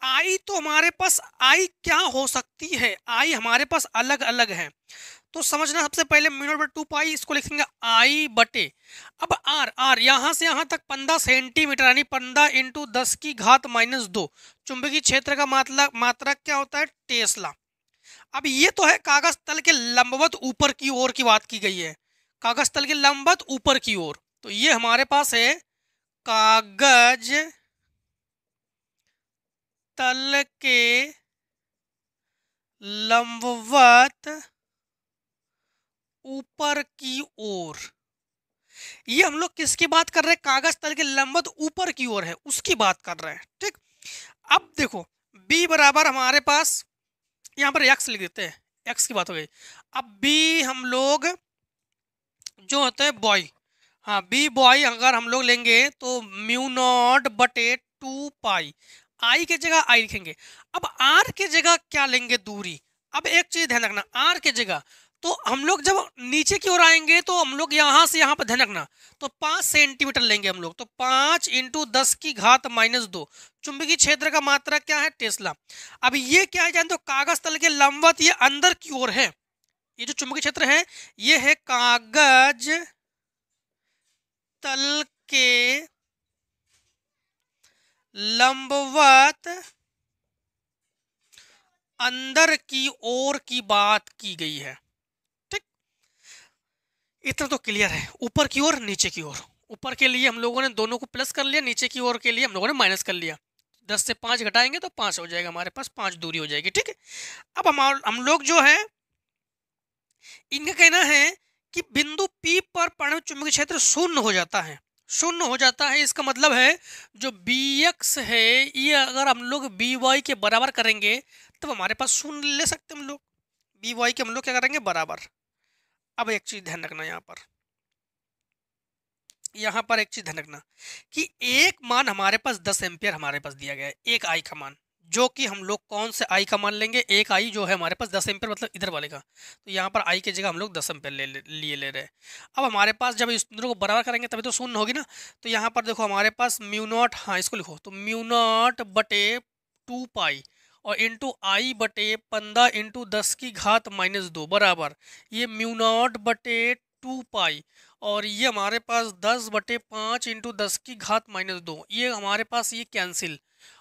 आई तो हमारे पास आई क्या हो सकती है? आई हमारे पास अलग अलग है। तो समझना सबसे पहले मिनट बटे टू पाई, इसको लिखेंगे आई बटे। अब आर आर यहाँ से यहाँ तक पंद्रह सेंटीमीटर यानी पंद्रह इंटू दस की घात माइनस दो। चुंबकीय क्षेत्र का मात्रा मात्रा क्या होता है? टेस्ला अब ये तो है कागज़ तल के लंबवत ऊपर की ओर की बात की गई है। कागज़ तल के लंबवत ऊपर की ओर। तो ये हमारे पास है कागज़ तल के लंबवत ऊपर की ओर। ये हम लोग किसकी बात कर रहे हैं? कागज़ तल के लंबत ऊपर की ओर है, उसकी बात कर रहे हैं, ठीक? अब देखो, b बराबर हमारे पास, यहाँ पर x लिख देते हैं, x की बात हो गई। अब b हम लोग जो होते हैं बॉय हाँ बी बॉय अगर हम लोग लेंगे तो म्यू नॉट बटे टू पाई आई के जगह आई लिखेंगे। अब आर के जगह क्या लेंगे दूरी? अब एक चीज़ ध्यान रखना आर के जगह तो हम लोग जब नीचे की ओर आएँगे तो हम लोग यहाँ से यहाँ पर ध्यान रखना। तो पाँच सेंटीमीटर लेंगे हम लोग। तो पाँच इंटू दस की घात माइनस दो। चुंबकीय क्षेत्र का मात्रा क्या है? टेस्ला। अब ये क्या है जानते हो? कागज़ तल के लंबवत ये अंदर की ओर है। ये जो चुंबकीय क्षेत्र है, ये है कागज़ तल के लंबवत अंदर की ओर की बात की गई है। इतना तो क्लियर है, ऊपर की ओर, नीचे की ओर। ऊपर के लिए हम लोगों ने दोनों को प्लस कर लिया, नीचे की ओर के लिए हम लोगों ने माइनस कर लिया। दस से पाँच घटाएँगे तो पाँच हो जाएगा हमारे पास, पाँच दूरी हो जाएगी, ठीक है? अब हम हम लोग जो है, इनका कहना है कि बिंदु पी पर परमाणु चुंबकीय क्षेत्र शून्य हो जाता है। शून्य हो जाता है, इसका मतलब है जो बी एक्स है, ये अगर हम लोग बी वाई के बराबर करेंगे, तब तो हमारे पास शून्य ले सकते हम लोग। बी वाई के हम लोग क्या करेंगे? बराबर। अब एक चीज़ ध्यान रखना यहाँ पर। यहाँ पर एक चीज़ ध्यान रखना कि एक मान हमारे पास दस एम्पियर हमारे पास दिया गया है, एक आई का मान, जो कि हम लोग कौन से आई का मान लेंगे? एक आई जो है हमारे पास दस एम्पियर मतलब इधर वाले का। तो यहाँ पर आई की जगह हम लोग दस एम्पियर ले लिए ले रहे हैं। अब हमारे पास जब इस दोनों को बराबर करेंगे तभी तो शून्य होगी ना? तो यहाँ पर देखो हमारे पास म्यू नॉट हाँ इसको लिखो तो म्यू नॉट बटे टू पाई और इंटू आई बटे पंद्रह इंटू दस की घात माइनस दो, बराबर। ये म्यू नॉट बटे टू पाई और ये हमारे पास दस बटे पाँच इंटू दस की घात माइनस दो। ये हमारे पास ये कैंसिल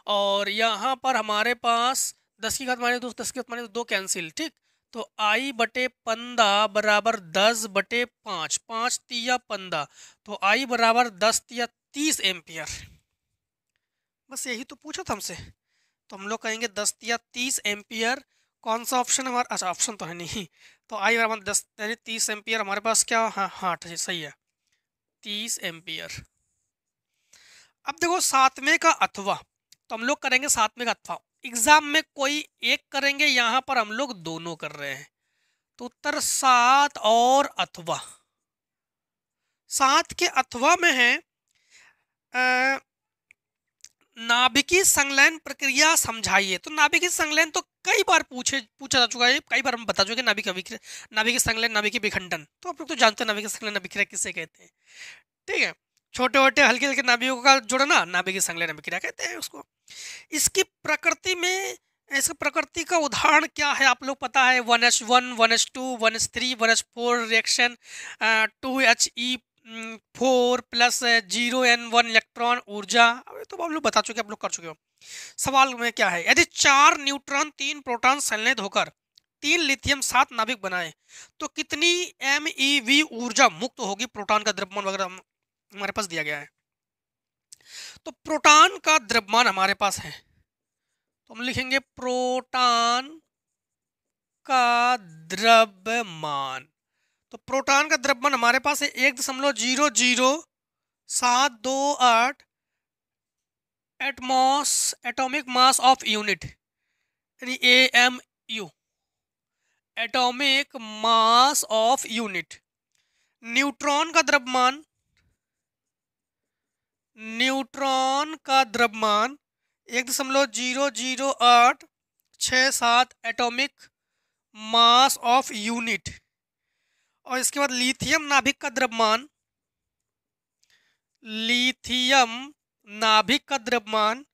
और यहाँ पर हमारे पास दस की घात माइनस दो, दस की घात माइनस दो कैंसिल ठीक? तो आई बटे पंद्रह बराबर दस बटे पाँच पाँच तिया पंद्रह। तो आई बराबर दस तिया तीस एम्पियर। बस यही तो पूछा था हमसे। तो हम लोग कहेंगे दस या तीस एम्पियर, कौन सा ऑप्शन हमारा अच्छा ऑप्शन तो है नहीं। तो आई बराबर दस, यानी तीस एम्पियर हमारे पास क्या? हाँ हाँ सही है। तीस एम्पियर। अब देखो, सातवें का अथवा। तो हम लोग करेंगे सातवें का अथवा। एग्ज़ाम में कोई एक करेंगे, यहाँ पर हम लोग दोनों कर रहे हैं। तो उत्तर सात और अथवा। सात के अथवा में है नाभिकीय संलयन प्रक्रिया समझाइए। तो नाभिकीय संलयन तो कई बार पूछे, पूछा जा चुका है, कई बार हम बता चुके नाभिक अभिक्रिया नाभिकीय संलयन नाभिकीय विखंडन। तो आप लोग तो जानते हैं नाभिकीय संलयन, अभिक्रिया किसे कहते हैं। ठीक है छोटे छोटे हल्के हल्के नाभिकों का जुड़ना नाभिकीय संलयन, अभिक्रिया कहते हैं उसको। इसकी प्रकृति में, इसका प्रकृति का उदाहरण क्या है आप लोग पता है? One H one one H two, one H three, one H four, reaction two H E four plus zero N one electron ऊर्जा। तो आप लोग बता चुके आप लोग कर चुके हो। सवाल में क्या है? यदि चार न्यूट्रॉन, तीन प्रोटॉन संलयित होकर तीन लिथियम, सात नाभिक बनाए तो कितनी एम ई वी ऊर्जा मुक्त होगी? प्रोटॉन का द्रव्यमान वगैरह हमारे पास दिया गया है। तो प्रोटॉन का द्रव्यमान हमारे पास है। तो हम लिखेंगे प्रोटॉन का द्रव्यमान। तो प्रोटॉन का द्रव्यमान हमारे पास है एक दशमलव ज़ीरो ज़ीरो सात दो आठ atmos atomic mass of unit, यानी A M U atomic mass of unit. Neutron का द्रव्यमान, न्यूट्रॉन का द्रव्यमान एक दशमलव ज़ीरो ज़ीरो आठ छ सात एटॉमिक मास ऑफ़ यूनिट। और इसके बाद लिथियम नाभिक का द्रव्यमान। लिथियम नाभिक का द्रव्यमान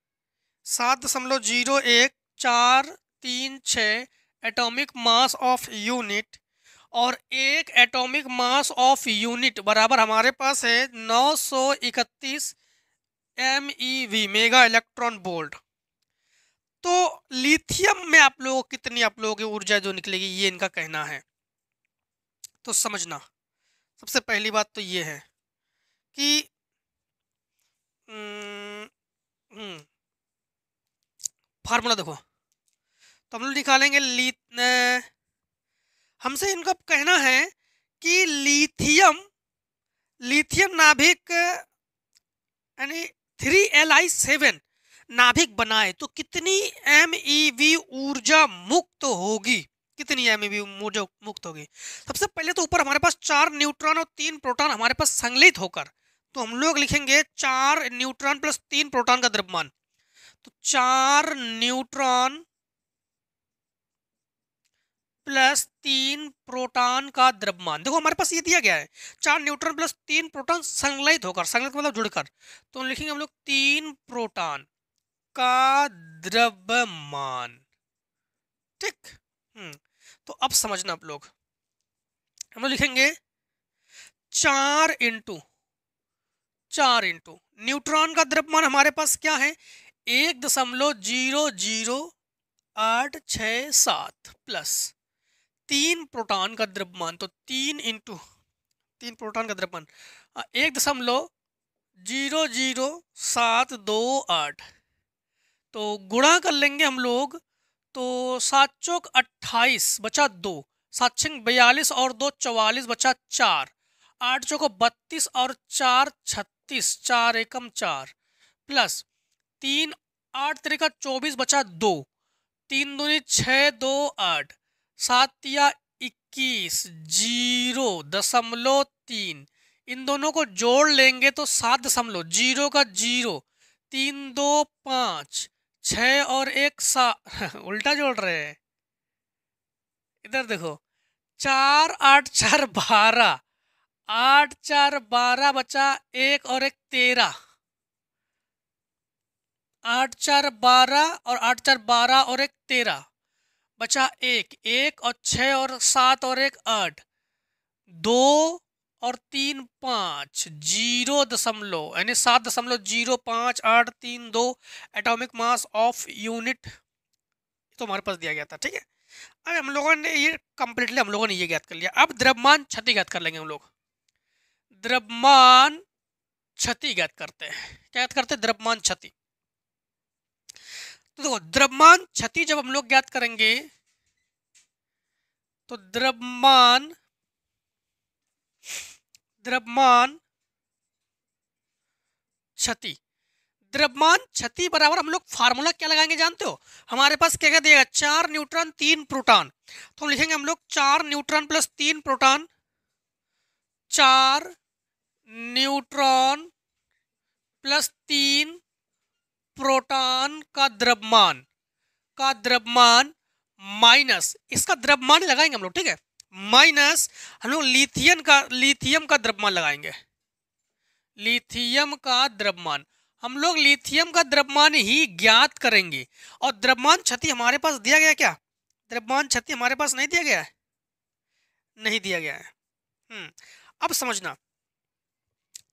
सात दशमलव ज़ीरो एक चार तीन छ एटॉमिक मास ऑफ़ यूनिट और एक एटॉमिक मास ऑफ़ यूनिट बराबर हमारे पास है नौ सौ इकतीस M E V mega electron volt तो लिथियम में आप लोगों कितनी आप लोगों की ऊर्जा जो निकलेगी ये इनका कहना है। तो समझना। सबसे पहली बात तो ये है कि फार्मूला देखो। तो हम लोग निकालेंगे ली हमसे इनका कहना है कि लिथियम लिथियम नाभिक, यानी थ्री एल आई सेवन नाभिक बनाए तो कितनी एम ई वी ऊर्जा मुक्त होगी? कितनी एम मुक्त होगी। सबसे पहले तो ऊपर हमारे पास चार न्यूट्रॉन और तीन प्रोटॉन हमारे पास संगलित होकर तो हम लोग लिखेंगे चार न्यूट्रॉन प्लस तीन प्रोटॉन का द्रव्यमान। तो चार न्यूट्रॉन प्लस तीन प्रोटॉन का द्रव्यमान। देखो हमारे पास ये दिया गया है, चार न्यूट्रॉन प्लस तीन प्रोटॉन संगलित होकर संगलित मतलब जुड़कर तो लिखेंगे हम लोग तीन प्रोटॉन का द्रव्यमान। ठीक? हम्म तो अब समझना आप लोग। हम लोग लिखेंगे चार इंटू चार इंटू न्यूट्रॉन का द्रव्यमान हमारे पास क्या है? एक दशमलव ज़ीरो ज़ीरो आठ छ सात प्लस तीन प्रोटॉन का द्रव्यमान तो तीन इंटू तीन प्रोटॉन का द्रव्यमान। एक दशमलव ज़ीरो ज़ीरो सात दो आठ। तो गुणा कर लेंगे हम लोग तो सात चौक अट्ठाईस बचा दो सात छिंग बयालीस और दो चवालीस बचा चार, आठ चौक बत्तीस और चार छत्तीस, चार एकम चार, प्लस तीन आठ तरीका चौबीस बचा दो, तीन दूनी छः दो आठ, सात या इक्कीस, ज़ीरो दशमलव तीन, इन दोनों को जोड़ लेंगे तो सात दशमलव ज़ीरो का ज़ीरो, तीन दो पाँच छ और एक सा। उल्टा जोड़ रहे हैं। इधर देखो। चार, आठ, चार, बारह। आठ, चार, बारह बचा एक और एक तेरह। आठ, चार, बारह और आठ, चार, बारह और एक तेरह बचा एक। एक और छ और सात और एक आठ। दो और तीन पाँच, ज़ीरो दशमलव, यानी सात दशमलव ज़ीरो पाँच आठ तीन दो एटॉमिक मास ऑफ़ यूनिट तो हमारे पास दिया गया था, ठीक है? अब हम लोगों ने ये कंप्लीटली हम लोगों ने ये ज्ञात कर लिया। अब द्रव्यमान क्षति ज्ञात कर लेंगे हम लोग। द्रव्यमान क्षति ज्ञात करते हैं। क्या ज्ञात करते हैं? द्रव्यमान क्षति। तो देखो, द्रव्यमान क्षति जब हम लोग ज्ञात करेंगे तो द्रव्यमान द्रव्यमान क्षति। द्रव्यमान क्षति बराबर हम लोग फार्मूला क्या लगाएँगे जानते हो? हमारे पास क्या क्या देगा चार न्यूट्रॉन, तीन प्रोटॉन। तो हम लिखेंगे हम लोग चार न्यूट्रॉन प्लस तीन प्रोटॉन। चार न्यूट्रॉन प्लस तीन प्रोटॉन का द्रव्यमान। का द्रव्यमान माइनस। इसका द्रव्यमान लगाएँगे हम लोग, ठीक है? माइनस, हम लोग लिथियम का लिथियम का द्रव्यमान लगाएँगे। लिथियम का द्रव्यमान। हम लोग लिथियम का द्रव्यमान ही ज्ञात करेंगे। और द्रव्यमान क्षति हमारे पास दिया गया क्या? द्रव्यमान क्षति हमारे पास नहीं दिया गया है? नहीं दिया गया है। हम्म अब समझना।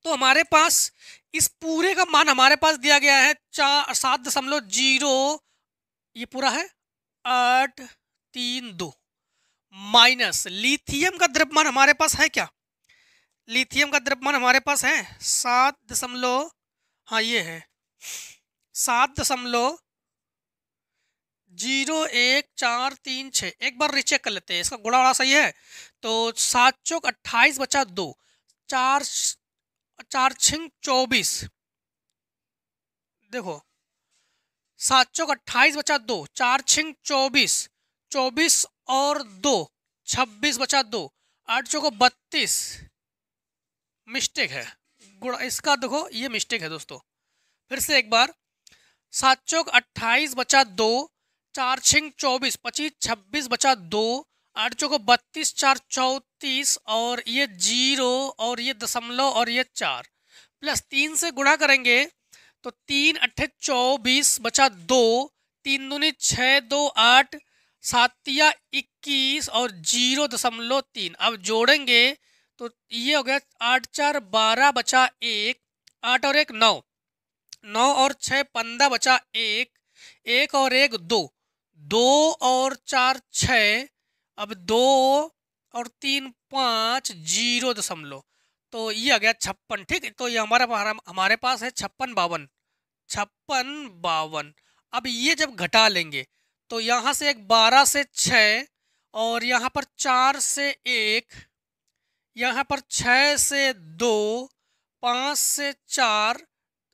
तो हमारे पास, इस पूरे का मान हमारे पास दिया गया है चार, सात दशमलव ज़ीरो, ये पूरा है, आठ, तीन, दो। माइनस लिथियम का द्रव्यमान हमारे पास है क्या? लिथियम का द्रव्यमान हमारे पास है सात दशमलव हाँ ये है। सात दशमलव ज़ीरो एक चार तीन छ एक बार रिचेक कर लेते हैं। इसका गुड़ा बड़ा सही है? तो सात चौक अट्ठाईस बचा दो। चार चार छिंग चौबीस। देखो, सात चौक अट्ठाईस बचा दो। चार छिंग चौबीस। चौबीस और दो, छब्बीस बचा दो, आठ चौको बत्तीस। मिस्टेक है। गुड़ा इसका देखो, ये मिस्टेक है दोस्तों। फिर से एक बार, सात चौक अट्ठाईस बचा दो, चार छिंग चौबीस, पच्चीस छब्बीस बचा दो, आठ चौको बत्तीस, चार चौंतीस, और ये ज़ीरो, और ये दशमलव, और ये चार। प्लस तीन से गुणा करेंगे तो तीन अट्ठे चौबीस बचा दो, तीन दूनी छः, दो आठ सातिया इक्कीस और ज़ीरो दशमलव तीन। अब जोड़ेंगे तो ये हो गया आठ चार बारह बचा एक, आठ और एक नौ। नौ और छः पंद्रह बचा एक एक और एक दो। दो और चार छ अब दो और तीन पाँच, ज़ीरो दशमलव। तो ये आ गया छप्पन, ठीक? तो ये हमारा हमारे पास है छप्पन बावन। छप्पन बावन। अब ये जब घटा लेंगे तो यहाँ से एक बारह से छ और यहाँ पर चार से एक, यहाँ पर छ से दो, पाँच से चार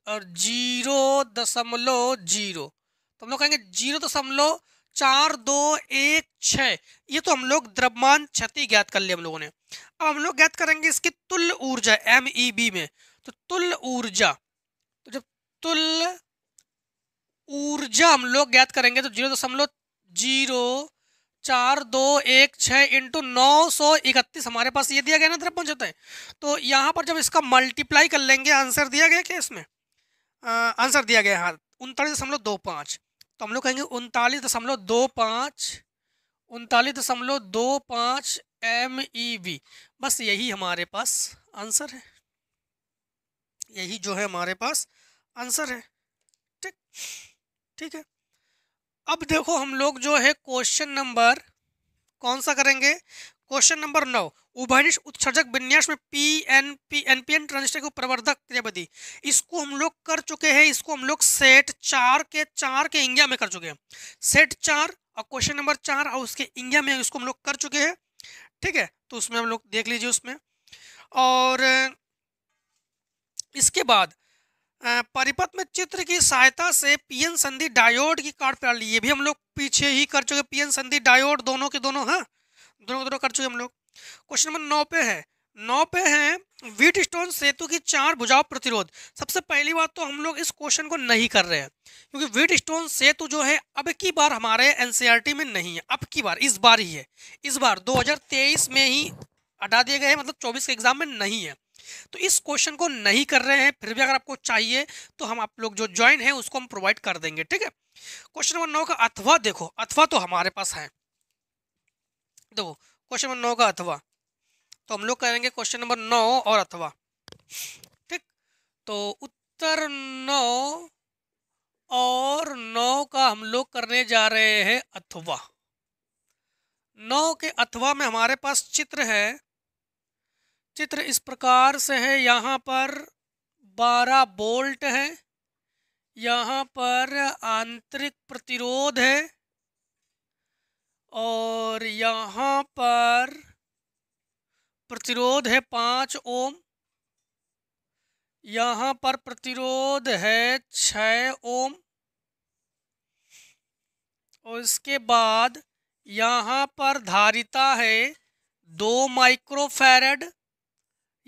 और ज़ीरो दशमलव ज़ीरो। तो हम लोग कहेंगे ज़ीरो दशमलव चार दो एक छ ये तो हम लोग द्रव्यमान क्षति ज्ञात कर लिया हम लोगों ने। अब हम लोग ज्ञात करेंगे इसकी तुल्य ऊर्जा एम ई बी में। तो तुल्य ऊर्जा तो जब तुल्य ऊर्जा हम लोग ज्ञात करेंगे तो ज़ीरो दशमलव ज़ीरो चार दो एक छः इंटू नौ सौ इकतीस हमारे पास ये दिया गया ना क्षमता है तो यहाँ पर जब इसका मल्टीप्लाई कर लेंगे, आंसर दिया गया क्या इसमें? आंसर दिया गया हाँ उनतालीस दशमलव दो पाँच। तो हम लोग कहेंगे उनतालीस दशमलव दो पाँच, उनतालीस दशमलव दो पाँच एम ई वी बस यही हमारे पास आंसर है। यही जो है हमारे पास आंसर है। ठीक। ठीक है? अब देखो हम लोग जो है क्वेश्चन नंबर कौन सा करेंगे? क्वेश्चन नंबर नौ उभयनिष्ठ उत्सर्जक विन्यास में P N P N P N transistor को प्रवर्धक क्रियाविधि इसको हम लोग कर चुके हैं, इसको हम लोग सेट चार के चार के इंग्या में कर चुके हैं। सेट चार और क्वेश्चन नंबर चार और उसके इंग्या में इसको हम लोग कर चुके हैं। ठीक है? तो उसमें हम लोग देख लीजिए उसमें। और इसके बाद परिपथ में चित्र की सहायता से पीएन संधि डायोड की कार्ड प्रणाली, ये भी हम लोग पीछे ही कर चुके पीएन संधि डायोड दोनों के दोनों हाँ? दोनों दोनों कर चुके हम लोग। क्वेश्चन नंबर नौ पे है। नौ पे है वीट स्टोन सेतु की चार भुजाओ प्रतिरोध। सबसे पहली बात तो हम लोग इस क्वेश्चन को नहीं कर रहे हैं, क्योंकि वीट स्टोन सेतु जो है, अब की बार हमारे एनसीईआरटी में नहीं है। अब की बार, इस बार ही है। इस बार 2023 में ही हटा दिए गए मतलब 24 के एग्ज़ाम में नहीं है। तो इस क्वेश्चन को नहीं कर रहे हैं, फिर भी अगर आपको चाहिए तो हम आप लोग जो ज्वाइन है, उसको हम प्रोवाइड कर देंगे, ठीक है? क्वेश्चन नंबर नौ का अथवा देखो, अथवा तो हमारे पास है। देखो क्वेश्चन नंबर नौ का अथवा। तो हम लोग करेंगे क्वेश्चन नंबर नौ और अथवा, ठीक? तो उत्तर नौ और नौ का हम लोग करने जा रहे हैं अथवा। नौ के अथवा में हमारे पास चित्र है चित्र इस प्रकार से है। यहाँ पर बारह बोल्ट है। यहाँ पर आंतरिक प्रतिरोध है। और यहाँ पर प्रतिरोध है पाँच ओम। यहाँ पर प्रतिरोध है छ ओम। और इसके बाद यहाँ पर धारिता है दो माइक्रोफैरड।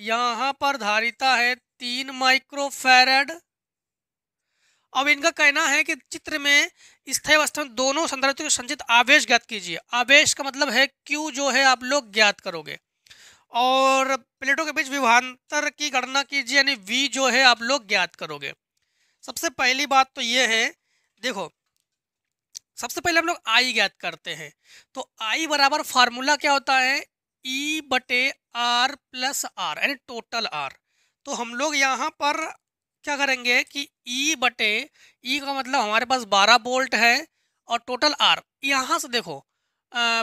यहाँ पर धारिता है तीन माइक्रोफैरड। अब इनका कहना है कि चित्र में स्थायी अवस्था में दोनों संदर्भ के संचित आवेश ज्ञात कीजिए। आवेश का मतलब है क्यू जो है आप लोग ज्ञात करोगे। और प्लेटों के बीच विभांतर की गणना कीजिए, यानी वी जो है आप लोग ज्ञात करोगे। सबसे पहली बात तो ये है, देखो, सबसे पहले हम लोग आई ज्ञात करते हैं। तो आई बराबर फार्मूला क्या होता है? ई e बटे आर प्लस आर यानी टोटल आर तो हम लोग यहाँ पर क्या करेंगे कि ई e बटे ई e का मतलब हमारे पास 12 बोल्ट है और टोटल आर यहाँ से देखो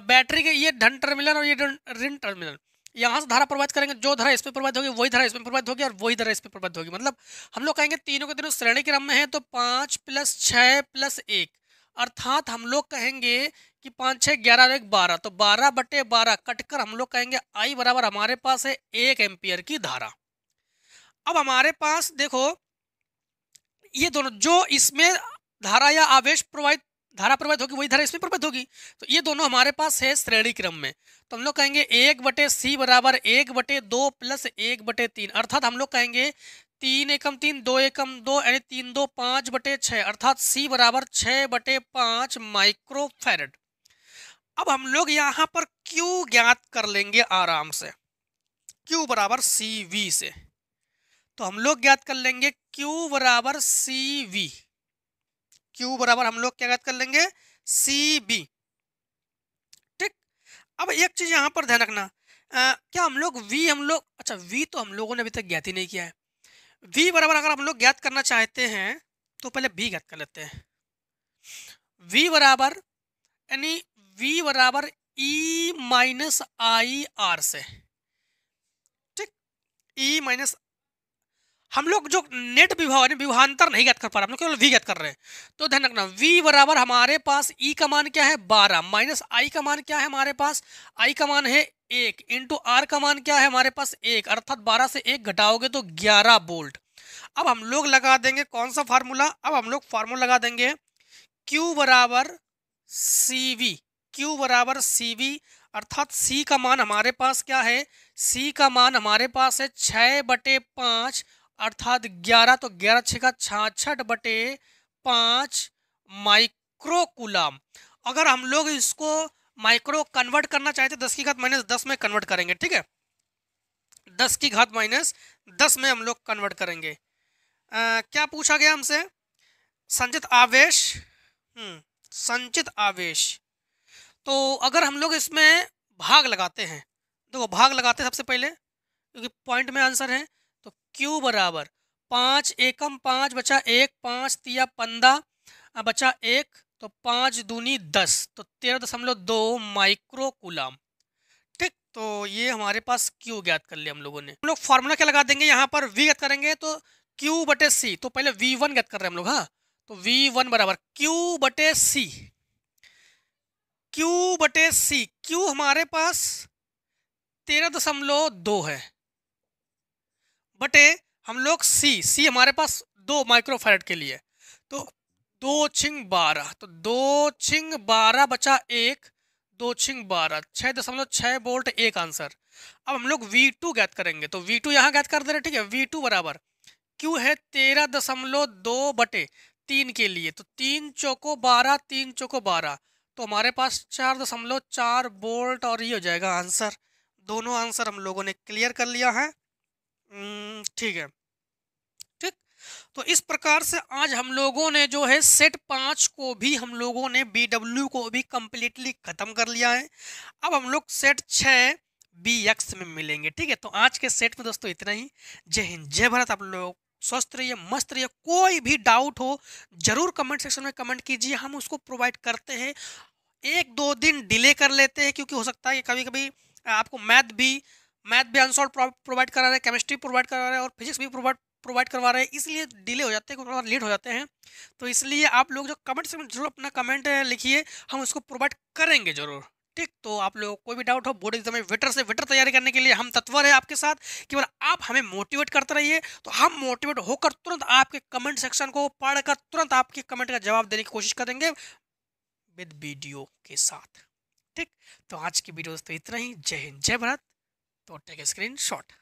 बैटरी के ये धन टर्मिनल और ये ऋण टर्मिनल यहाँ से धारा प्रभावित करेंगे, जो धारा इसमें प्रभावित होगी, वही धारा इसमें प्रभावित होगी और वही धारा इसमें प्रभावित होगी। मतलब हम लोग कहेंगे तीनों के तीनों श्रेणी क्रम में है तो पाँच प्लस छः प्लस एक। अर्थात हम लोग कहेंगे कि पाँच छः ग्यारह एक बारह। तो बारह बटे बारह कटकर हम लोग कहेंगे आई बराबर हमारे पास है एक एम्पियर की धारा। अब हमारे पास देखो, ये दोनों, जो इसमें धारा या आवेश प्रवाहित, धारा प्रभावित होगी, वही धारा इसमें प्रभावित होगी। तो ये दोनों हमारे पास है श्रेणी क्रम में। तो हम लोग कहेंगे एक बटे सी बराबर एक बटे दो प्लस एक बटे तीन। अर्थात हम लोग कहेंगे तीन एकम तीन, दो एकम दो, यानी तीन दो पाँच बटे छः अर्थात सी बराबर छः बटे पाँच माइक्रो अब हम लोग यहाँ पर क्यू ज्ञात कर लेंगे आराम से। क्यू बराबर सी वी से। तो हम लोग ज्ञात कर लेंगे क्यू बराबर सी वी क्यू बराबर हम लोग क्या ज्ञात कर लेंगे? सी बी ठीक? अब एक चीज़ यहाँ पर ध्यान रखना। आ, क्या हम लोग वी हम लोग अच्छा वी तो हम लोगों ने अभी तक ज्ञात ही नहीं किया है। वी बराबर अगर हम लोग ज्ञात करना चाहते हैं तो पहले वी ज्ञात कर लेते हैं। वी बराबर यानी वी बराबर ई माइनस आई आर से। ठीक? ई माइनस हम लोग जो नेट विभाव विभांतर नहीं ज्ञात कर पा रहे, हम लोग केवल वी ज्ञात कर रहे हैं। तो ध्यान रखना वी बराबर हमारे पास ई का मान क्या है? बारह। माइनस आई का मान क्या है हमारे पास? आई का मान है एक। इंटू आर का मान क्या है हमारे पास? एक। अर्थात बारह से एक घटाओगे तो ग्यारह बोल्ट अब हम लोग लगा देंगे कौन सा फार्मूला अब हम लोग फार्मूला लगा देंगे क्यू बराबर सी वी क्यू बराबर सी वी अर्थात सी का मान हमारे पास क्या है? सी का मान हमारे पास है छः बटे पाँच अर्थात ग्यारह तो ग्यारह छः छाछठ बटे पाँच माइक्रोकुलाम। अगर हम लोग इसको माइक्रो कन्वर्ट करना चाहते दस की घात माइनस दस में कन्वर्ट करेंगे ठीक है? दस की घात माइनस दस में हम लोग कन्वर्ट करेंगे। आ, क्या पूछा गया हमसे? संचित आवेश हम्म संचित आवेश। तो अगर हम लोग इसमें भाग लगाते हैं, देखो भाग लगाते हैं सबसे पहले, क्योंकि पॉइंट में आंसर है तो क्यू बराबर पाँच एकम पाँच बचा एक, पाँच तिया पंद्रह बचा एक तो पाँच दूनी दस तो तेरह दशमलव दो माइक्रो कुलाम ठीक तो ये हमारे पास क्यू ज्ञात कर लिया हम लोगों ने। हम लोग फार्मूला क्या लगा देंगे? यहाँ पर वी ज्ञात करेंगे तो क्यू बटे सी तो पहले वी वन ज्ञात कर रहे हैं हम लोग हाँ? तो वी वन बराबर क्यू बटे सी क्यू बटे सी क्यू हमारे पास तेरह दशमलव दो है। बटे हम लोग सी सी हमारे पास दो माइक्रोफेरेट के लिए। तो दो छिंग बारह तो दो छिंग बारह बचा एक, दो छिंग बारह छः दशमलव छः बोल्ट एक आंसर। अब हम लोग वी टू ज्ञात करेंगे तो वी टू यहाँ ज्ञात कर दे रहे ठीक है? वी टू बराबर। क्यू है तेरह दशमलव दो बटे तीन के लिए तो तीन चौको बारह, तीन चौको बारह। तो हमारे पास चार दशमलव चार बोल्ट और ये हो जाएगा आंसर। दोनों आंसर हम लोगों ने क्लियर कर लिया है। हम्म, ठीक है। ठीक? तो इस प्रकार से आज हम लोगों ने जो है सेट पाँच को भी हम लोगों ने बी डब्ल्यू को भी कंप्लीटली ख़त्म कर लिया है। अब हम लोग सेट छः बी एक्स में मिलेंगे। ठीक है? तो आज के सेट में दोस्तों इतना ही। जय हिंद जय भारत आप लोग। स्वस्थ रहिए, मस्त रहिए। कोई भी डाउट हो, ज़रूर कमेंट सेक्शन में कमेंट कीजिए। हम उसको प्रोवाइड करते हैं। एक दो दिन डिले कर लेते हैं, क्योंकि हो सकता है कि कभी कभी आपको मैथ भी मैथ भी अनसॉल्व प्रोवाइड करा रहे हैं केमिस्ट्री प्रोवाइड करा रहे हैं और फिजिक्स भी प्रोवाइड प्रोवाइड करवा रहे हैं। इसलिए डिले हो जाते हैं थोड़ा लेट हो जाते हैं। तो इसलिए आप लोग जो कमेंट में ज़रूर अपना कमेंट लिखिए। हम उसको प्रोवाइड करेंगे ज़रूर। ठीक तो आप लोग कोई भी डाउट हो, बोर्ड एग्ज़ाम में वेटर से वेटर तैयारी करने के लिए हम तत्वर है आपके साथ केवल आप हमें मोटिवेट करते रहिए। तो हम मोटिवेट होकर तुरंत आपके कमेंट सेक्शन को पढ़कर तुरंत आपके कमेंट का जवाब देने की कोशिश करेंगे विद वीडियो के साथ। ठीक तो आज की वीडियो दोस्तों इतना ही। जय हिंद, जय भारत। तो टेक स्क्रीन शॉट